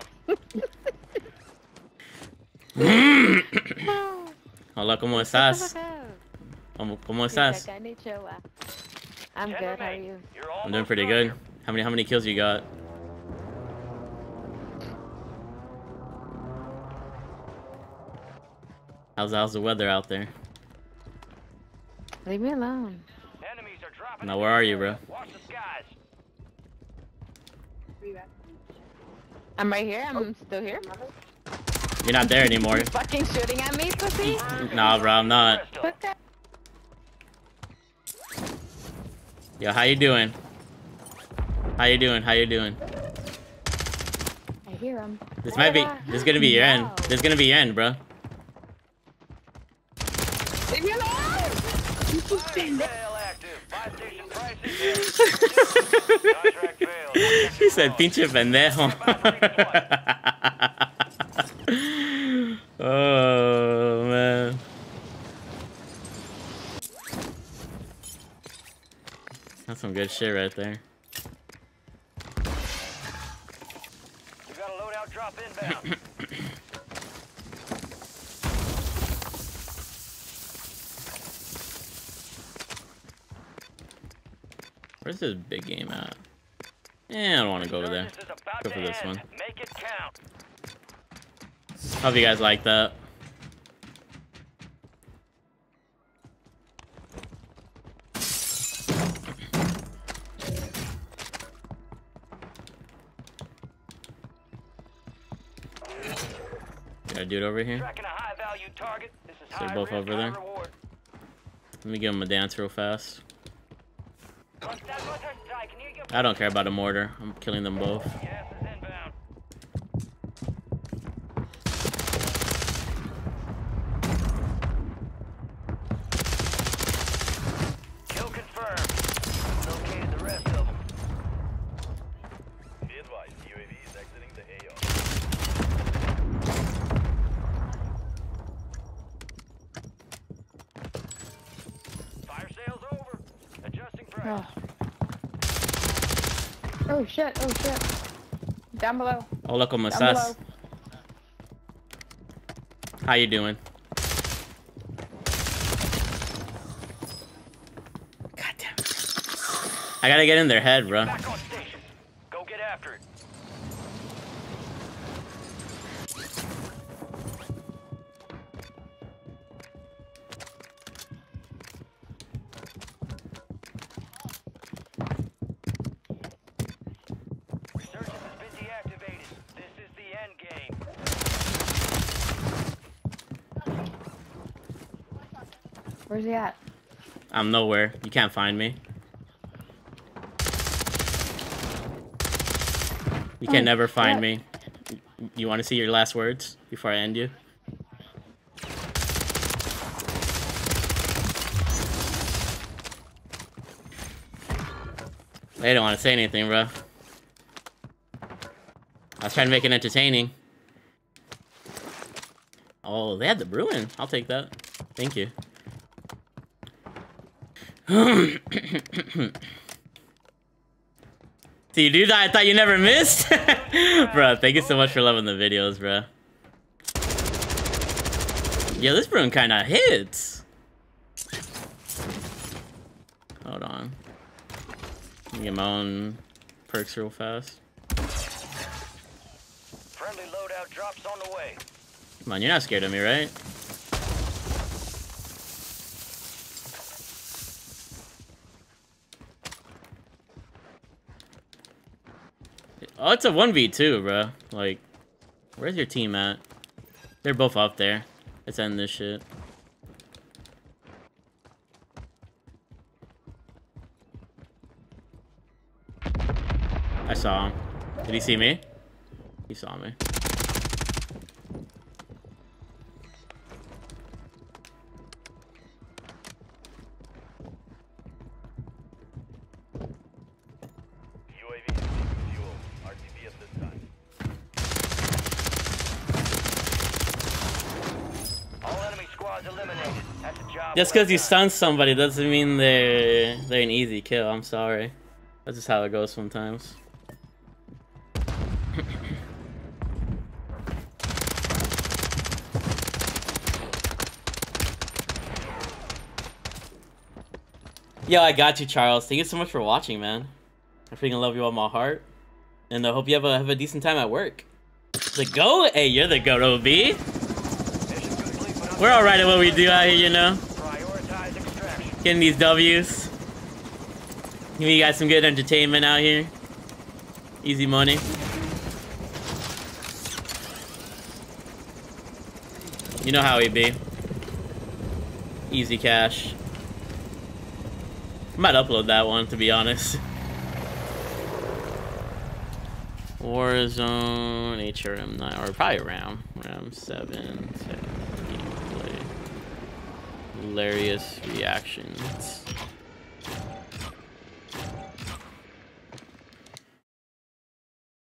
them. Hola, ¿cómo estás? ¿Cómo, cómo estás? I'm good, how are you? I'm doing pretty good. How many how many kills you got? How's how's the weather out there? Leave me alone. Enemies are dropping. Now where are you, bro? Watch the skies. I'm right here, I'm oh. still here. You're not there anymore. You're fucking shooting at me, pussy? Nah, bro, I'm not. Rest of them. Fuck that. Yo, how you doing? How you doing? How you doing? I hear him. This might be. This is gonna be your end. This is gonna be your end, bro. Leave me alone! Sale active. Buy. Contract failed. he said, "Pinche pendejo." oh man. That's some good shit right there. Inbound. Where's this big game at? Eh, I don't want to go over there. This is about Go for this one. Make it count. Hope you guys like that. Got a dude over here. Tracking a high value target. This is they're both over there? Let me give him a dance real fast. Contact hunter strike near your I don't care about a mortar. I'm killing them both. Gas is inbound. Kill confirmed. Located the rest of them. Be advised, UAV is exiting the AO. Fire sales over. Adjusting price. Oh. oh shit, oh shit. Down below. Hola, ¿cómo Down estás? below. How you doing? God damn it. I gotta get in their head, bro. I'm nowhere. You can't find me. You can Oh, never find me. You want to see your last words before I end you? They don't want to say anything, bro. I was trying to make it entertaining. Oh, they had the Bruen. I'll take that. Thank you. See, you do that? I thought you never missed. bro, thank you so much for loving the videos, bro. Yeah, this Bruen kind of hits. Hold on. Let me get my own perks real fast. Friendly loadout drops on the way. Come on, you're not scared of me, right? Oh, it's a 1v2, bro. Like, where's your team at? They're both up there. Let's end this shit. I saw him. Did he see me? He saw me. Just because you stun somebody doesn't mean they're they're an easy kill. I'm sorry. That's just how it goes sometimes. Yo, I got you, Charles. Thank you so much for watching, man. I freaking love you all my heart, and I hope you have a have a decent time at work. The go? Hey, you're the goat, OB. We're all right at what we do out here, you know. Getting these W's. Give you guys some good entertainment out here. Easy money. You know how we be. Easy cash. Might upload that one, to be honest. Warzone, HRM 9, or probably RAM. RAM 7, gameplay. Hilarious reactions.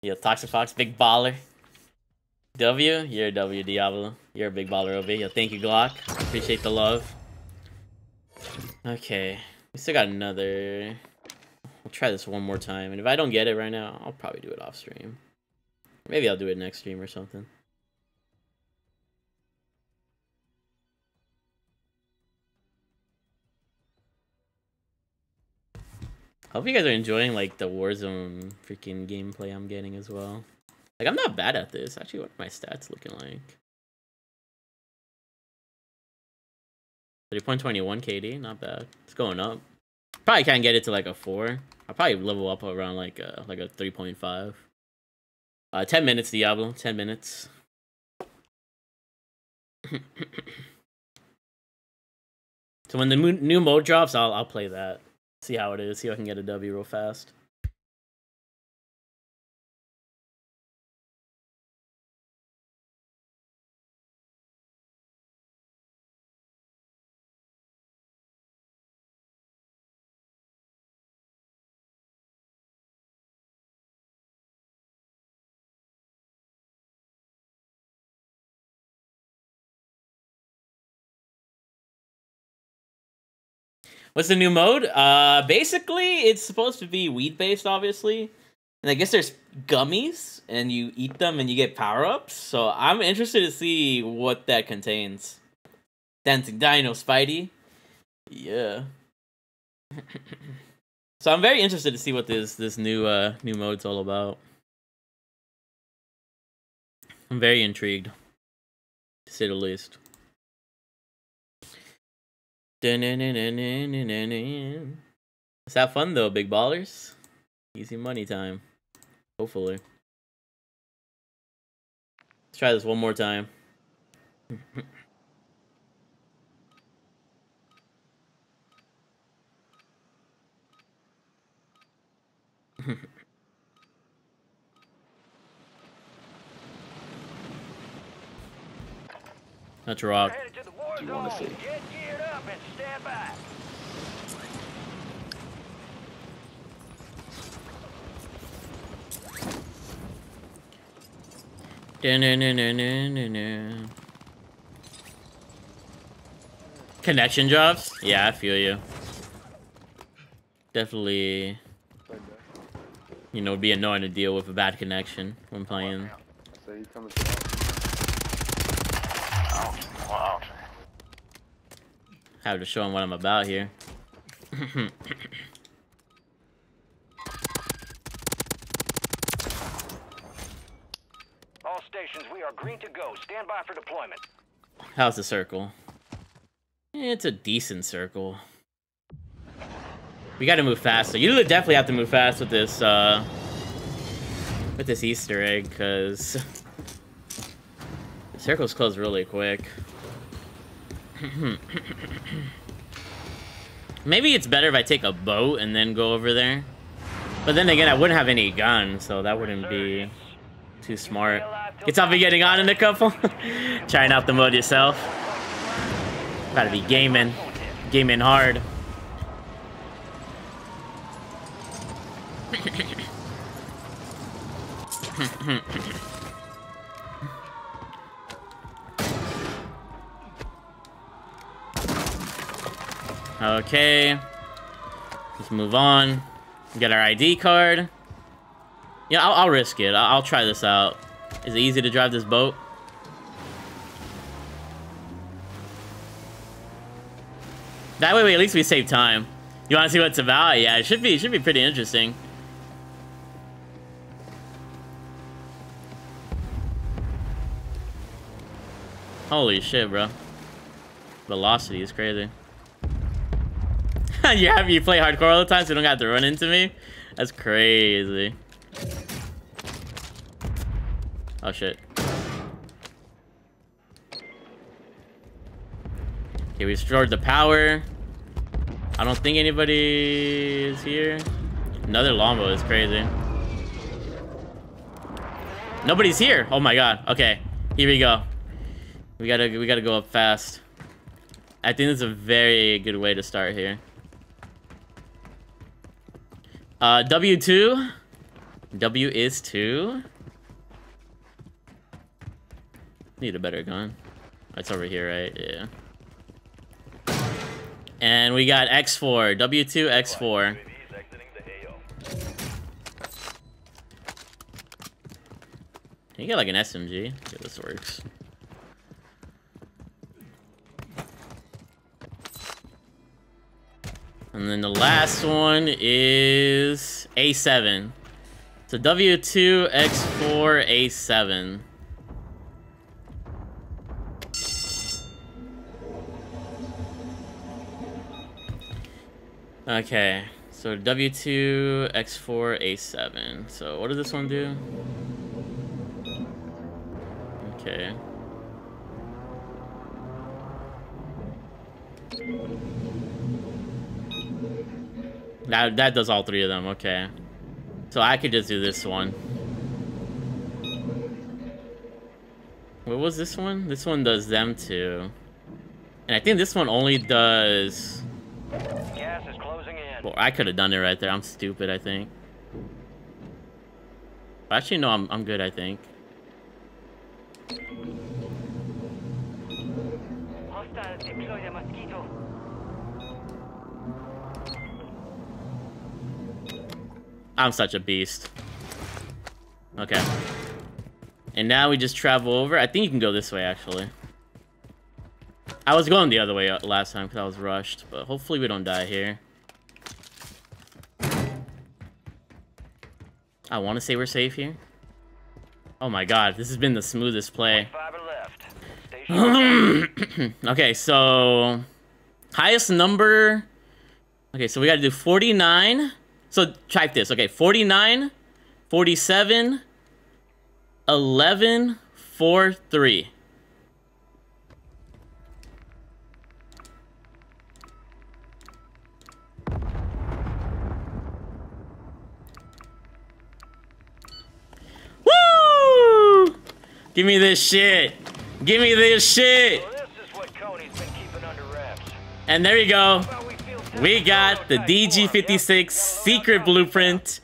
Yo, Toxic Fox, big baller. W, you're a W, Diablo. You're a big baller, OB. Yo, thank you, Glock. Appreciate the love. Okay, we still got another. I'll try this one more time, and if I don't get it right now, I'll probably do it off stream. Maybe I'll do it next stream or something. Hope you guys are enjoying like the Warzone freaking gameplay I'm getting as well. Like I'm not bad at this. Actually, what are my stats looking like? 3.21 KD, not bad. It's going up. Probably can't get it to like a four. I'll probably level up around like a like a 3.5. Uh, 10 minutes, Diablo. 10 minutes. so when the new mode drops, I'll I'll play that. See how it is. See if I can get a W real fast. What's the new mode? Uh, basically, it's supposed to be weed based, obviously. And I guess there's gummies, and you eat them and you get power ups. So I'm interested to see what that contains. Dancing Dino Spidey. Yeah. so I'm very interested to see what this this new uh new mode's all about. I'm very intrigued, to say the least. Let's have fun though, big ballers. Easy money time. Hopefully. Let's try this one more time. That's rock. Headed to the war you wanna see? Get geared up and stand by. Connection drops? Yeah, I feel you. Definitely, you know, it'd be annoying to deal with a bad connection when playing. So you coming to Have to show him what I'm about here. All stations, we are green to go. Stand by for deployment. How's the circle? Eh, It's a decent circle. We gotta move faster. You definitely have to move fast with this, uh... With this Easter egg, because... the circles close really quick. Maybe it's better if I take a boat and then go over there. But then again, I wouldn't have any guns, so that wouldn't be too smart. It's Get something getting on in a couple. Trying out the mode yourself. Gotta be gaming. Gaming hard. okay. Let's move on. Get our ID card. Yeah, I'll, I'll risk it. I'll, I'll try this out. Is it easy to drive this boat? That way, we, at least we save time. You want to see what it's about? Yeah, it should be. It should be pretty interesting. Holy shit, bro. Velocity is crazy. you have you play hardcore all the time, so you don't have to run into me. That's crazy. Oh shit. Okay, we restored the power. I don't think anybody is here. Another longbow is crazy. Nobody's here. Oh my god. Okay, here we go. We gotta we gotta go up fast. I think this is a very good way to start here. Uh, W2. W is 2. Need a better gun. It's over here, right? Yeah. And we got X4. W2, X4. You get like an SMG. Yeah, this works. And then the last one is A7. So W2, X4, A7. Okay, so W2, X4, A7. So what does this one do? Okay. That, that does all three of them, okay. So I could just do this one. What was this one? This one does them too. And I think this one only does... Gas is closing in. Well, I could have done it right there. I'm stupid, I think. Actually, no, I'm, I'm good, I think. The I'm such a beast. Okay. And now we just travel over. I think you can go this way, actually. I was going the other way uh, last time because I was rushed, but hopefully we don't die here. I want to say we're safe here. Oh my god, this has been the smoothest play. Fiber left. Station okay, so highest number. Okay, so we got to do 49. So track this. Okay, 49, 47, 11, 4, 3. Woo! Give me this shit. Give me this shit. Well, this and there you go. We got the DG56 secret blueprint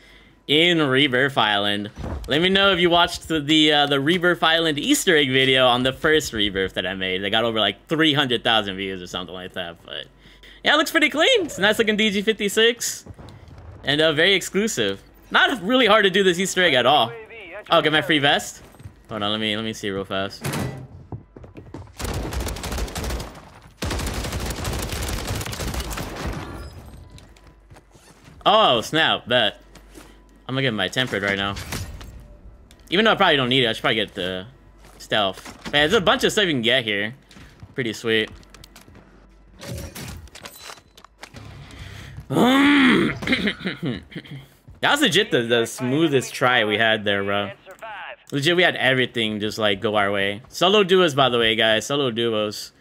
in Rebirth Island. Let me know if you watched the the, uh, the Rebirth Island Easter egg video on the first Rebirth that I made. They got over like 300,000 views or something like that. But yeah, it looks pretty clean. It's a nice looking DG56 and uh, very exclusive. Not really hard to do this Easter egg at all. Oh, get my free vest. Hold on, let me let me see real fast. Oh, snap, bet. I'm gonna get my tempered right now. Even though I probably don't need it, I should probably get the stealth. Man, there's a bunch of stuff you can get here. Pretty sweet. that was legit the, the smoothest try we had there, bro. Legit, we had everything just like go our way. Solo duos, by the way, guys. Solo duos.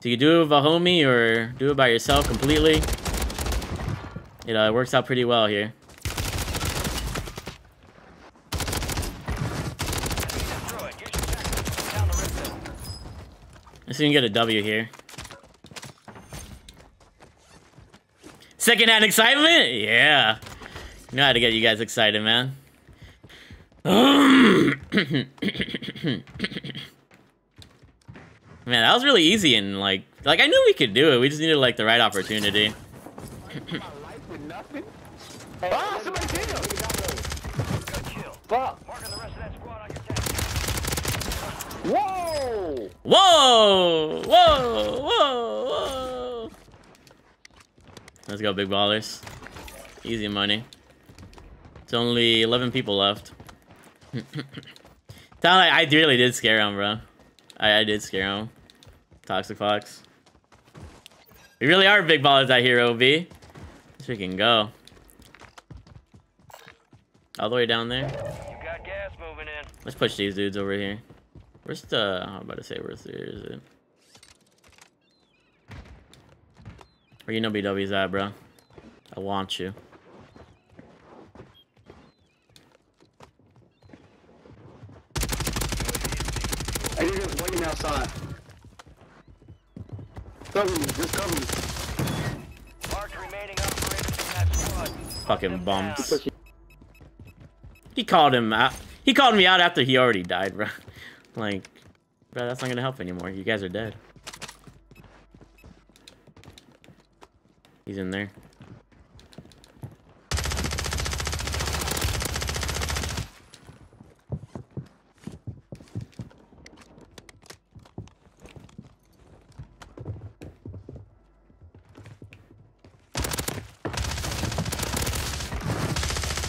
So you do it with a homie or do it by yourself completely. You know, it works out pretty well here. Let's see if we can get a W here. Secondhand excitement? Yeah. You know how to get you guys excited, man. man, that was really easy and like, like I knew we could do it. We just needed like the right opportunity. Ah, somebody kill him! Fuck! Whoa! Whoa! Whoa! Whoa! Whoa! Let's go, big ballers. Easy money. It's only 11 people left. Like I really did scare him, bro. I, I did scare him. Toxic Fox. We really are big ballers out here, OB. Freaking go. All the way down there. You got gas moving in. Let's push these dudes over here. Where's the... I'm about to say, where's the... Is it? Where you know BW's at, bro? I want you. I think there's waiting outside. Cover me, just cover me. Marked remaining operators in that squad. Fucking bums. He called him out. He called me out after he already died, bro. Like, bro, that's not gonna help anymore. You guys are dead. He's in there.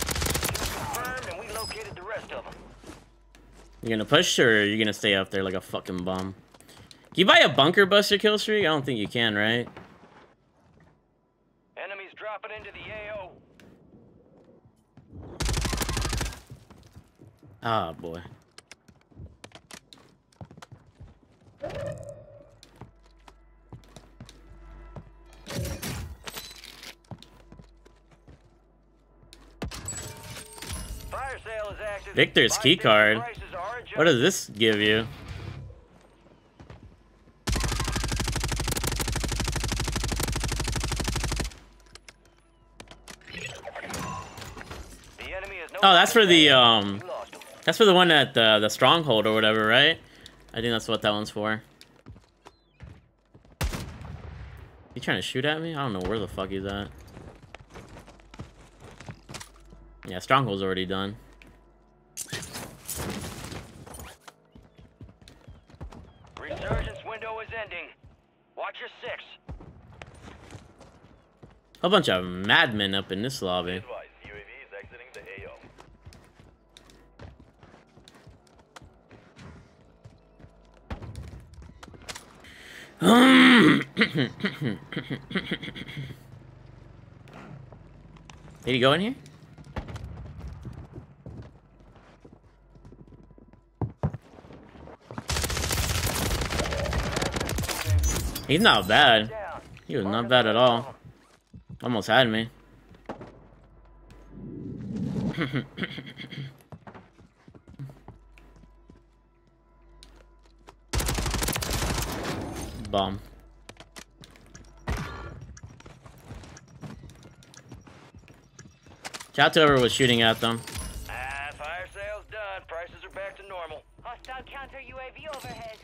Confirmed, and we located the rest of them. You gonna push or are you gonna stay up there like a fucking bum? Can you buy a bunker buster kill streak? I don't think you can, right? Enemies dropping into the AO. Ah, boy. Fire sale is active. Victor's Buy What does this give you? Oh, that's for the um, that's for the one at the the stronghold or whatever, right? I think that's what that one's for. He trying to shoot at me? I don't know where the fuck he's at. Yeah, stronghold's already done. Resurgence window is ending. Watch your six. A bunch of madmen up in this lobby. AO. Um. Did he go in here? He's not bad. He was not bad at all. Almost had me. Bomb. Catover was shooting at them. Ah, fire sales done. Prices are back to normal. Hostile counter UAV overhead.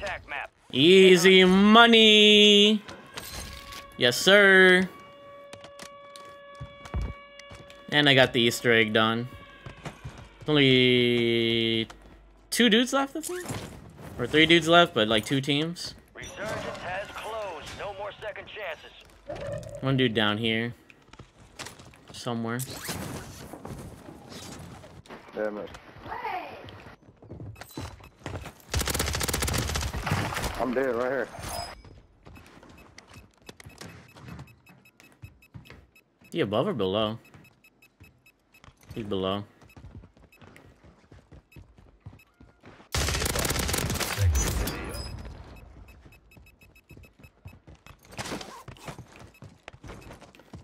That squad on your tac map. Easy money. Yes, sir. And I got the Easter egg done. Only two dudes left, I think? Or three dudes left, but like two teams. Resurgence has closed. No more second chances. One dude down here. Somewhere. Damn it. I'm dead right here. He above or below? He's below.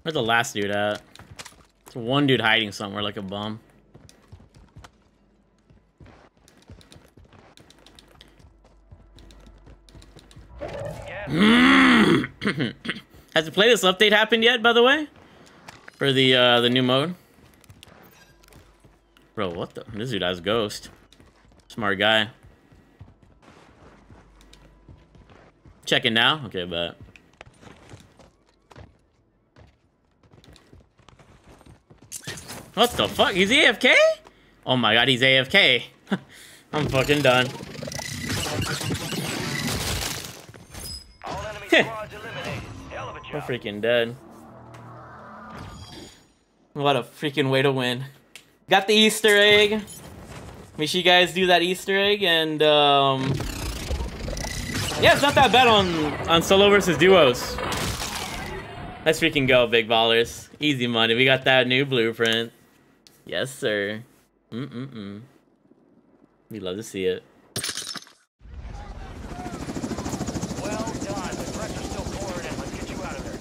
Where's the last dude at? There's one dude hiding somewhere like a bum. Has the playlist update happened yet, by the way? For the uh, the new mode? Bro, what the? This dude has ghost. Smart guy. Checking now? Okay, but. What the fuck? He's AFK? Oh my god, he's AFK. I'm fucking done. Hell of We're freaking dead. What a freaking way to win. Got the Easter egg. Make sure you guys do that Easter egg and um Yeah, it's not that bad on on solo versus duos. Let's freaking go, big ballers. Easy money. We got that new blueprint. Yes, sir. Mm-mm-mm. We love to see it. Well done. The pressure's still pouring in. Let's get you out of there.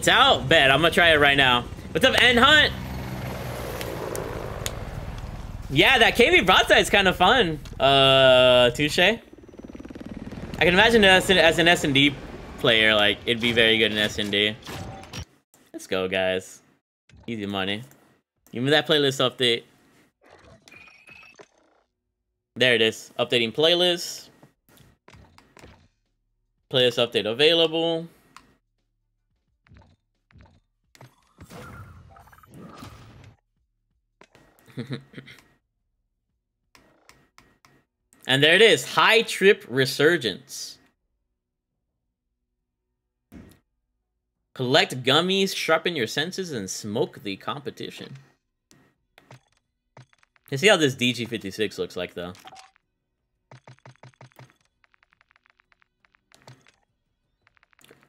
It's out. Bet. I'm gonna try it right now. What's up, N Hunt? Yeah, that KV broadside is kind of fun. Uh, touche. I can imagine as an, as an S and D player, like it'd be very good in S and D. Let's go, guys. Easy money. Give me that playlist update. There it is. Updating playlist. Playlist update available. And there it is. High Trip Resurgence. Collect gummies, sharpen your senses, and smoke the competition. You see how this DG56 looks like, though.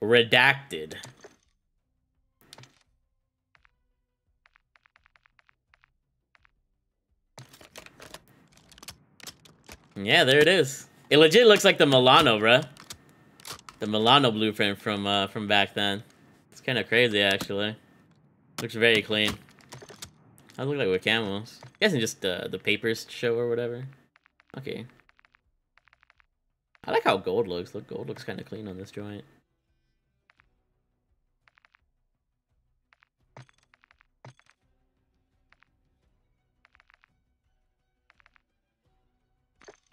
Redacted. Yeah, there it is. It legit looks like the Milano, bruh. The Milano blueprint from uh, from back then. It's kind of crazy, actually. Looks very clean. I look like with camos. Guessing just uh, the papers show or whatever. Okay. I like how gold looks. Look, gold looks kind of clean on this joint.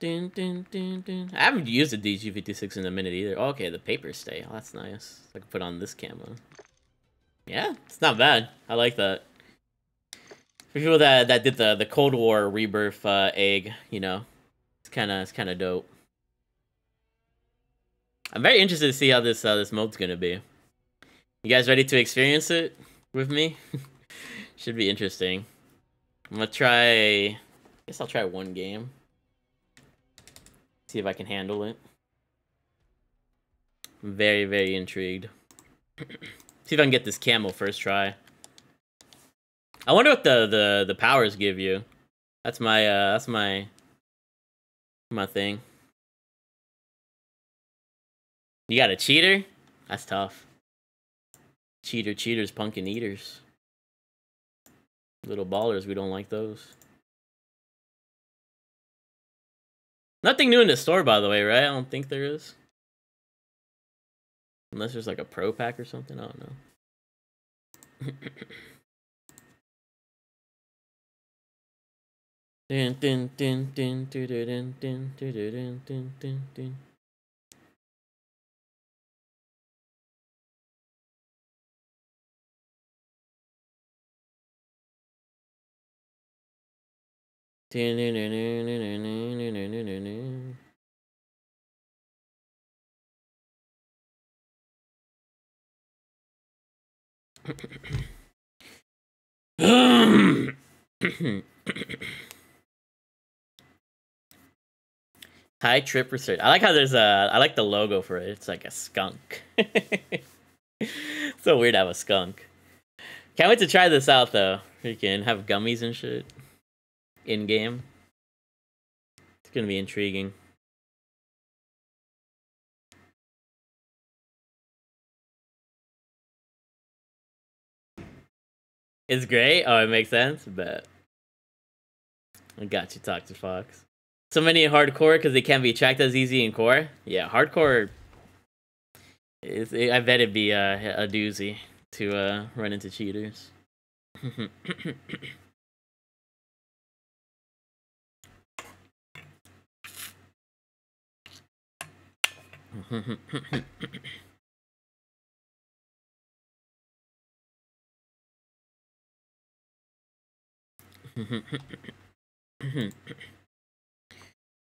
Dun, dun, dun. I haven't used a DG56 in a minute either. Oh, okay, the papers stay. Oh, that's nice. I can put on this camo. Yeah, it's not bad. I like that. For people that that did the the Cold War rebirth uh, egg, you know, it's kind of it's kind of dope. I'm very interested to see how this uh, this mode's gonna be. You guys ready to experience it with me? Should be interesting. I'm gonna try. I guess I'll try one game. See if I can handle it. I'm very, very intrigued. See if I can get this camo first try. I wonder what the, the, the powers give you. That's my, uh, that's my, my thing. You got a cheater? That's tough. Cheater, cheaters, pumpkin eaters. Little ballers, we don't like those. Nothing new in the store, by the way, right? I don't think there is. Unless there's like a pro pack or something, I don't know. Dun, dun, dun, dun, dun, dun, dun, dun, dun, dun, dun, dun. High trip research. I like how there's a. I like the logo for it. It's like a skunk. so weird to have a skunk. Can't wait to try this out though. You can have gummies and shit in game. It's gonna be intriguing. It's great. Oh, it makes sense. Bet. I got you, Toxic Fox. So many hardcore because they can't be tracked as easy in core. Yeah, hardcore. Is I bet it'd be a, a doozy to uh, run into cheaters.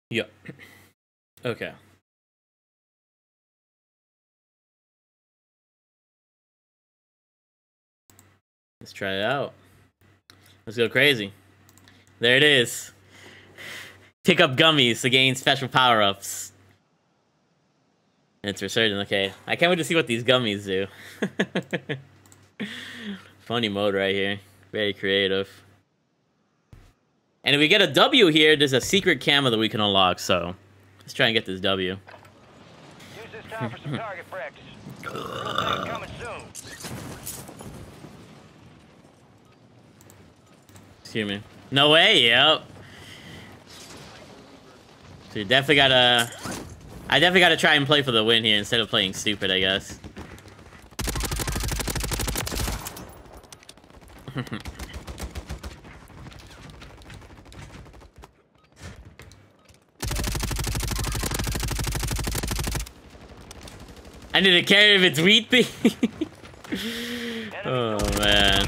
yeah. Okay. Let's try it out. Let's go crazy. There it is. Pick up gummies to gain special power-ups. It's resurgent. Okay, I can't wait to see what these gummies do. Funny mode right here. Very creative. And if we get a W here, there's a secret camera that we can unlock, so let's try and get this W. Use this time for some target practice. Coming soon. Excuse me. No way, yep. So you definitely gotta... I definitely gotta try and play for the win here instead of playing stupid, I guess. I need to care if it's wheat thing. oh man.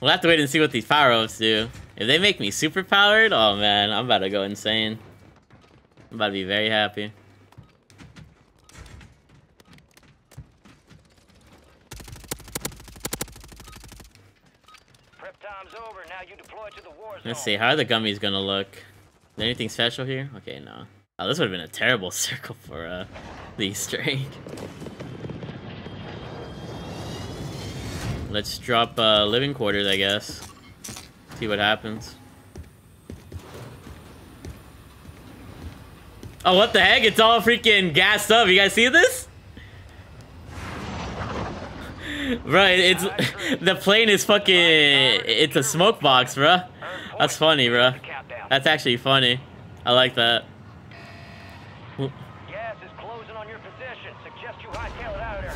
We'll have to wait and see what these power-ups do. If they make me super powered, oh man, I'm about to go insane. I'm about to be very happy. Prep time's over. Now you deploy to the war zone. Let's see, how are the gummies gonna look? Is there anything special here? Okay, no. Oh, this would have been a terrible circle for uh, the Easter egg. Let's drop uh, living quarters, I guess. See what happens. Oh, what the heck? It's all freaking gassed up. You guys see this? Right, it's the plane is fucking. It's a smoke box, bruh. That's funny, bruh. That's actually funny. I like that. Gas is closing on your position. Suggest you hightail it out of there.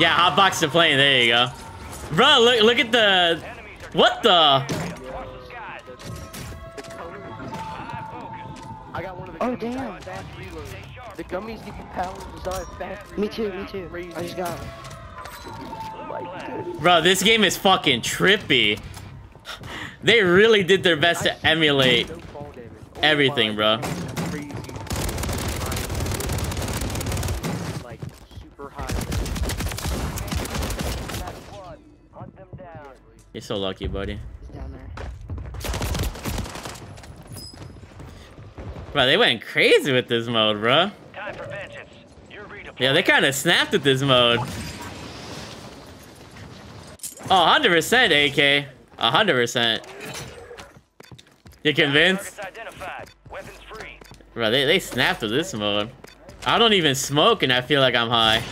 Yeah, hotbox the plane. There you go, bro. Look, look at the. What the Oh, damn. reload. The gummies give you power design fast Me too, me too. Crazy. I just got it. Oh bro, this game is fucking trippy. They really did their best to emulate No fall damage. Oh everything, bro. God, Crazy. Like super high. Hunt them down. You're so lucky, buddy. It's down there. Bro, they went crazy with this mode, bro. Time for vengeance. You're redeploying. Yeah, they kind of snapped with this mode. Oh, 100% AK. 100%. You convinced? Targets identified. Weapons free. Bro, they, they snapped with this mode. I don't even smoke and I feel like I'm high.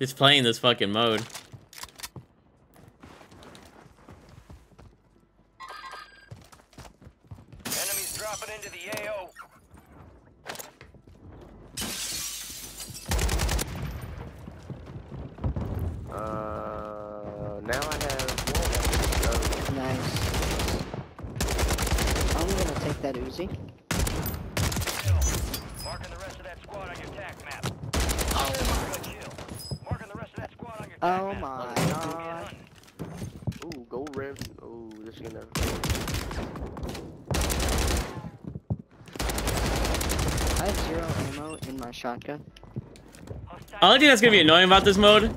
Just playing this fucking mode. Enemies dropping into the AO. Uh, now I have one. Nice. I'm gonna take that Uzi. Marking the rest of that squad on your tac map. Oh my good kill. Marking the rest of that squad on your tac Oh map. my Get god. hunting. Ooh, gold rim. Ooh, this is gonna. I have zero ammo in my shotgun. Only thing that's gonna be annoying about this mode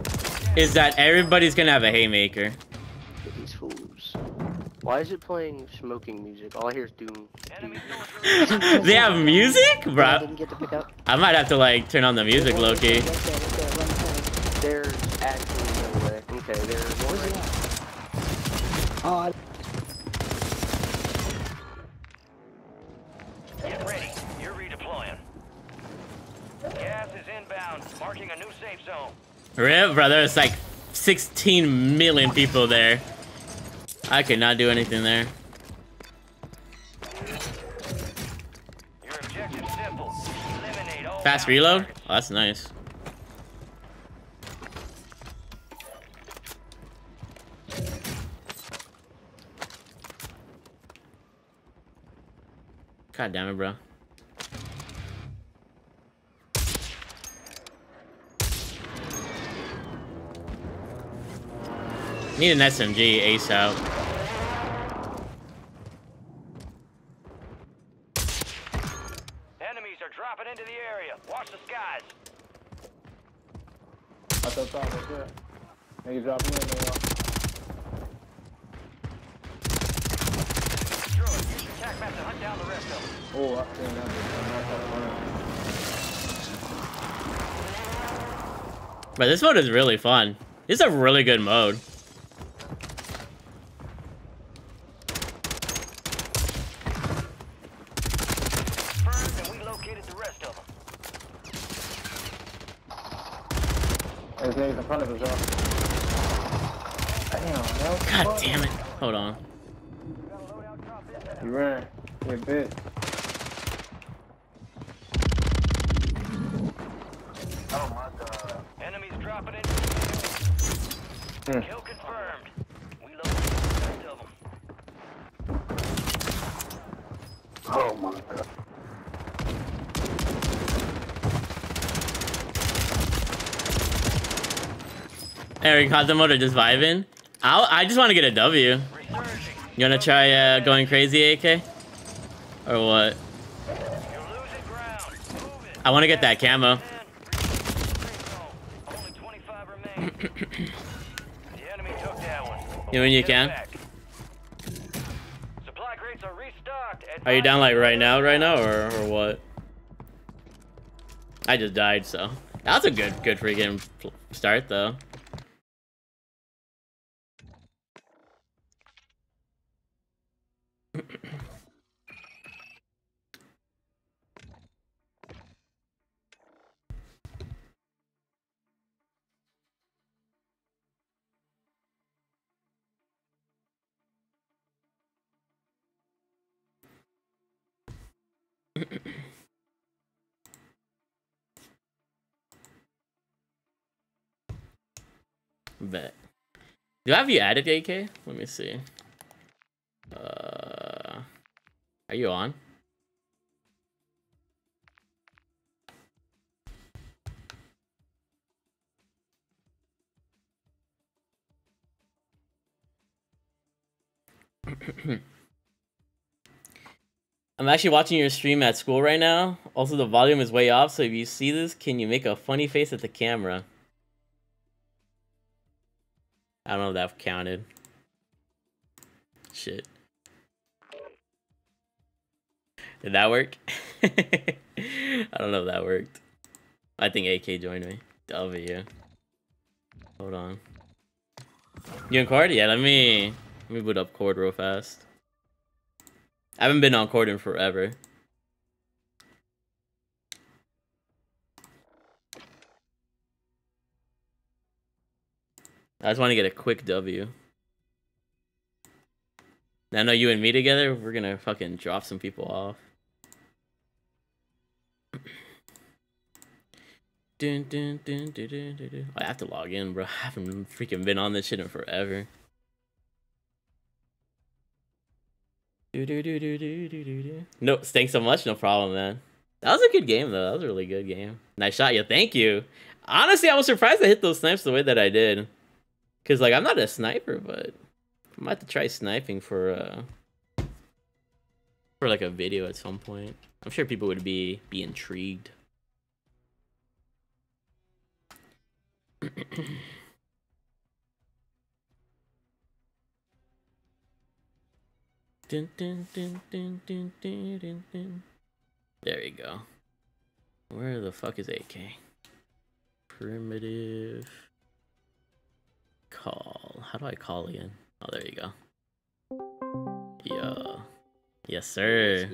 is that everybody's gonna have a haymaker. These fools. Why is it playing smoking music? All I hear is doom. doom. they have music? I Bro, didn't get to pick up. I might have to like turn on the music, Loki. Right there, right there, run the There's actually no way. Okay, there's one right plane. Oh, I- Get ready. You're redeploying. Gas is inbound. Marking a new safe zone. Rip, bro, there's like 16 million people there. I could not do anything there. Your objective's simple. Eliminate all Fast reload? Oh, that's nice. God damn it, bro. Need an SMG ASAP. Enemies are dropping into the area. Watch the skies. I thought that was there. Niggas dropping in there. Destroy. Use your tac map to hunt down the rest of them. Oh, I seen that. But this mode is really fun. It's a really good mode. Confirmed and we located the rest of them. There's niggas in front of us, y'all. Damn, man. God damn it. Hold on. You ran. You bit. Oh my god. Enemies dropping in. Hmm. Kill confirmed. We located of them. Oh my god. Eric, how's the motor just vibing? I'll, I just want to get a W. You want to try uh, going crazy, AK? Or what? You're losing ground. Move it. I want to get that camo. Man, Only 25 remain. the enemy took that one. but You mean you can? back. Supply crates are you down like right now, right now, or, or what? I just died, so that was a good, good freaking start, though. Bet. Do I have you added, AK? Let me see. Uh, are you on? I'm actually watching your stream at school right now. Also, the volume is way off, so if you see this, can you make a funny face at the camera? I don't know if that counted. Shit. Did that work? I don't know if that worked. I think AK joined me. W. Hold on. You in Cord? Yeah, let me let me boot up Cord real fast. I haven't been on Cord in forever. I just want to get a quick W. I know you and me together, we're gonna fucking drop some people off. Dun, dun, dun, dun, dun, dun, dun. I have to log in, bro. I haven't freaking been on this shit in forever. Do, do, do, do, do, do, do. No, thanks so much. No problem, man. That was a good game, though. That was a really good game. Nice shot, yeah. Thank you. Honestly, I was surprised I hit those snipes the way that I did. Cause like I'm not a sniper, but I might have to try sniping for uh for like a video at some point. I'm sure people would be be intrigued. Dun, dun, dun, dun, dun, dun, dun, dun. There you go. Where the fuck is AK? Primitive call. How do I call again? Oh, there you go. Yo. Yes, sir.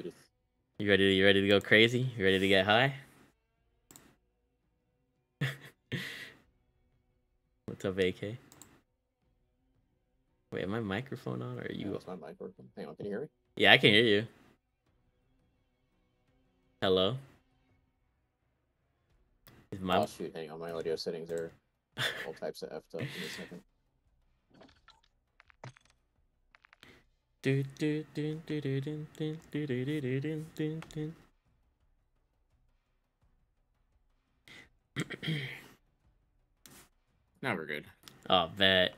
You ready? You ready to go crazy? You ready to get high? What's up, AK? Wait, am my microphone on or are you? That's my microphone. Hang on, can you hear me? Yeah, I can hear you. Hello. Is my Oh shoot, hang on, my audio settings are all types of effed up. Me a second. Do, do, do, do, do, do, do, do, do, do, do, do, do, do. Now we're good. Oh, bet.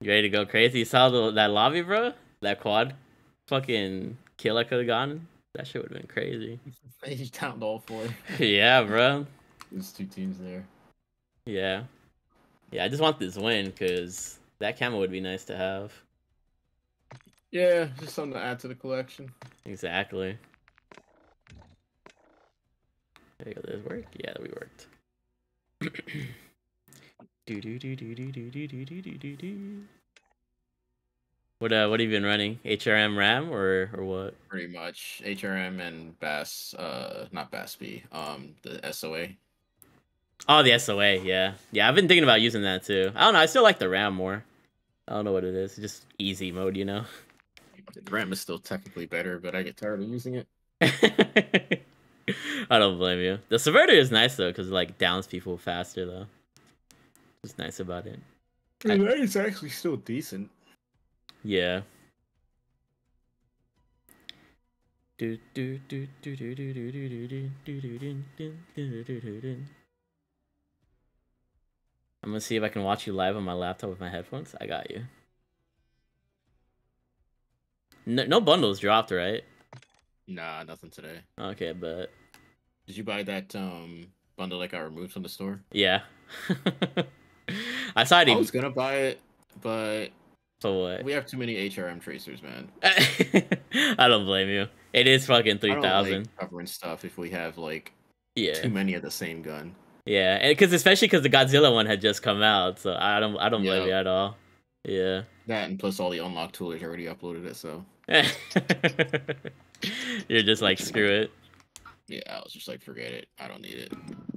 You ready to go crazy? You saw the, that lobby, bro? That quad? Fucking kill I could have gotten? That shit would have been crazy. He downed all four. yeah, bro. There's two teams there. Yeah. Yeah, I just want this win because that camo would be nice to have. Yeah, just something to add to the collection. Exactly. There you go. Does it work? Yeah, we worked. do do do do do do do do do do do. What uh? What have you been running? HRM RAM or or what? Pretty much HRM and BAS, uh, not BAS-B, um, the SOA. Oh, the SOA. Yeah, yeah. I've been thinking about using that too. I don't know. I still like the RAM more. I don't know what it is. It's just easy mode, you know. The RAM is still technically better, but I get tired of using it. I don't blame you. The Subverter is nice though, because it like downs people faster though. It's nice about it. I mean, it's actually still decent. Yeah. Do do do do do do do do do do do do do do do do do do. I'm gonna see if I can watch you live on my laptop with my headphones. I got you. No, no bundles dropped, right? Nah, nothing today. Okay, but Did you buy that um bundle that got removed from the store? yeah. I saw it. I was gonna buy it, but For what? we have too many HRM tracers, man. I don't blame you. It is fucking I three like covering stuff if we have like Yeah. too many of the same gun. Yeah, and because especially because the Godzilla one had just come out, so I don't I don't blame Yeah. you at all. Yeah. That and plus all the unlocked tools already uploaded it, so You're just like screw it. yeah, I was just like, forget it. I don't need it.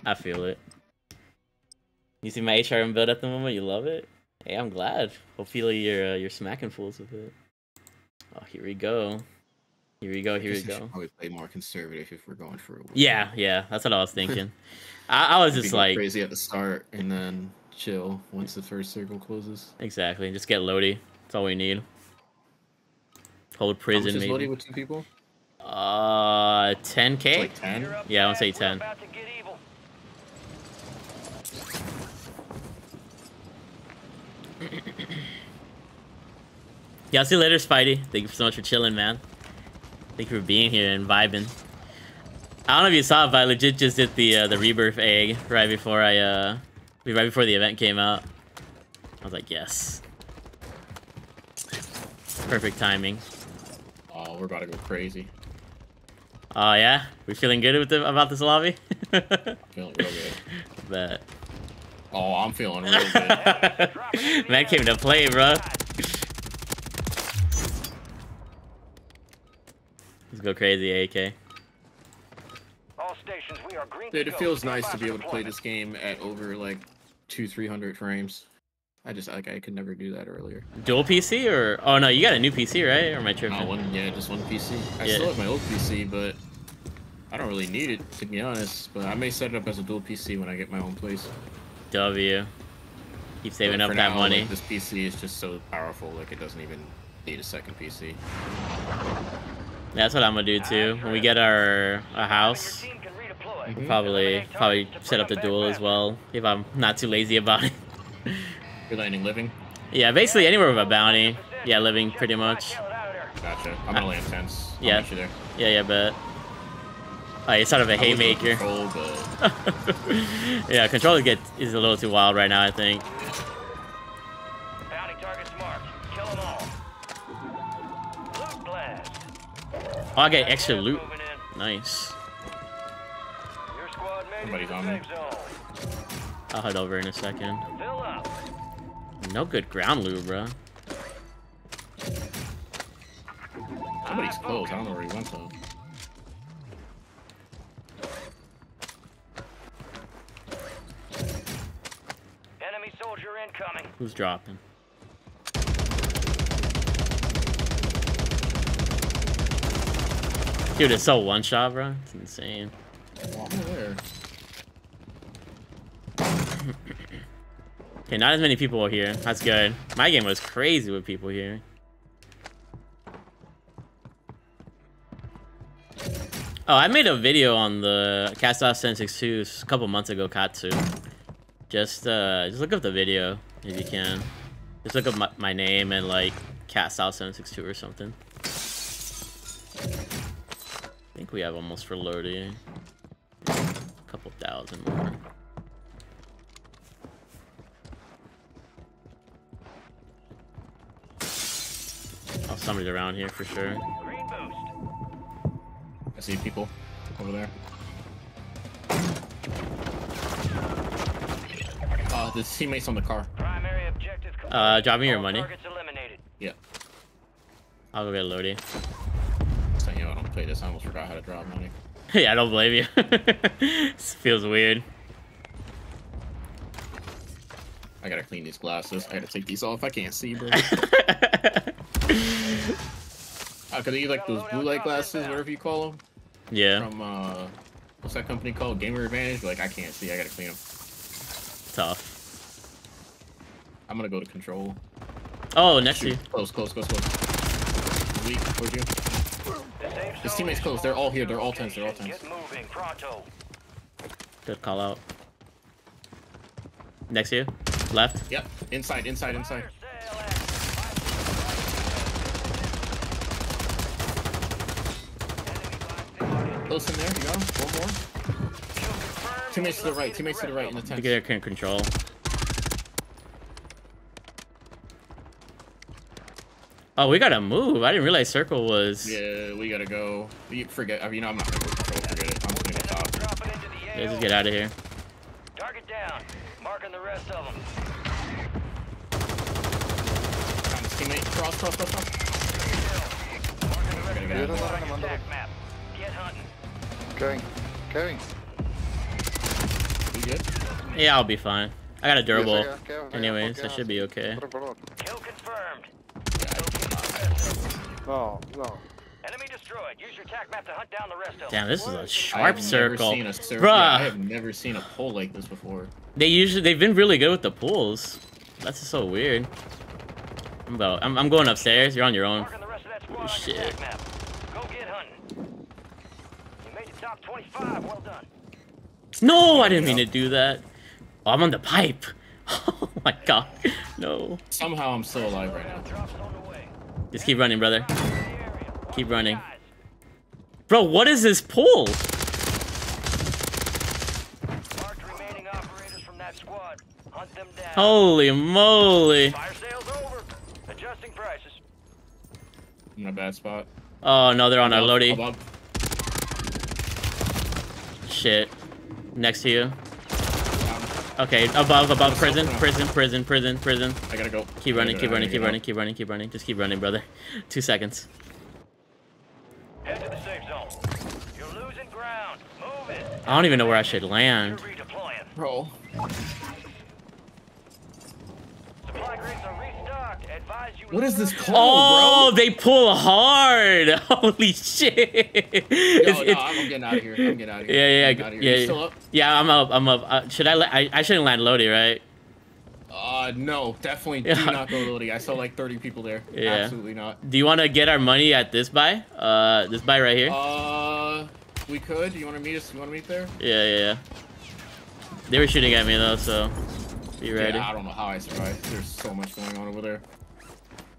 I feel it. You see my HRM build at the moment. You love it. Hey, I'm glad. Hopefully you're uh, you're smacking fools with it. Oh, here we go. Here we go. Here we Guess I should go. Probably play more conservative if we're going for a win. Yeah, yeah. That's what I was thinking. I, I was just like crazy at the start and then chill once the first circle closes. exactly. Just get Lodi. That's all we need. Hold How much prison is maybe. Lodi with two people? Uh, 10k. Like 10? Yeah, I want to say 10. About to get evil. Yeah, I'll see you later, Spidey. Thank you so much for chilling, man. Thank you for being here and vibing. I don't know if you saw it, but I legit just did the uh, the rebirth egg right before I uh right before the event came out. I was like, yes. Perfect timing. Oh, we're about to go crazy. Oh yeah, we feeling good with the, about this lobby. Feeling real good. Bet. Oh, I'm feeling real good. Man came to play, bro. Let's go crazy, AK. All stations, we are green Dude, it feels nice to be able to play this game at over like two, three hundred frames. I just like I could never do that earlier. Dual PC or? Oh no, you got a new PC, right? Or am I tripping? Not one, yeah, just one PC. I Yeah. still have my old PC, but I don't really need it to be honest. But I may set it up as a dual PC when I get my own place. W. Keep saving But up for that now, money. Like, this PC is just so powerful, like it doesn't even need a second PC. That's what I'm gonna do too. When we get our a house, mm-hmm. we'll probably probably set up the duel as well if I'm not too lazy about it. You're landing living. Yeah, basically anywhere with a bounty. Yeah, living pretty much. Gotcha. I'm gonna uh, land tense. I'll Yeah. you there. Yeah, yeah, but. Oh, it's sort of a I haymaker. Control, but yeah, controller get is a little too wild right now. I think. Oh, I get extra loot. Nice. Your squad Somebody's on me. the safe zone. I'll head over in a second. No good ground loot, bro. somebody's close. I don't know where he went though. Enemy soldier incoming. Who's dropping? Dude, it's so one shot, bro. It's insane. Well, I'm aware. Okay, not as many people are here. That's good. My game was crazy with people here. Oh, I made a video on the Kastov 762 a couple months ago, Katsu. Just uh just look up the video if you can. Just look up my, my name and like Kastov 762 or something. I think we have almost for loading. A couple thousand more. Oh, somebody's around here for sure. I see people over there. Uh, the teammates on the car. Primary objective complete. Uh, drop me your money. Yeah. I'll go get Lodi. You know, I don't play this. I almost forgot how to drop money. yeah, I don't blame you. this feels weird. I gotta clean these glasses. I gotta take these off. I can't see, bro. Uh, cause you like those blue light glasses, whatever you call them. Yeah. From uh, what's that company called? Gamer Advantage. Like I can't see. I gotta clean them. Tough. I'm gonna go to control. Oh, next to you. Close, close, close, close. Weak towards you. His teammates close. They're all here. They're all tense. They're all tense. Get moving, pronto. Good call out. Next to you. Left. Yep. Inside, inside, inside. Close in there. You got him. One more. Teammates to the right. Teammates to the right in the tent. think they can control. Oh, we gotta move. I didn't realize circle was. Yeah, we gotta go. You forget. I mean, I'm not gonna go control. Forget it. I'm just gonna top. Yeah, just get out of here. Target down. Marking the rest of them. Find his teammate. Cross, cross, cross, cross. Gotta get out. Get hunting. Going. Going. You good? Yeah, I'll be fine. I got a durable. okay, okay, okay, Anyways, okay. I should be okay. Kill confirmed. No, no. Enemy destroyed. Use your tac map to hunt down the rest of them. Damn, this is a sharp have circle. Never seen a circle. Yeah, I have never seen a pole like this before. They usually they've been really good with the pools. That's just so weird. I'm about I'm, I'm going upstairs. You're on your own. Oh, shit. Go get hunting. You made the top 25. Well. No, I didn't mean to do that. Oh, I'm on the pipe. Oh my god. No. Somehow I'm still alive right now. Just keep running, brother. Keep running. Bro, what is this pool? Remaining operators from that squad. Hunt them down. Holy moly. Fire sales over. Adjusting prices. I'm in a bad spot. Oh no, they're on our Lodi. shit. Next to you. Okay, above, above, prison, prison, prison, prison, prison. I gotta go. Keep running, keep running, keep running, keep running, keep running. Just keep running, brother. Two seconds. Head to the safe zone. You're losing ground. Move it. I don't even know where I should land. Redeploying. Bro. Supply crates are restocked. Advise you. What is this call, Oh, bro? they pull hard. Holy shit. Yo, no, I'm getting out of here. I'm getting out of here. Yeah, yeah, I'm yeah, getting yeah. here. Yeah. still up? Yeah, I'm up. I'm up. Uh, should I, la- I? I shouldn't land Lodi, right? Uh, no, definitely do not go Lodi. I saw like 30 people there. Yeah. Absolutely not. Do you want to get our money at this buy? Uh, this buy right here. Uh, we could. You want to meet us? You want to meet there? Yeah, yeah, yeah. They were shooting at me though, so be ready. Yeah, I don't know how I survived. There's so much going on over there.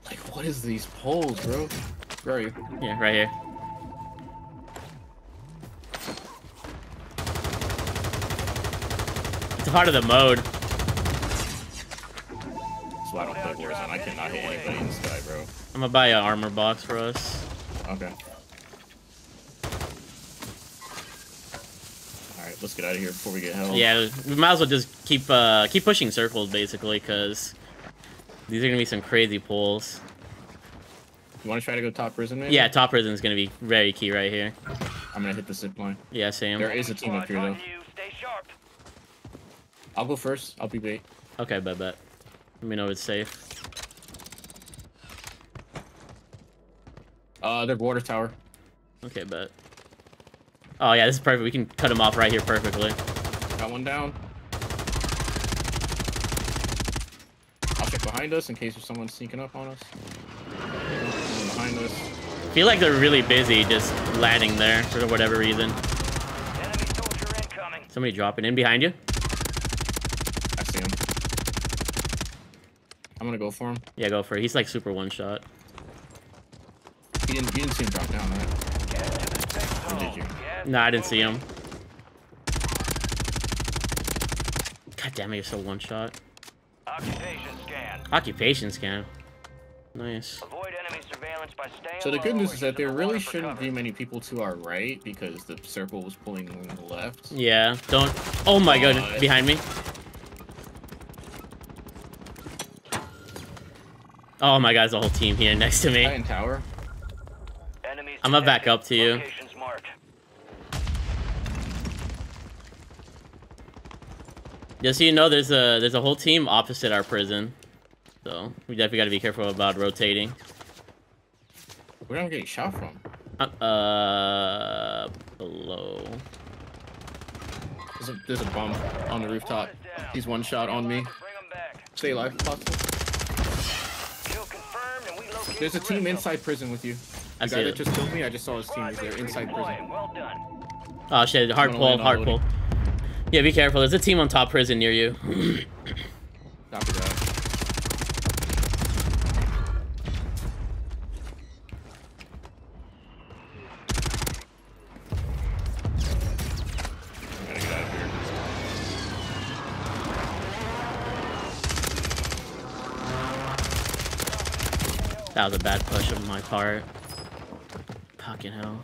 Like, what is these poles, bro? Where are you? Yeah, right here. It's part of the mode. So I don't play Warzone. I cannot hit anybody in the sky, bro. I'm gonna buy an armor box for us. Okay. Alright, let's get out of here before we get held. Yeah, we might as well just keep uh keep pushing circles basically, cause these are gonna be some crazy pulls. You want to try to go top prison, maybe? Yeah, top prison is gonna be very key right here. I'm gonna hit the zip line. Yeah, same. There is a team up here, though. I'll go first. I'll be bait. Okay, bet bet. Let me know it's safe. Uh, they're water tower. Okay, bet. Oh yeah, this is perfect. We can cut them off right here perfectly. Got one down. I'll check behind us in case there's someone sneaking up on us. Someone behind us. feel like they're really busy just landing there for whatever reason. Somebody dropping in behind you? I see him. I'm gonna go for him. Yeah, go for it. He's like super one shot. He didn't, you didn't see him drop down, right? Or did you? No, I didn't see him. God damn it, you're so one shot. Occupation scan. Occupation scan. Nice. Avoid enemy surveillance by staying So the good news is that there really shouldn't cover. be many people to our right because the circle was pulling on the left. Yeah, don't. Oh my god, But- behind me. Oh my god, there's a whole team here next to me. Titan tower. I'm gonna back up to you. Just so you know, there's a there's a whole team opposite our prison, so we definitely got to be careful about rotating. Where am I getting shot from? Uh, uh below. There's a, there's a bump on the rooftop. He's one shot on me. Stay alive, if possible. There's a team inside prison with you. I The see guy it. that just killed me, I just saw his team was there inside prison. Oh shit, hard pull, land hard pull. Yeah, be careful. There's a team on top prison near you. Copy that. That was a bad push on my part. Fucking hell.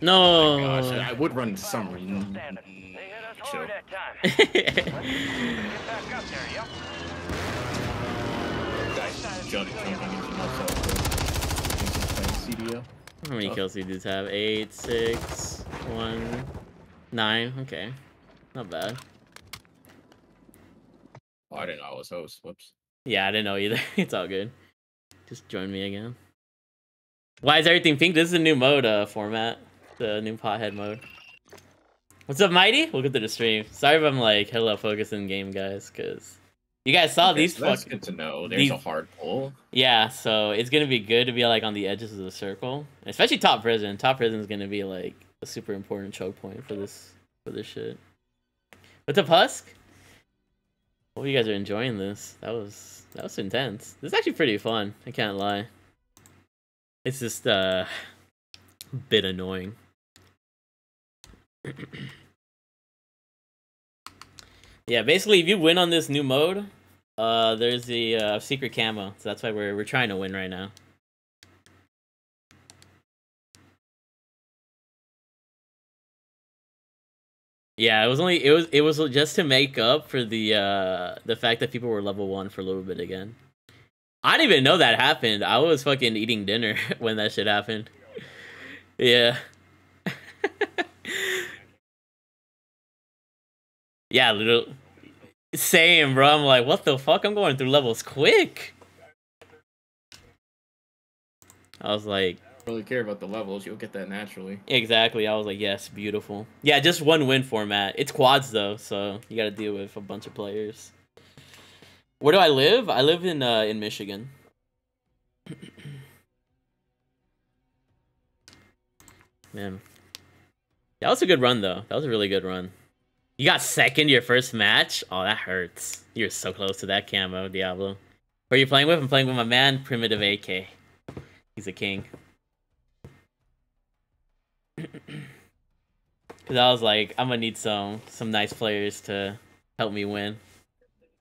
No. Oh gosh, I I would run into some reason. Chill. Guys, jump, jumping into myself. CDO. How many Oh. kills do you dudes have? Eight, six, one, nine. Okay, not bad. Oh, I didn't know I was host. Whoops. Yeah, I didn't know either. it's all good. Just join me again. Why is everything pink? This is a new mode uh, format. The new pothead mode. What's up, Mighty? Welcome to the stream. Sorry if I'm like hella focused in game, guys, because you guys saw Okay, these so that's fucking. good to know. There's these- a hard pull. Yeah, so it's gonna be good to be like on the edges of the circle, especially top prison. Top prison is gonna be like a super important choke point for this for this shit. What's up, Husk? Hope you guys are enjoying this. That was that was intense. This is actually pretty fun. I can't lie. It's just uh, a bit annoying. yeah, basically, if you win on this new mode, uh, there's the uh, secret camo, so that's why we're we're trying to win right now. Yeah, it was only it was it was just to make up for the uh the fact that people were level one for a little bit again. I didn't even know that happened. I was fucking eating dinner when that shit happened. Yeah. yeah, little same, bro. I'm like, what the fuck? I'm going through levels quick. I was like, really care about the levels. You'll get that naturally. Exactly. I was like, yes, beautiful. Yeah, just one win format. It's quads though, so you got to deal with a bunch of players. Where do I live? I live in uh, in Michigan. Man, that was a good run though. That was a really good run. You got second your first match. Oh, that hurts. You're so close to that camo, Diablo. Who are you playing with? I'm playing with my man, Primitive AK. He's a king. Cause I was like, I'm gonna need some some nice players to help me win.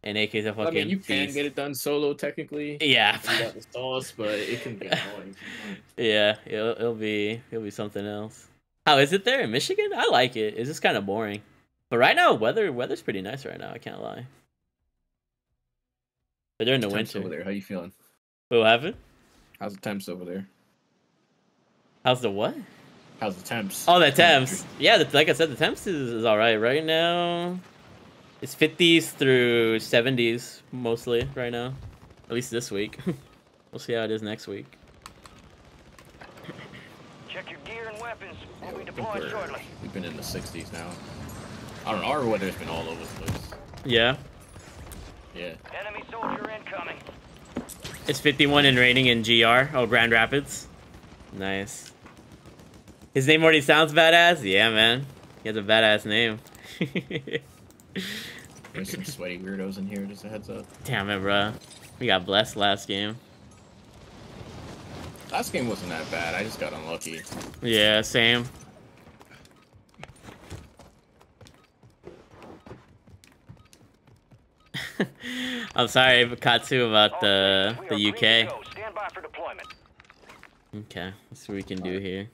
And AK's a fucking. I mean, you can beast. get it done solo technically. Yeah. You got the sauce, but it can be annoying. Yeah, it'll, it'll be it'll be something else. How is it there in Michigan? I like it. It's just kind of boring. But right now, weather weather's pretty nice right now. I can't lie. But during the winter, over there. How you feeling? what happened? How's the temps over there? How's the what? How's the temps? Oh, the temps. Yeah, the, like I said, the temps is, is all right right now. It's 50s through 70s mostly right now. At least this week. we'll see how it is next week. Check your gear and weapons. We'll be I think deploying we're- shortly. We've been in the 60s now. I don't know. Our weather's been all over the place. Yeah. Yeah. Enemy soldier incoming. It's 51 and raining in GR. Oh, Grand Rapids. Nice. His name already sounds badass? Yeah, man. He has a badass name. There's some sweaty weirdos in here. Just a heads up. Damn it, bro. We got blessed last game. Last game wasn't that bad. I just got unlucky. Yeah, same. I'm sorry, Katsu, about the the UK. Stand by for deployment. Okay, let's see what we can do here.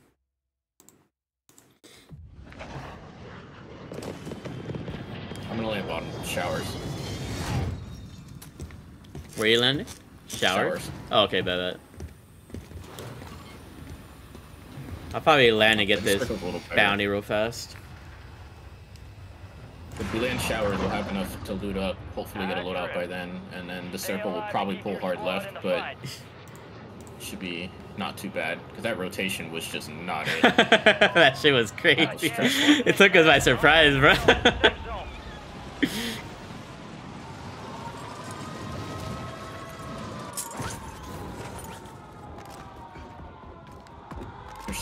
I'm gonna land bottom showers. Where you landing? Shower? Showers. Oh, okay, bet that. I'll probably land and get this stick with a little bounty real fast. If we land showers, we'll have enough to loot up. Hopefully, get a loadout by then, and then the circle will probably pull hard left, but should be not too bad because that rotation was just not it. that shit was crazy. it took us by surprise, bro.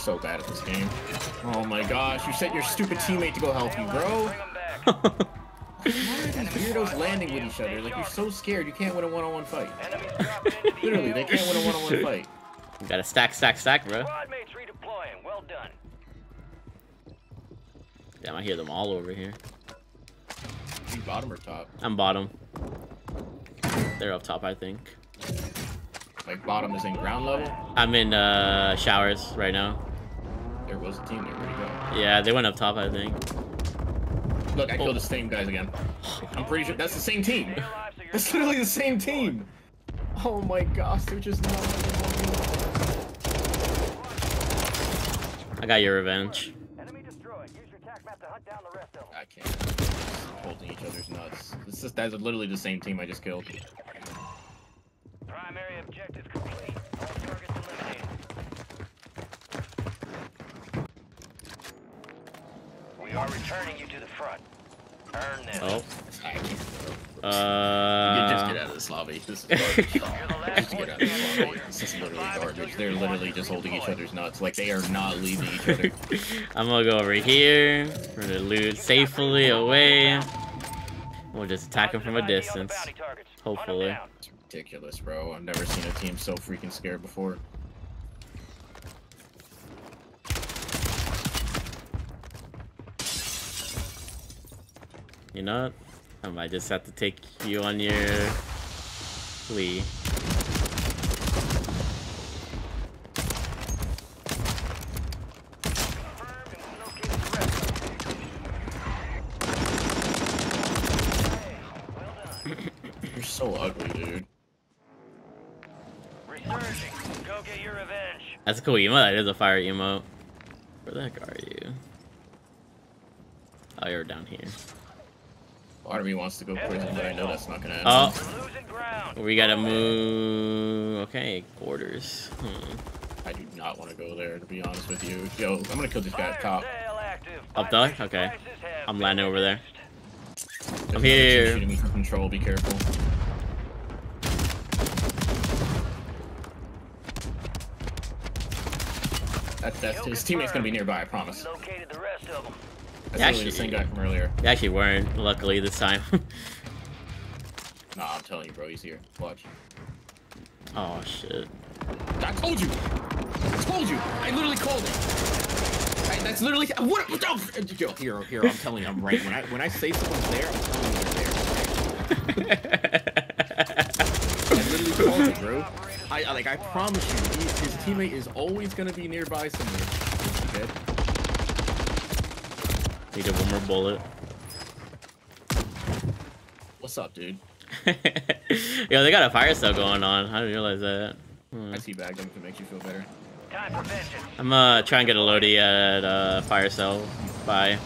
so bad at this game. Oh my gosh, you sent your stupid teammate to go help you, bro. Why are these weirdos landing with each other? Like, you're so scared you can't win a one-on-one fight. Literally, they can't win a one-on-one fight. You gotta stack, stack, stack, bro. Squad mates redeploying. Well done. Damn, I hear them all over here. You bottom or top? I'm bottom. They're up top, I think. Like, bottom is in ground level? I'm in uh showers right now. There was a team there. Where'd he go? Yeah, they went up top, I think. Look, I killed oh. the same guys again. Oh, I'm pretty sure that's the same team. That's literally the same team. Oh my gosh, they're just not. I got your revenge. I can't. Holding each other's nuts. This is that's literally the same team I just killed. Primary objective complete. All targets eliminated. We are returning you to the front. Earn this. Oh. I can't. Uh. just get out of this lobby. This is garbage. just get out of this lobby. This is literally garbage. They're literally just holding each other's nuts. Like they are not leaving each other. I'm gonna go over here. We're gonna loot safely away. We'll just attack them from a distance. Hopefully. It's ridiculous, bro. I've never seen a team so freaking scared before. You know what? Um, I might just have to take you on your plea. You're so ugly, dude. Go get your revenge. That's a cool emote. That is a fire emote. Where the heck are you? Oh, you're down here. Part of me wants to go prison, but I know that's not gonna happen. Oh, we gotta move. Okay, quarters. Hmm. I do not want to go there, to be honest with you. Yo, I'm gonna kill this guy at top. Up there? Okay. I'm landing over there. I'm here. Shooting me from control. Be careful. That's that's his teammate's gonna be nearby. I promise. Located the rest of them. That's literally the same guy from earlier. They actually weren't, luckily, this time. Nah, I'm telling you, bro. He's here. Watch. oh, shit. I told you. I told you. I literally called it. I, that's literally what. what the, yo, hero, hero. I'm telling you, I'm right. When I when I say someone's there, I'm telling you they're there. I literally called it, bro. I, I like. I promise you, he, his teammate is always gonna be nearby somewhere. Okay. Need a one more bullet. What's up, dude? Yo, they got a fire sale going on. I didn't realize that. Hmm. I teabagged him if it makes you feel better. Time for vengeance. I'm uh trying to get a loadie at uh fire sale. Bye.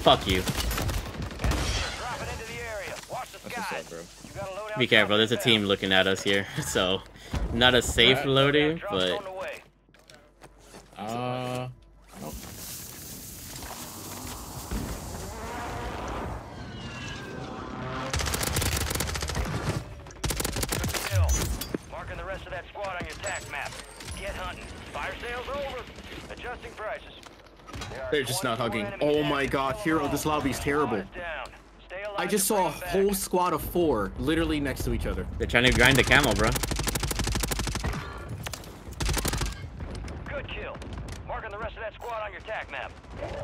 Fuck you. Dropping into the area. Watch the That's what's skies. up, bro. You got a loadout Be careful. There's a team looking at us here, so not a safe Alright. loadie, but on the way. Uh. Nope. Marking the rest of that squad on your tac map. Get hunting. Fire sales over. Adjusting prices. They're just not hugging. Oh my god, hero, this lobby's terrible. Down. Stay alive I just saw a whole squad of four literally next to each other. they're trying to grind the camo, bro. Good kill. Marking the rest of that squad on your tac map.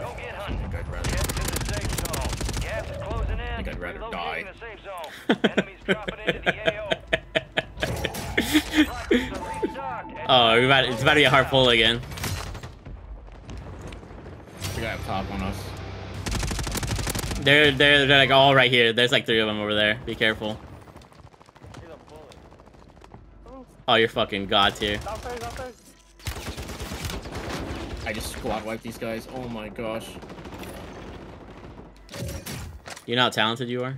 Go get hunting. I think I'd rather. Get to the safe zone. Gas is closing in. I think I'd rather Relocating die. the safe zone. Enemies dropping into the AO. Rockets are restocked. Oh, about, it's about to be a heart full again. We got a top on us. They're they're they're like all right here. There's like three of them over there. Be careful. Oh, you're fucking god tier. I just squad wiped these guys. Oh my gosh. You know how talented you are.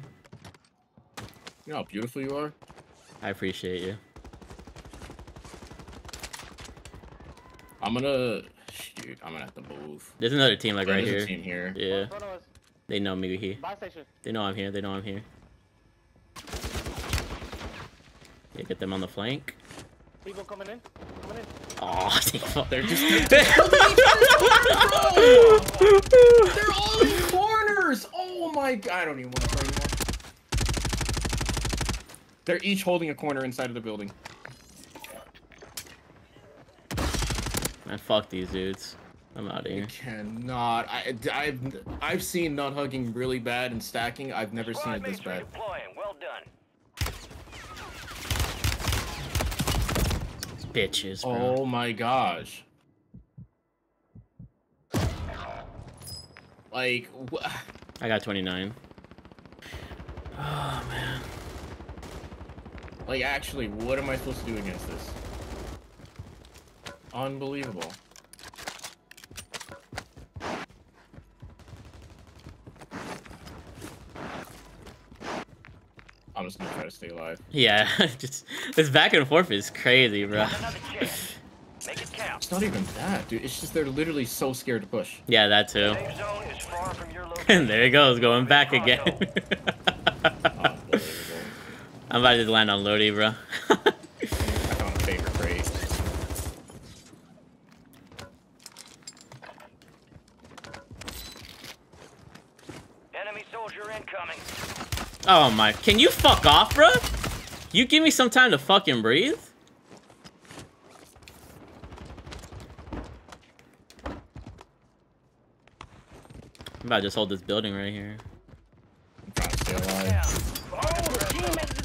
You know how beautiful you are? I appreciate you. I'm gonna shoot. I'm gonna have to move. There's another team like Yeah, right there's a here. team here. Yeah. They know me here. They know I'm here. They know I'm here. Yeah, get them on the flank. People coming in. Coming in. Oh, They're just They're They're all in corners. Oh my god. I don't even want to play anymore. They're each holding a corner inside of the building. Man, fuck these dudes. I'm out of You here. cannot. I, I've I've seen nut hugging really bad and stacking. I've never seen it this bad. Deploying. Well done. Bitches, bro. Oh my gosh. Like, I got 29. Oh, man. like actually, what am I supposed to do against this? Unbelievable. I'm just gonna try to stay alive. Yeah, just this back and forth is crazy, bro. Make it count. It's not even that, dude. It's just they're literally so scared to push. Yeah, that too. Safe zone is far from your location. And there he goes, going back again. Oh, Unbelievable. Oh, I'm about to land on Lodi, bro. I found a favorite crate. Enemy soldier incoming. Oh my, can you fuck off, bro? You give me some time to fucking breathe? I'm about to just hold this building right here. I'm trying to stay alive. Down. Teammates.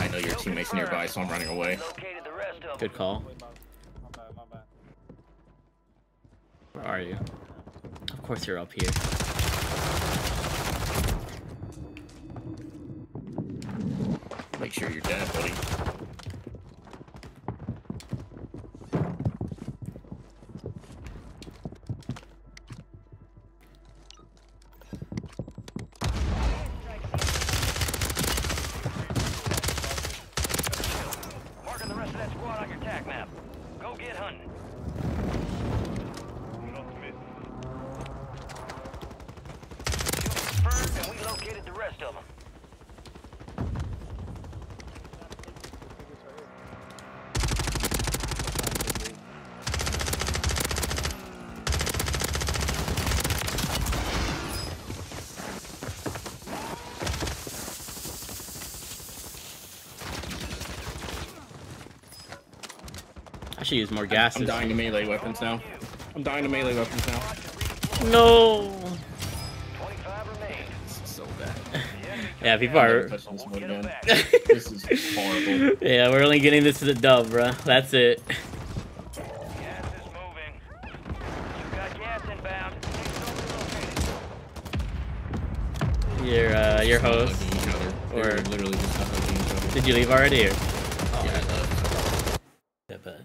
I know your teammate's nearby, so I'm running away. Located the rest of them. Good call. My bad, my bad. Where are you? Of course you're up here. Make sure you're dead, buddy. Marking the rest of that squad on your tac map. Go get hunting. Confirmed, and we located the rest of them. I should use more gases. I'm dying to melee weapons now. I'm dying to melee weapons now. No. This is so bad. Yeah, people I'm never are. touching this this is horrible. Yeah, we're only getting this to the dub, bro. That's it. Your uh, your host, or literally just each other. did you leave already? Or? Yeah, I left. Yeah, but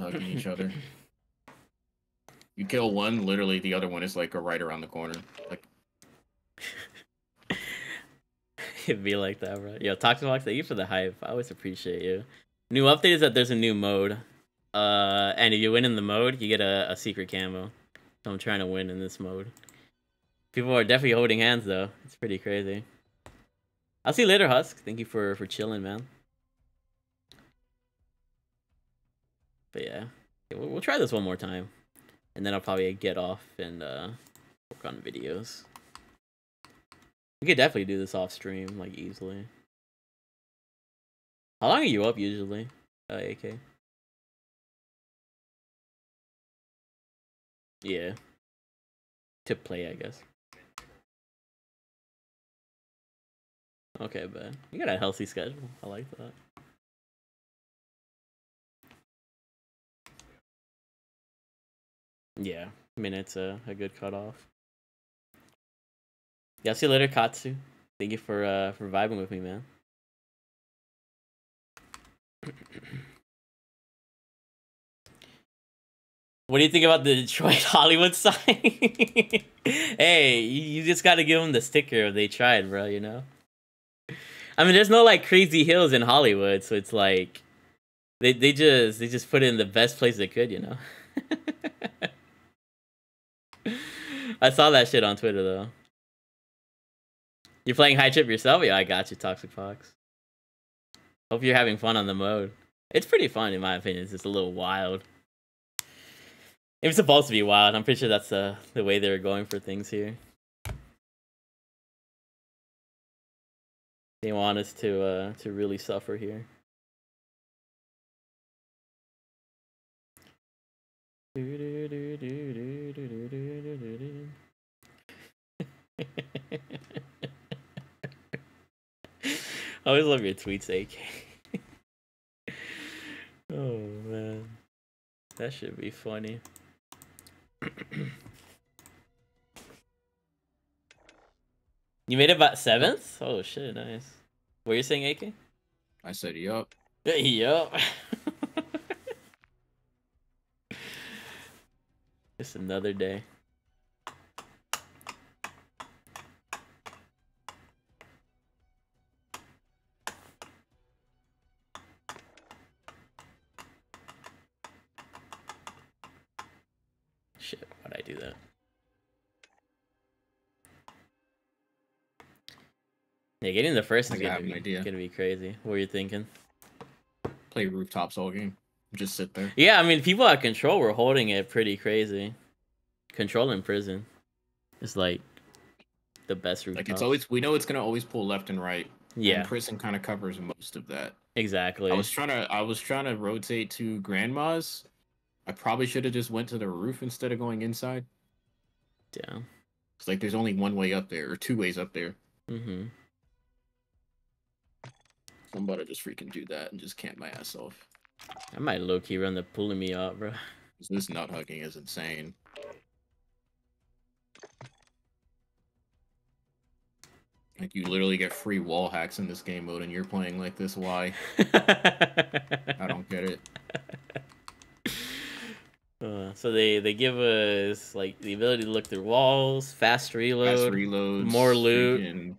hugging each other. You kill one, literally the other one is like a right around the corner. Like It'd be like that, bro. Yo, Toxic Box, thank you for the hype. I always appreciate you. New update is that there's a new mode. Uh, and if you win in the mode, you get a, a secret camo. So I'm trying to win in this mode. People are definitely holding hands though. It's pretty crazy. I'll see you later, Husk. Thank you for for chilling, man. But yeah, we'll, we'll try this one more time, and then I'll probably get off and uh, work on videos. We could definitely do this off stream, like easily. How long are you up usually, uh, AK? Yeah. To play, I guess. Okay, but you got a healthy schedule. I like that. Yeah, minutes a a good cutoff. Yeah, see you later, Katsu. Thank you for uh for vibing with me, man. What do you think about the Detroit Hollywood sign? hey, you you just got to give them the sticker if they tried, bro. You know. I mean, there's no like crazy hills in Hollywood, so it's like they they just they just put it in the best place they could, you know. I saw that shit on Twitter though. You're playing High Trip yourself? Yeah, I got you, Toxic Fox. Hope you're having fun on the mode. It's pretty fun in my opinion. It's just a little wild. It was supposed to be wild. I'm pretty sure that's uh, the way they're going for things here. They want us to uh, to really suffer here. I always love your tweets, AK. oh man, that should be funny. you made it about seventh? Oh shit, nice. What are you saying, AK? I said, yup. yup. Just another day. Shit, why'd I do that? Yeah, getting the first I is got gonna be, idea. gonna be crazy. What were you thinking? Play rooftops all game. Just sit there. Yeah, I mean, people at Control were holding it pretty crazy. Control in prison is like the best rooftop. Like it's always we know it's gonna always pull left and right. Yeah. And prison kind of covers most of that. exactly. I was trying to I was trying to rotate to grandma's. I probably should have just went to the roof instead of going inside. Yeah. It's like there's only one way up there or two ways up there. Mm-hmm. I'm about to just freaking do that and just camp my ass off. I might low key run the Pulemyot, bro. This nut hugging is insane. Like you literally get free wall hacks in this game mode, and you're playing like this. Why? I don't get it. Uh, so they they give us like the ability to look through walls, fast reload, Fast reloads, more loot. freaking-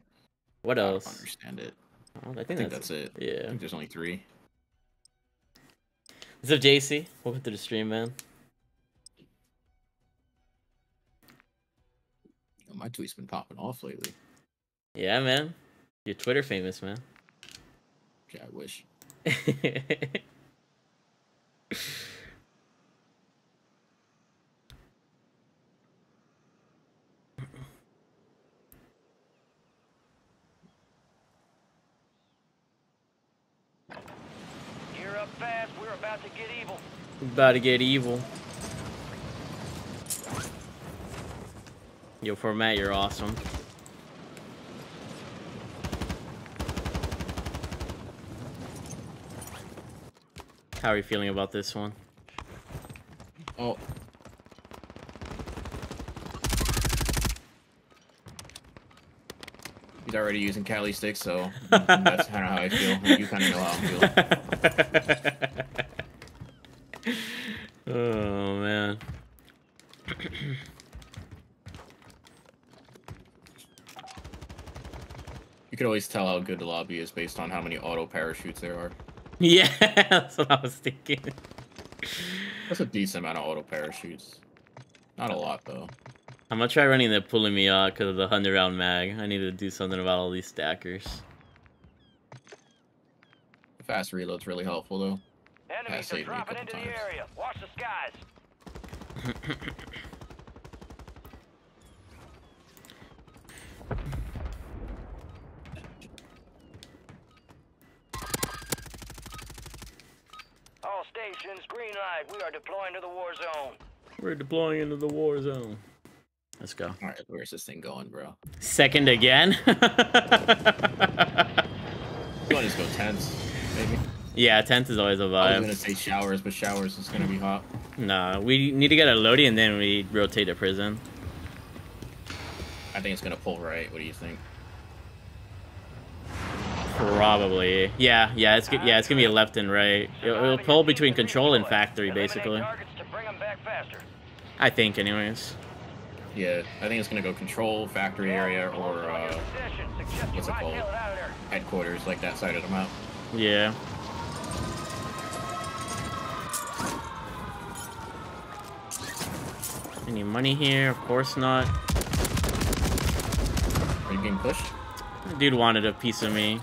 What I don't else? understand it. Oh, I I think, think that's, that's it. I Yeah. think there's only three. What's up, JC? Welcome to the stream, man. My tweet's been popping off lately. Yeah, man. You're Twitter famous, man. Yeah, I wish. Gear up fast. We're about to get evil. About to get evil. Yo, format, you're awesome. How are you feeling about this one? Oh. He's already using Kali sticks, so that's kind of how I feel. You kind of know how I'm feeling. Oh man. You could always tell how good the lobby is based on how many auto parachutes there are. yeah, that's what I was thinking. That's a decent amount of auto parachutes. Not a lot though. I'm gonna try running the Pulemyot because of the hundred round mag. I need to do something about all these stackers. Fast reload's really helpful though. Enemies are saved me a dropping couple into the area. Watch the skies. stations, green light. We are deploying to the war zone. We're deploying into the war zone. Let's go. All right, where's this thing going, bro? Second again. You want to just go tense, maybe? yeah, tenth is always a I was vibe. gonna say showers, but showers is gonna be hot. Nah, we need to get a loading and then we rotate to prison. I think it's gonna pull right. What do you think? Probably. Yeah, yeah, it's. Yeah, it's gonna be a left and right. It'll, it'll pull between control and factory, basically. Targets to bring them back faster. I think, anyways. Yeah, I think it's gonna go control factory area or uh, what's it called? Headquarters, like that side of the map. Yeah. Any money here? Of course not. Are you being pushed? Dude wanted a piece of me.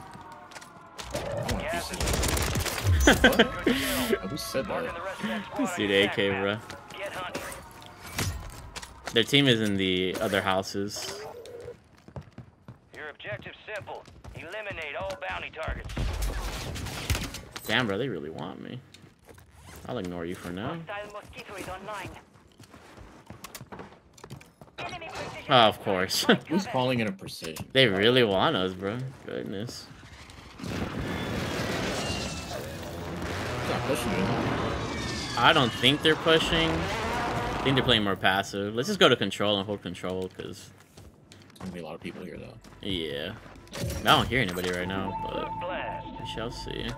What? Who said that? This dude AK, bro. Their team is in the other houses. Your objective simple. Eliminate all bounty targets. Damn, bro, they really want me. I'll ignore you for now. Hostile mosquito is online. Oh, of course. Who's calling it a precision? they really want us, bro. Goodness. It's not pushing you. I don't think they're pushing. I think they're playing more passive. Let's just go to control and hold control, because... There's gonna be a lot of people here though. Yeah. I don't hear anybody right now, but we shall see.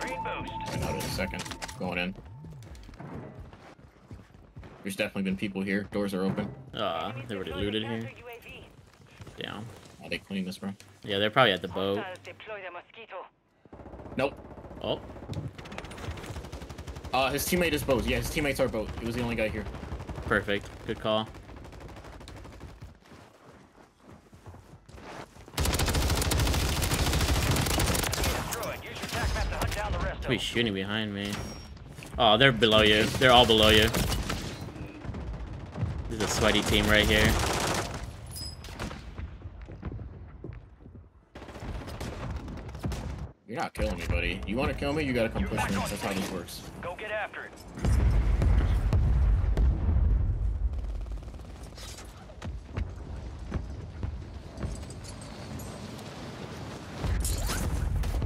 Green boost. Find out in a second. Going in. There's definitely been people here. Doors are open. Ah, they already looted here. Down. Oh, they clean this, bro. Yeah, they're probably at the boat. Hostiles deploy the mosquito. Nope. Oh, Uh, his teammate is boat. Yeah, his teammates are boat. He was the only guy here. perfect. Good call. Who's shooting behind me? Oh, they're below you. They're all below you. This is a sweaty team right here. You're not killing me, buddy. You want to kill me? You gotta come push me. That's how this works. Go get after it.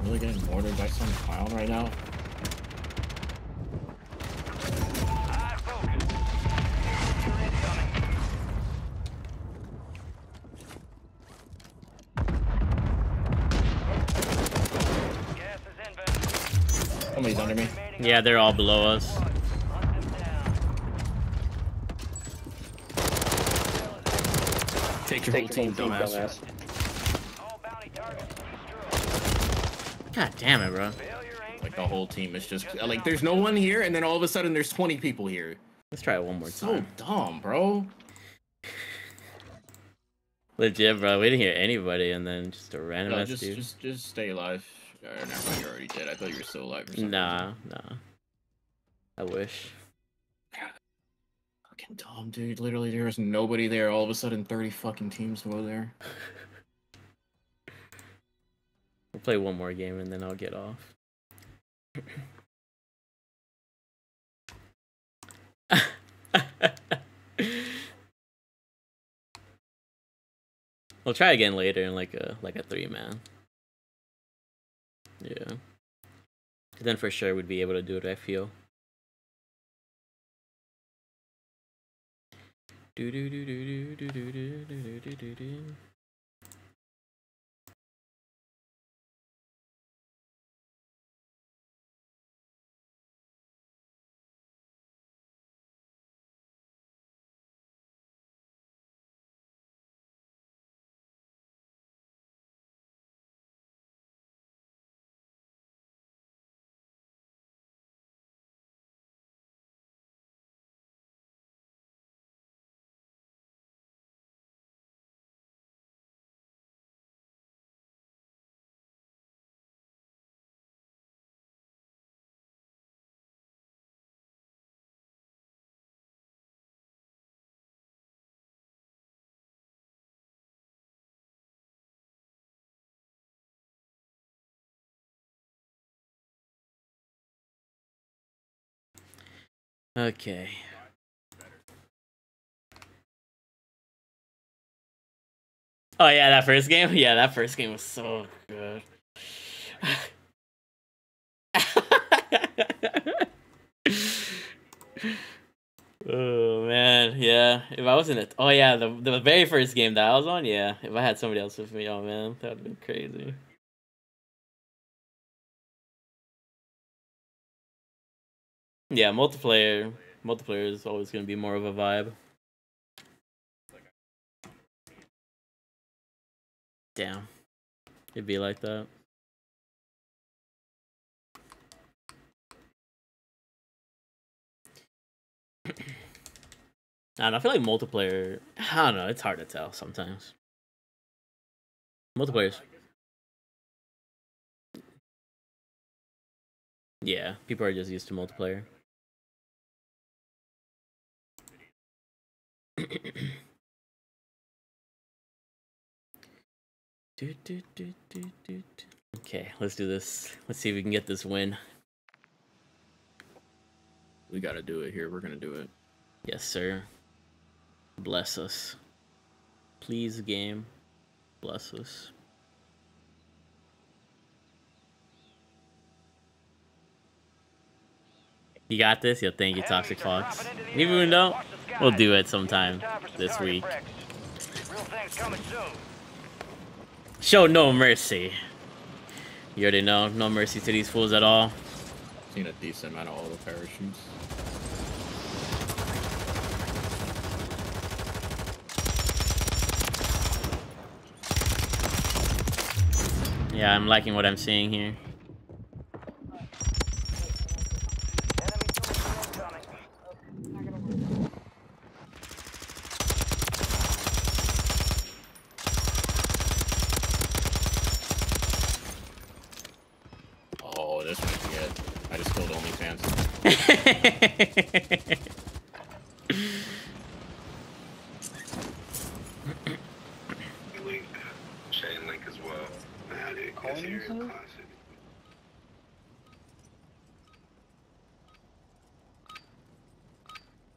Really getting mortared by some clown right now? Somebody's under me. Yeah, they're all below us. Take your whole team, dumbass. God damn it, bro. Like the whole team is just like there's no one here, and then all of a sudden there's 20 people here. Let's try it one more So time. dumb, bro. Legit, bro. We didn't hear anybody, and then just a random No, just dude. just just stay alive. Uh, never mind, you already did. I thought you were still alive or something. Nah, nah. I wish. Fucking dumb, dude. Literally, there was nobody there. All of a sudden, 30 fucking teams go there. We'll play one more game and then I'll get off. we'll try again later in like a like a three man. Yeah. Then for sure we'd be able to do it, I feel. Do do do do do do do do do do do. Okay. Oh yeah, that first game. Yeah, that first game was so good. oh man, yeah. If I wasn't it, oh yeah, the the very first game that I was on, yeah. If I had somebody else with me, oh man, that would have been crazy. Yeah, multiplayer. Multiplayer is always going to be more of a vibe. Damn. It'd be like that. I don't know. I feel like multiplayer. I don't know. It's hard to tell sometimes. Multiplayers. Yeah, people are just used to multiplayer. Do, do, do, do, do. Okay, let's do this. Let's see if we can get this win. We gotta do it here. We're gonna do it. Yes, sir. Bless us. Please, game. Bless us. You got this? Yo, thank you, Toxic Fox. Even don't, we'll do it sometime this week. Real things coming soon. Show no mercy. You already know, no mercy to these fools at all. Seen a decent amount of all the parachutes. Yeah, I'm liking what I'm seeing here. Oh, this might be it. I just killed OnlyFans. Chain link as well. Nah, dude, that's your classic.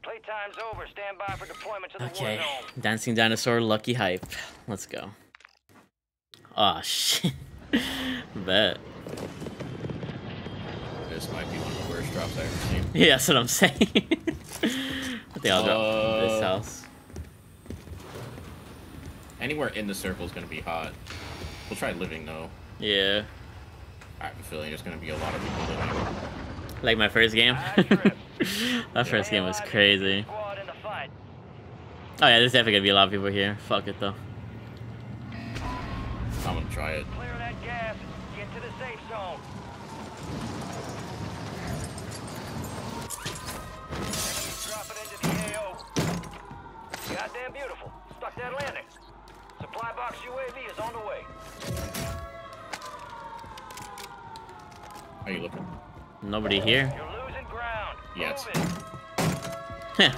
Playtime's over. Stand by for deployment to the war Okay. Dancing Dinosaur, Lucky Hype. Let's go. Oh shit. Bet. This might be one of the worst drops I've ever seen. Yeah, that's what I'm saying. I think I'll drop this Uh, house. Anywhere in the circle is gonna be hot. We'll try living though. Yeah. I have a feeling there's gonna be a lot of people living. Like my first game. that first game was crazy. Oh yeah, there's definitely gonna be a lot of people here. Fuck it though. I'm gonna try it. Clear that gas. Get to the safe zone. Enemies dropping into the AO. Goddamn beautiful. Stuck that landing. Supply box UAV is on the way. How you looking? Nobody here. You're losing ground. Yes. Heh.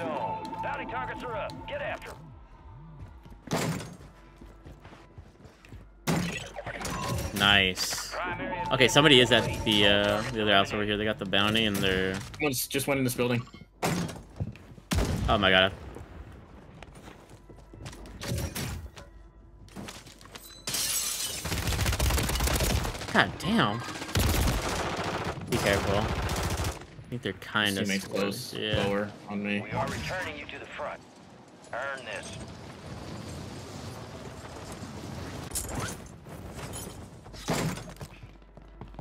Your squad made it to the safe zone. Bounty targets are up. Get after 'em. Nice. Okay, somebody is at the uh, the other house over here. They got the bounty and they're. Someone's just went in this building. Oh my god. God damn. Be careful. I think they're kind of Teammates close, Yeah. lower on me. We are returning you to the front. Earn this.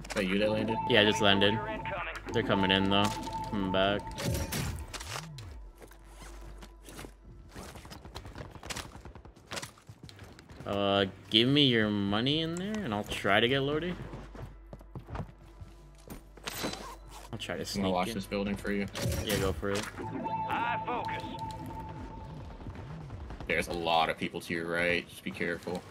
Is that you that landed? Yeah, I just landed. They're coming in though. Coming back. Uh, give me your money in there, and I'll try to get Lodi. I'll try to I'm sneak gonna watch in. this building for you. Yeah, go for it. I focus. There's a lot of people to your right. Just be careful.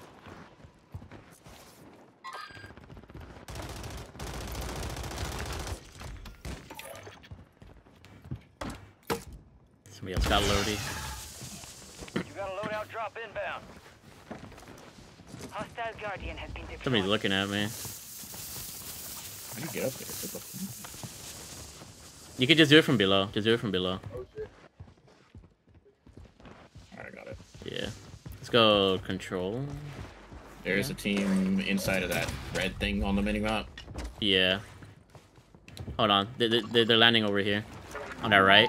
Somebody else got Lodi. You got a loadout drop inbound. Hostile Guardian has been deployed. Somebody's looking at me. How do you get up there? What the f- You could just do it from below. Just do it from below. Oh, Alright, I got it. Yeah. Let's go control. There's a team inside of that red thing on the minimap. Yeah. Hold on. They, they, they're landing over here. On our right.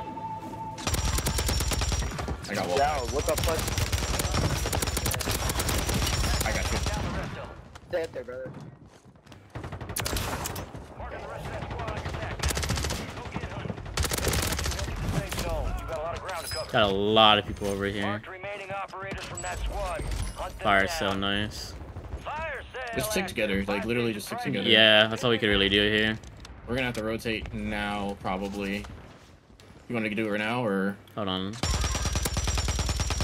I got one. Down. What the fuck? I got you. Stay up there, brother. Marking the rest of that squad on your tac map. Go get hunting. Safe zone. You got a lot of ground to cover. Got a lot of people over here. Marked remaining operators from that squad. Hunt them Fire down. so nice. Fire Just stick together. Like, literally just stick together. Yeah, that's all we could really do here. We're gonna have to rotate now, probably. You want to do it right now, or? Hold on.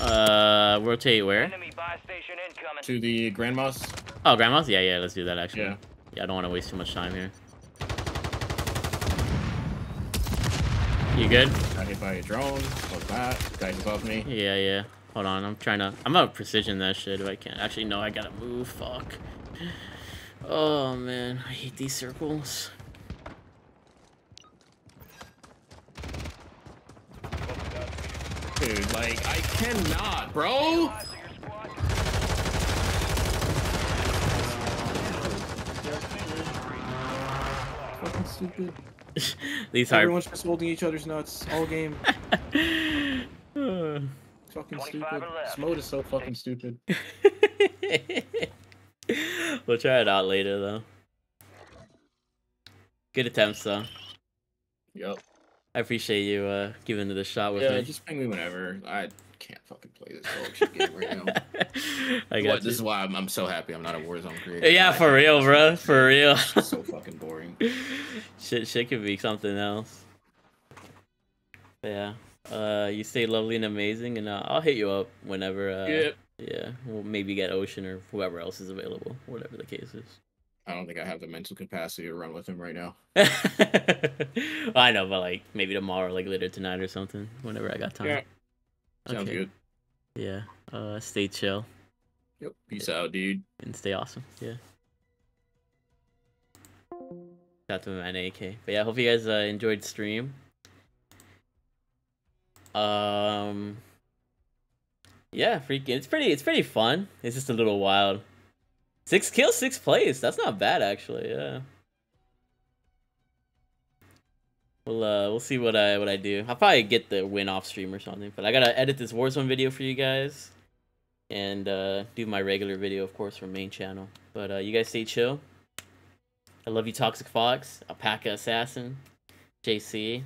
Uh, rotate where? Enemy buy station incoming. To the Grandma's? Oh, grandma's? Yeah, yeah, let's do that actually. Yeah. Yeah, I don't want to waste too much time here. You good? Got hit by a drone. What's that? Guys above me. Yeah, yeah. Hold on, I'm trying to. I'm gonna precision that shit if I can't. Actually, no, I gotta move. Fuck. Oh man, I hate these circles. Dude, like, I cannot, bro! Fucking stupid. These are. Everyone's just holding each other's nuts all game. fucking stupid. This mode is so fucking stupid. we'll try it out later though. Good attempts though. Yep. I appreciate you uh giving it a shot with Yeah, me. just ping me whenever. I can't fucking play this dog shit game right now. I What, got this is why I'm, I'm so happy I'm not a Warzone creator. Yeah, for real, bro. For real. so fucking boring. shit, shit could be something else. But yeah. Uh, you stay lovely and amazing, and uh, I'll hit you up whenever. Uh, Yep. Yeah, we'll maybe get Ocean or whoever else is available, whatever the case is. I don't think I have the mental capacity to run with him right now. I know, but like maybe tomorrow, like later tonight or something, whenever I got time. Yeah. Sounds good. Yeah. Uh, stay chill Yep. Peace out, dude. and stay awesome. Yeah. Shout out to my man AK. But yeah, hope you guys uh, enjoyed stream. Um. Yeah, freaking. It's pretty. It's pretty fun. It's just a little wild. Six kills, six plays. That's not bad actually. Yeah. We'll uh we'll see what I what I do. I'll probably get the win off stream or something. But I gotta edit this Warzone video for you guys. and uh, do my regular video, of course, from main channel. But uh, you guys stay chill. I love you, Toxic Fox, Alpaca Assassin, JC.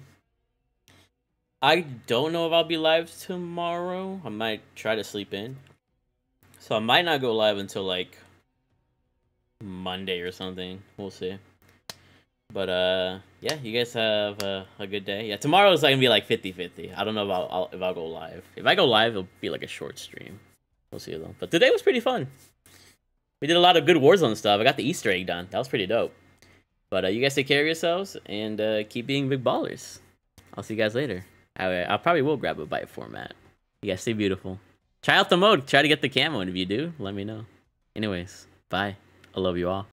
I don't know if I'll be live tomorrow. I might try to sleep in. So I might not go live until like Monday or something. We'll see. But uh yeah, you guys have a, a good day. Yeah, tomorrow is gonna be like 50-50. I don't know if I'll, I'll if I'll go live. If I go live, it'll be like a short stream. We'll see though. But today was pretty fun. We did a lot of good Warzone stuff. I got the Easter egg done. That was pretty dope. But uh, you guys take care of yourselves and uh, keep being big ballers. I'll see you guys later. I, I probably will grab a bite format. You guys stay beautiful. Try out the mode. Try to get the camo, and if you do, let me know. Anyways, bye. I love you all.